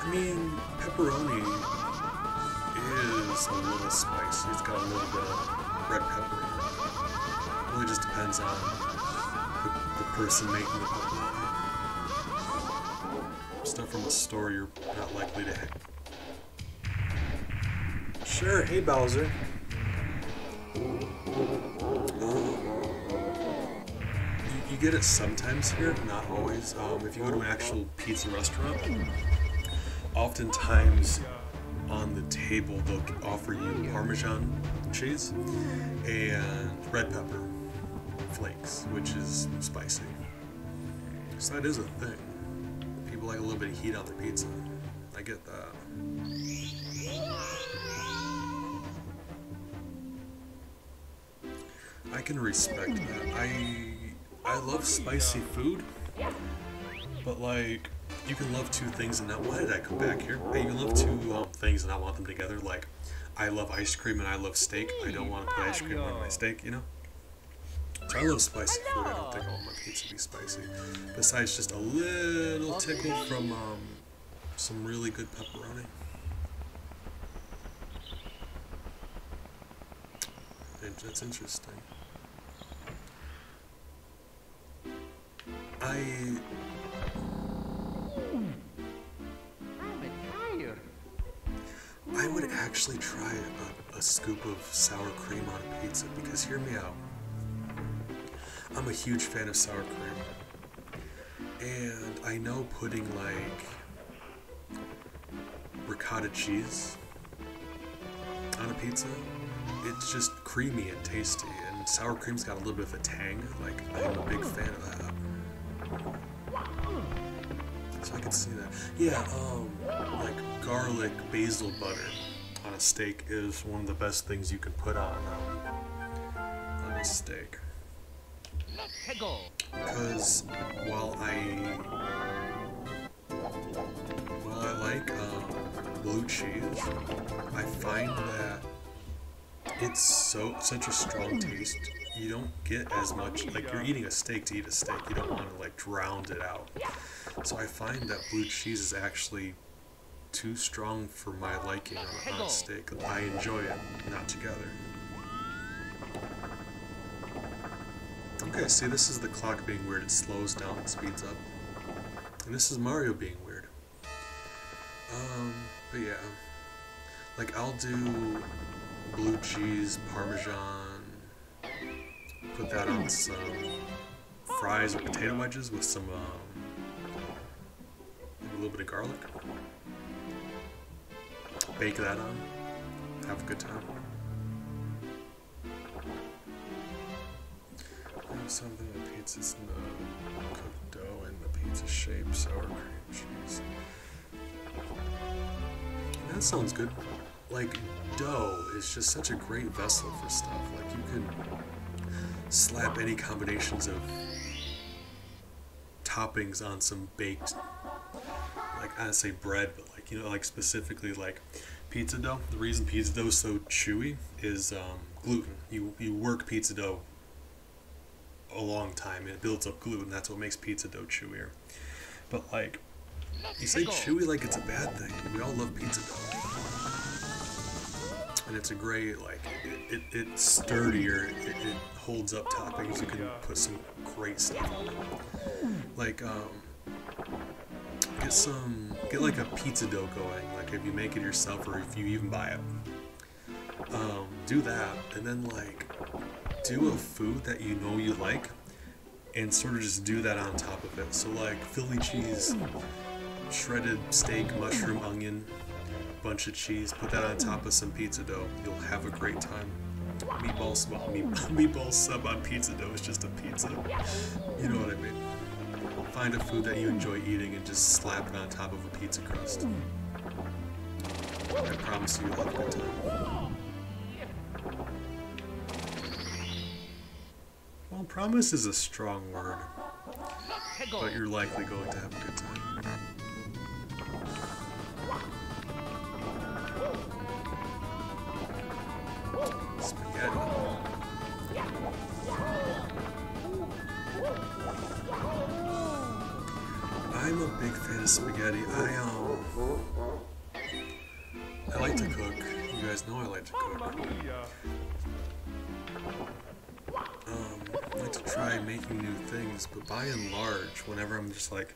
I mean, pepperoni is a little spicy. It's got a little bit of red pepper in it. Really just depends on the, the person making the pepperoni. Stuff from a store you're not likely to hit. Sure, hey Bowser. You, get it sometimes here, not always. Um, if you go to an actual pizza restaurant, oftentimes on the table they'll offer you Parmesan cheese and red pepper flakes, which is spicy. So that is a thing. People like a little bit of heat on their pizza. I get that. I can respect that. I I love spicy food, but like you can love two things and not. Why did I come back here? Can love two um, things and not want them together. Like I love ice cream and I love steak. I don't want to put ice cream on my steak. You know. So I love spicy food. I don't think all my pizza be spicy. Besides just a little tickle from um, some really good pepperoni. That's interesting. I. I would actually try a, a scoop of sour cream on a pizza because hear me out. I'm a huge fan of sour cream. And I know putting like ricotta cheese on a pizza, it's just creamy and tasty. And sour cream's got a little bit of a tang. Like, I'm a big fan of that. So I can see that. Yeah, um, like garlic basil butter on a steak is one of the best things you can put on um, on a steak. Because while I while I like um, blue cheese, I find that it's so such a strong taste. You don't get as much like you're eating a steak to eat a steak. You don't want to like drown it out. So I find that blue cheese is actually too strong for my liking on, a- on steak. I enjoy it, not together. Okay, see, this is the clock being weird. It slows down and speeds up. And this is Mario being weird. Um, but yeah. Like, I'll do blue cheese, parmesan, put that on some fries or potato wedges with some, um, a little bit of garlic. Bake that on. Have a good time. I have something with pizza's no cooked dough in the pizza shape, sour cream cheese. That sounds good. Like dough is just such a great vessel for stuff. Like you can slap any combinations of toppings on some baked like I say bread, but like you know, like specifically like pizza dough. The reason pizza dough is so chewy is um, gluten. You you work pizza dough a long time and it builds up gluten. That's what makes pizza dough chewier. But like you say chewy like it's a bad thing. We all love pizza dough. And it's a great like it, it, it's sturdier. It, it holds up toppings. You can put some great stuff on it. Like um get some get like a pizza dough going like if you make it yourself or if you even buy it um, do that and then like do a food that you know you like and sort of just do that on top of it so like philly cheese shredded steak mushroom onion bunch of cheese put that on top of some pizza dough you'll have a great time meatball sub meat, *laughs* meatball sub on pizza dough is just a pizza you know what i mean find a food that you enjoy eating and just slap it on top of a pizza crust. I promise you you'll have a good time. Well, promise is a strong word, but you're likely going to have a good time. Spaghetti. I'm a big fan of spaghetti. I um, I like to cook. You guys know I like to cook. Um, I like to try making new things, but by and large, whenever I'm just like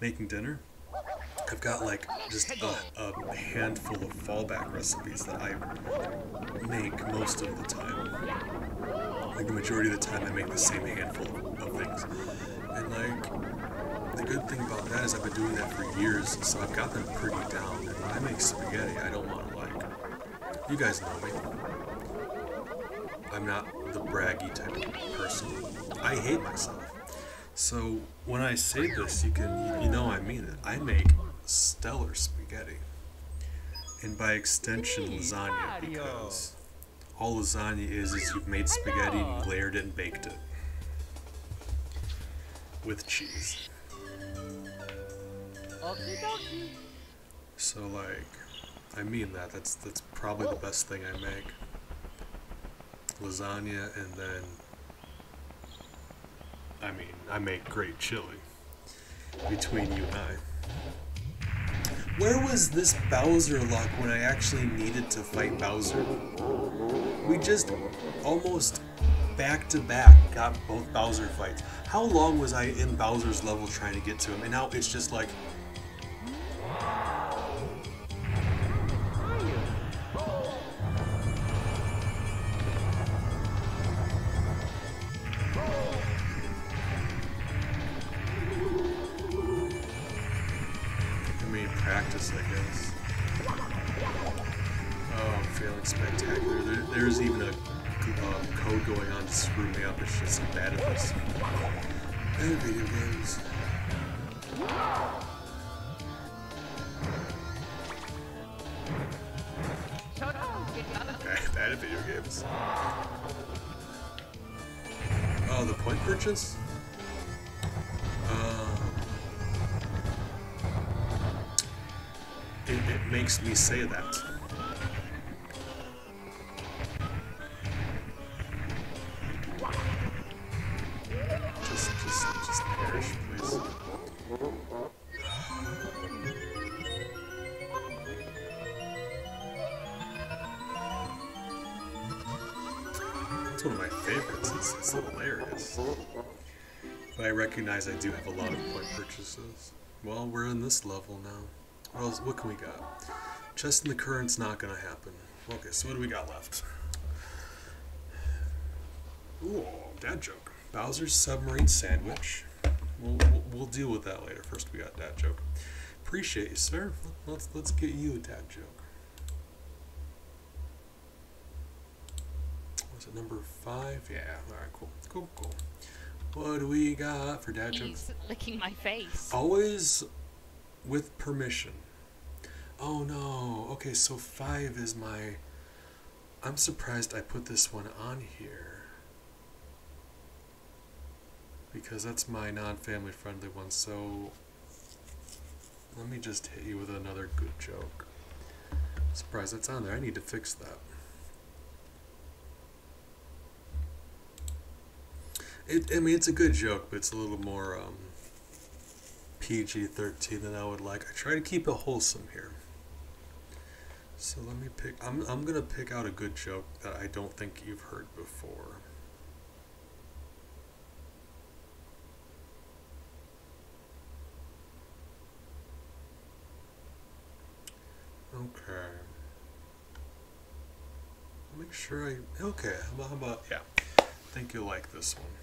making dinner, I've got like just a, a handful of fallback recipes that I make most of the time. Like the majority of the time, I make the same handful of things. And like, the good thing about that is I've been doing that for years, so I've got them pretty down. And when I make spaghetti, I don't want to like. You guys know me. I'm not the braggy type of person. I hate myself. So when I say this, you can you know I mean it. I make stellar spaghetti, and by extension lasagna because all lasagna is is you've made spaghetti and you layered it and baked it with cheese. So like, I mean that. That's that's probably the best thing I make. Lasagna and then, I mean, I make great chili. Between you and I. Where was this Bowser luck when I actually needed to fight Bowser? We just almost back to back got both Bowser fights. How long was I in Bowser's level trying to get to him? And now it's just like I do have a lot of point purchases. Well, we're in this level now. What else? What can we got? Chest in the current's not gonna happen. Okay, so what do we got left? Ooh, dad joke. Bowser's submarine sandwich. We'll, we'll, we'll deal with that later. First, we got dad joke. Appreciate you, sir. Let's let's get you a dad joke. Was it number five? Yeah. All right. Cool. Cool. Cool. What do we got for dad jokes? He's licking my face. Always with permission. Oh no. Okay, so five is my. I'm surprised I put this one on here. Because that's my non family friendly one, so. Let me just hit you with another good joke. Surprise, that's on there. I need to fix that. It, I mean, it's a good joke, but it's a little more um, PG 13 than I would like. I try to keep it wholesome here. So let me pick. I'm, I'm going to pick out a good joke that I don't think you've heard before. Okay. Make sure I. Okay, how about, how about. Yeah. I think you'll like this one.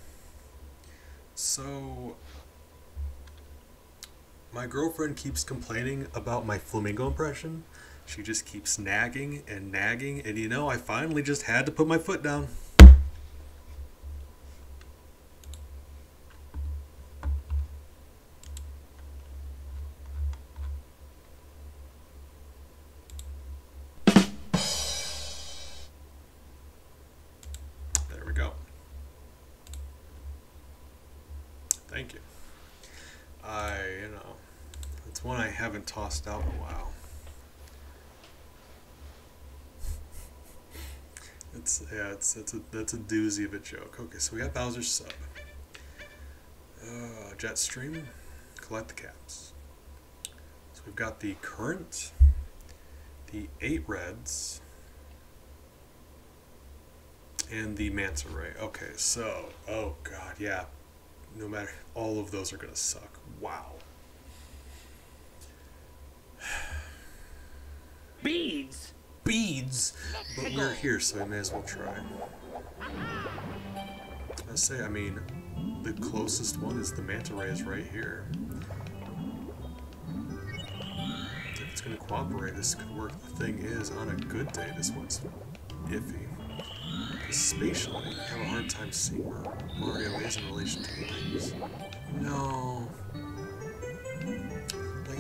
So, my girlfriend keeps complaining about my flamingo impression. She just keeps nagging and nagging, and you know, I finally just had to put my foot down. Tossed out a while. It's yeah, it's it's a that's a doozy of a joke. Okay, so we got Bowser's sub. Uh, Jetstream, collect the caps. So we've got the current, the eight reds, and the manta ray. Okay, so oh god, yeah. No matter all of those are gonna suck. Wow. Beads. beads, but we're here, so I may as well try. I say, I mean, the closest one is the manta ray is right here. If it's gonna cooperate, this could work. The thing is, on a good day, this one's iffy. Because spatially, I have a hard time seeing where Mario is in relation to the rings. No.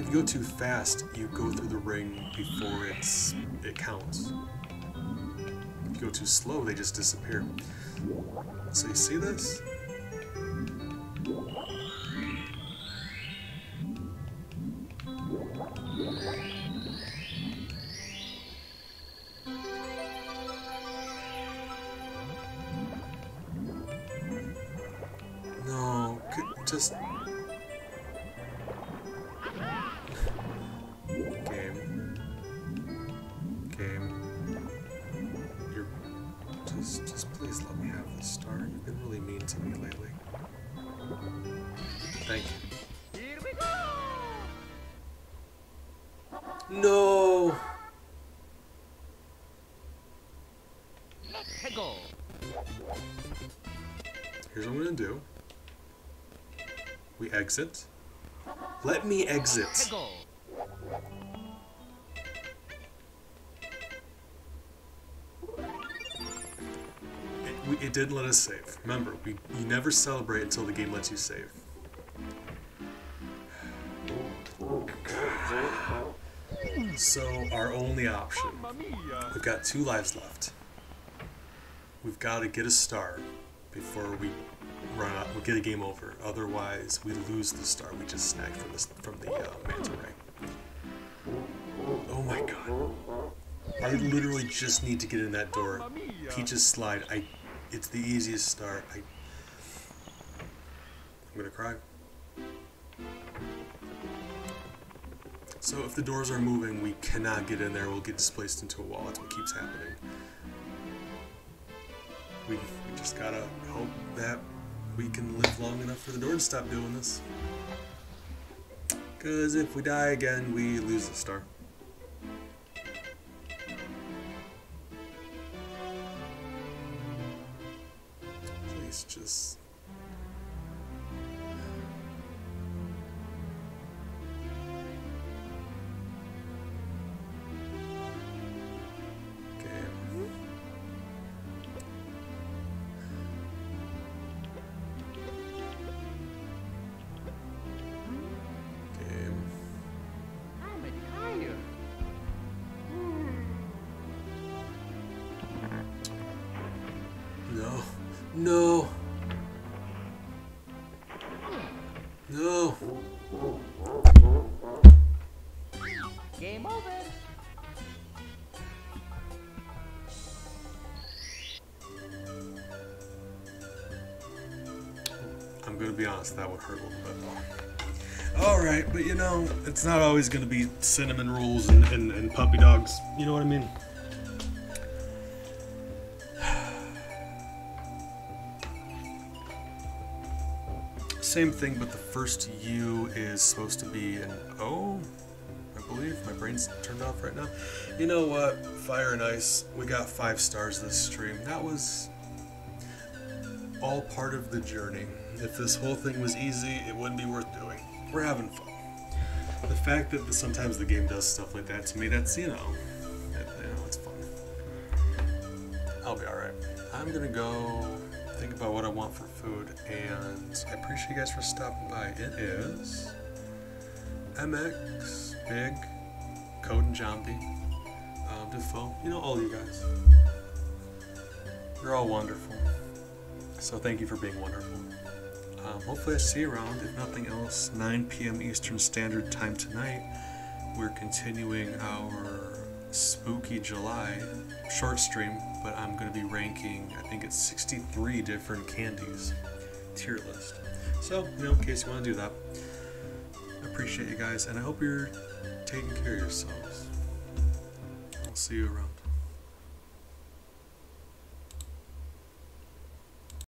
You go too fast, you go through the ring before it's it counts. If you go too slow, they just disappear. So you see this? Exit. Let me exit. It, it didn't let us save. Remember, we you never celebrate until the game lets you save. So our only option. We've got two lives left. We've got to get a star before we run out. We'll get a game over. Otherwise, we lose the star we just snagged from the from the uh, manta ray. Oh my god! I literally just need to get in that door. Peach's slide. I. It's the easiest star. I. I'm gonna cry. So if the doors are moving, we cannot get in there. We'll get displaced into a wall. That's what keeps happening. We, we just gotta hope that we can live long enough for the door to stop doing this. Because if we die again, we lose the star. It's not always gonna be cinnamon rolls and, and, and puppy dogs. You know what I mean? *sighs* Same thing, but the first U is supposed to be an O, I believe. My brain's turned off right now. You know what? Fire and Ice, we got five stars this stream. That was all part of the journey. If this whole thing was easy, it wouldn't be worth doing. We're having fun. Fact that the, sometimes the game does stuff like that to me, that's, you know, you know, it's fun. I'll be alright. I'm gonna go think about what I want for food, and I appreciate you guys for stopping by. It is MX, Big, Code and Zombie, um, Defoe, you know, all you guys. You're all wonderful. So thank you for being wonderful. Um, hopefully I see you around. If nothing else, 9 p.m. Eastern Standard Time tonight. We're continuing our spooky July short stream, but I'm going to be ranking, I think it's 63 different candies tier list. So, you know, in case you want to do that, I appreciate you guys, and I hope you're taking care of yourselves. I'll see you around.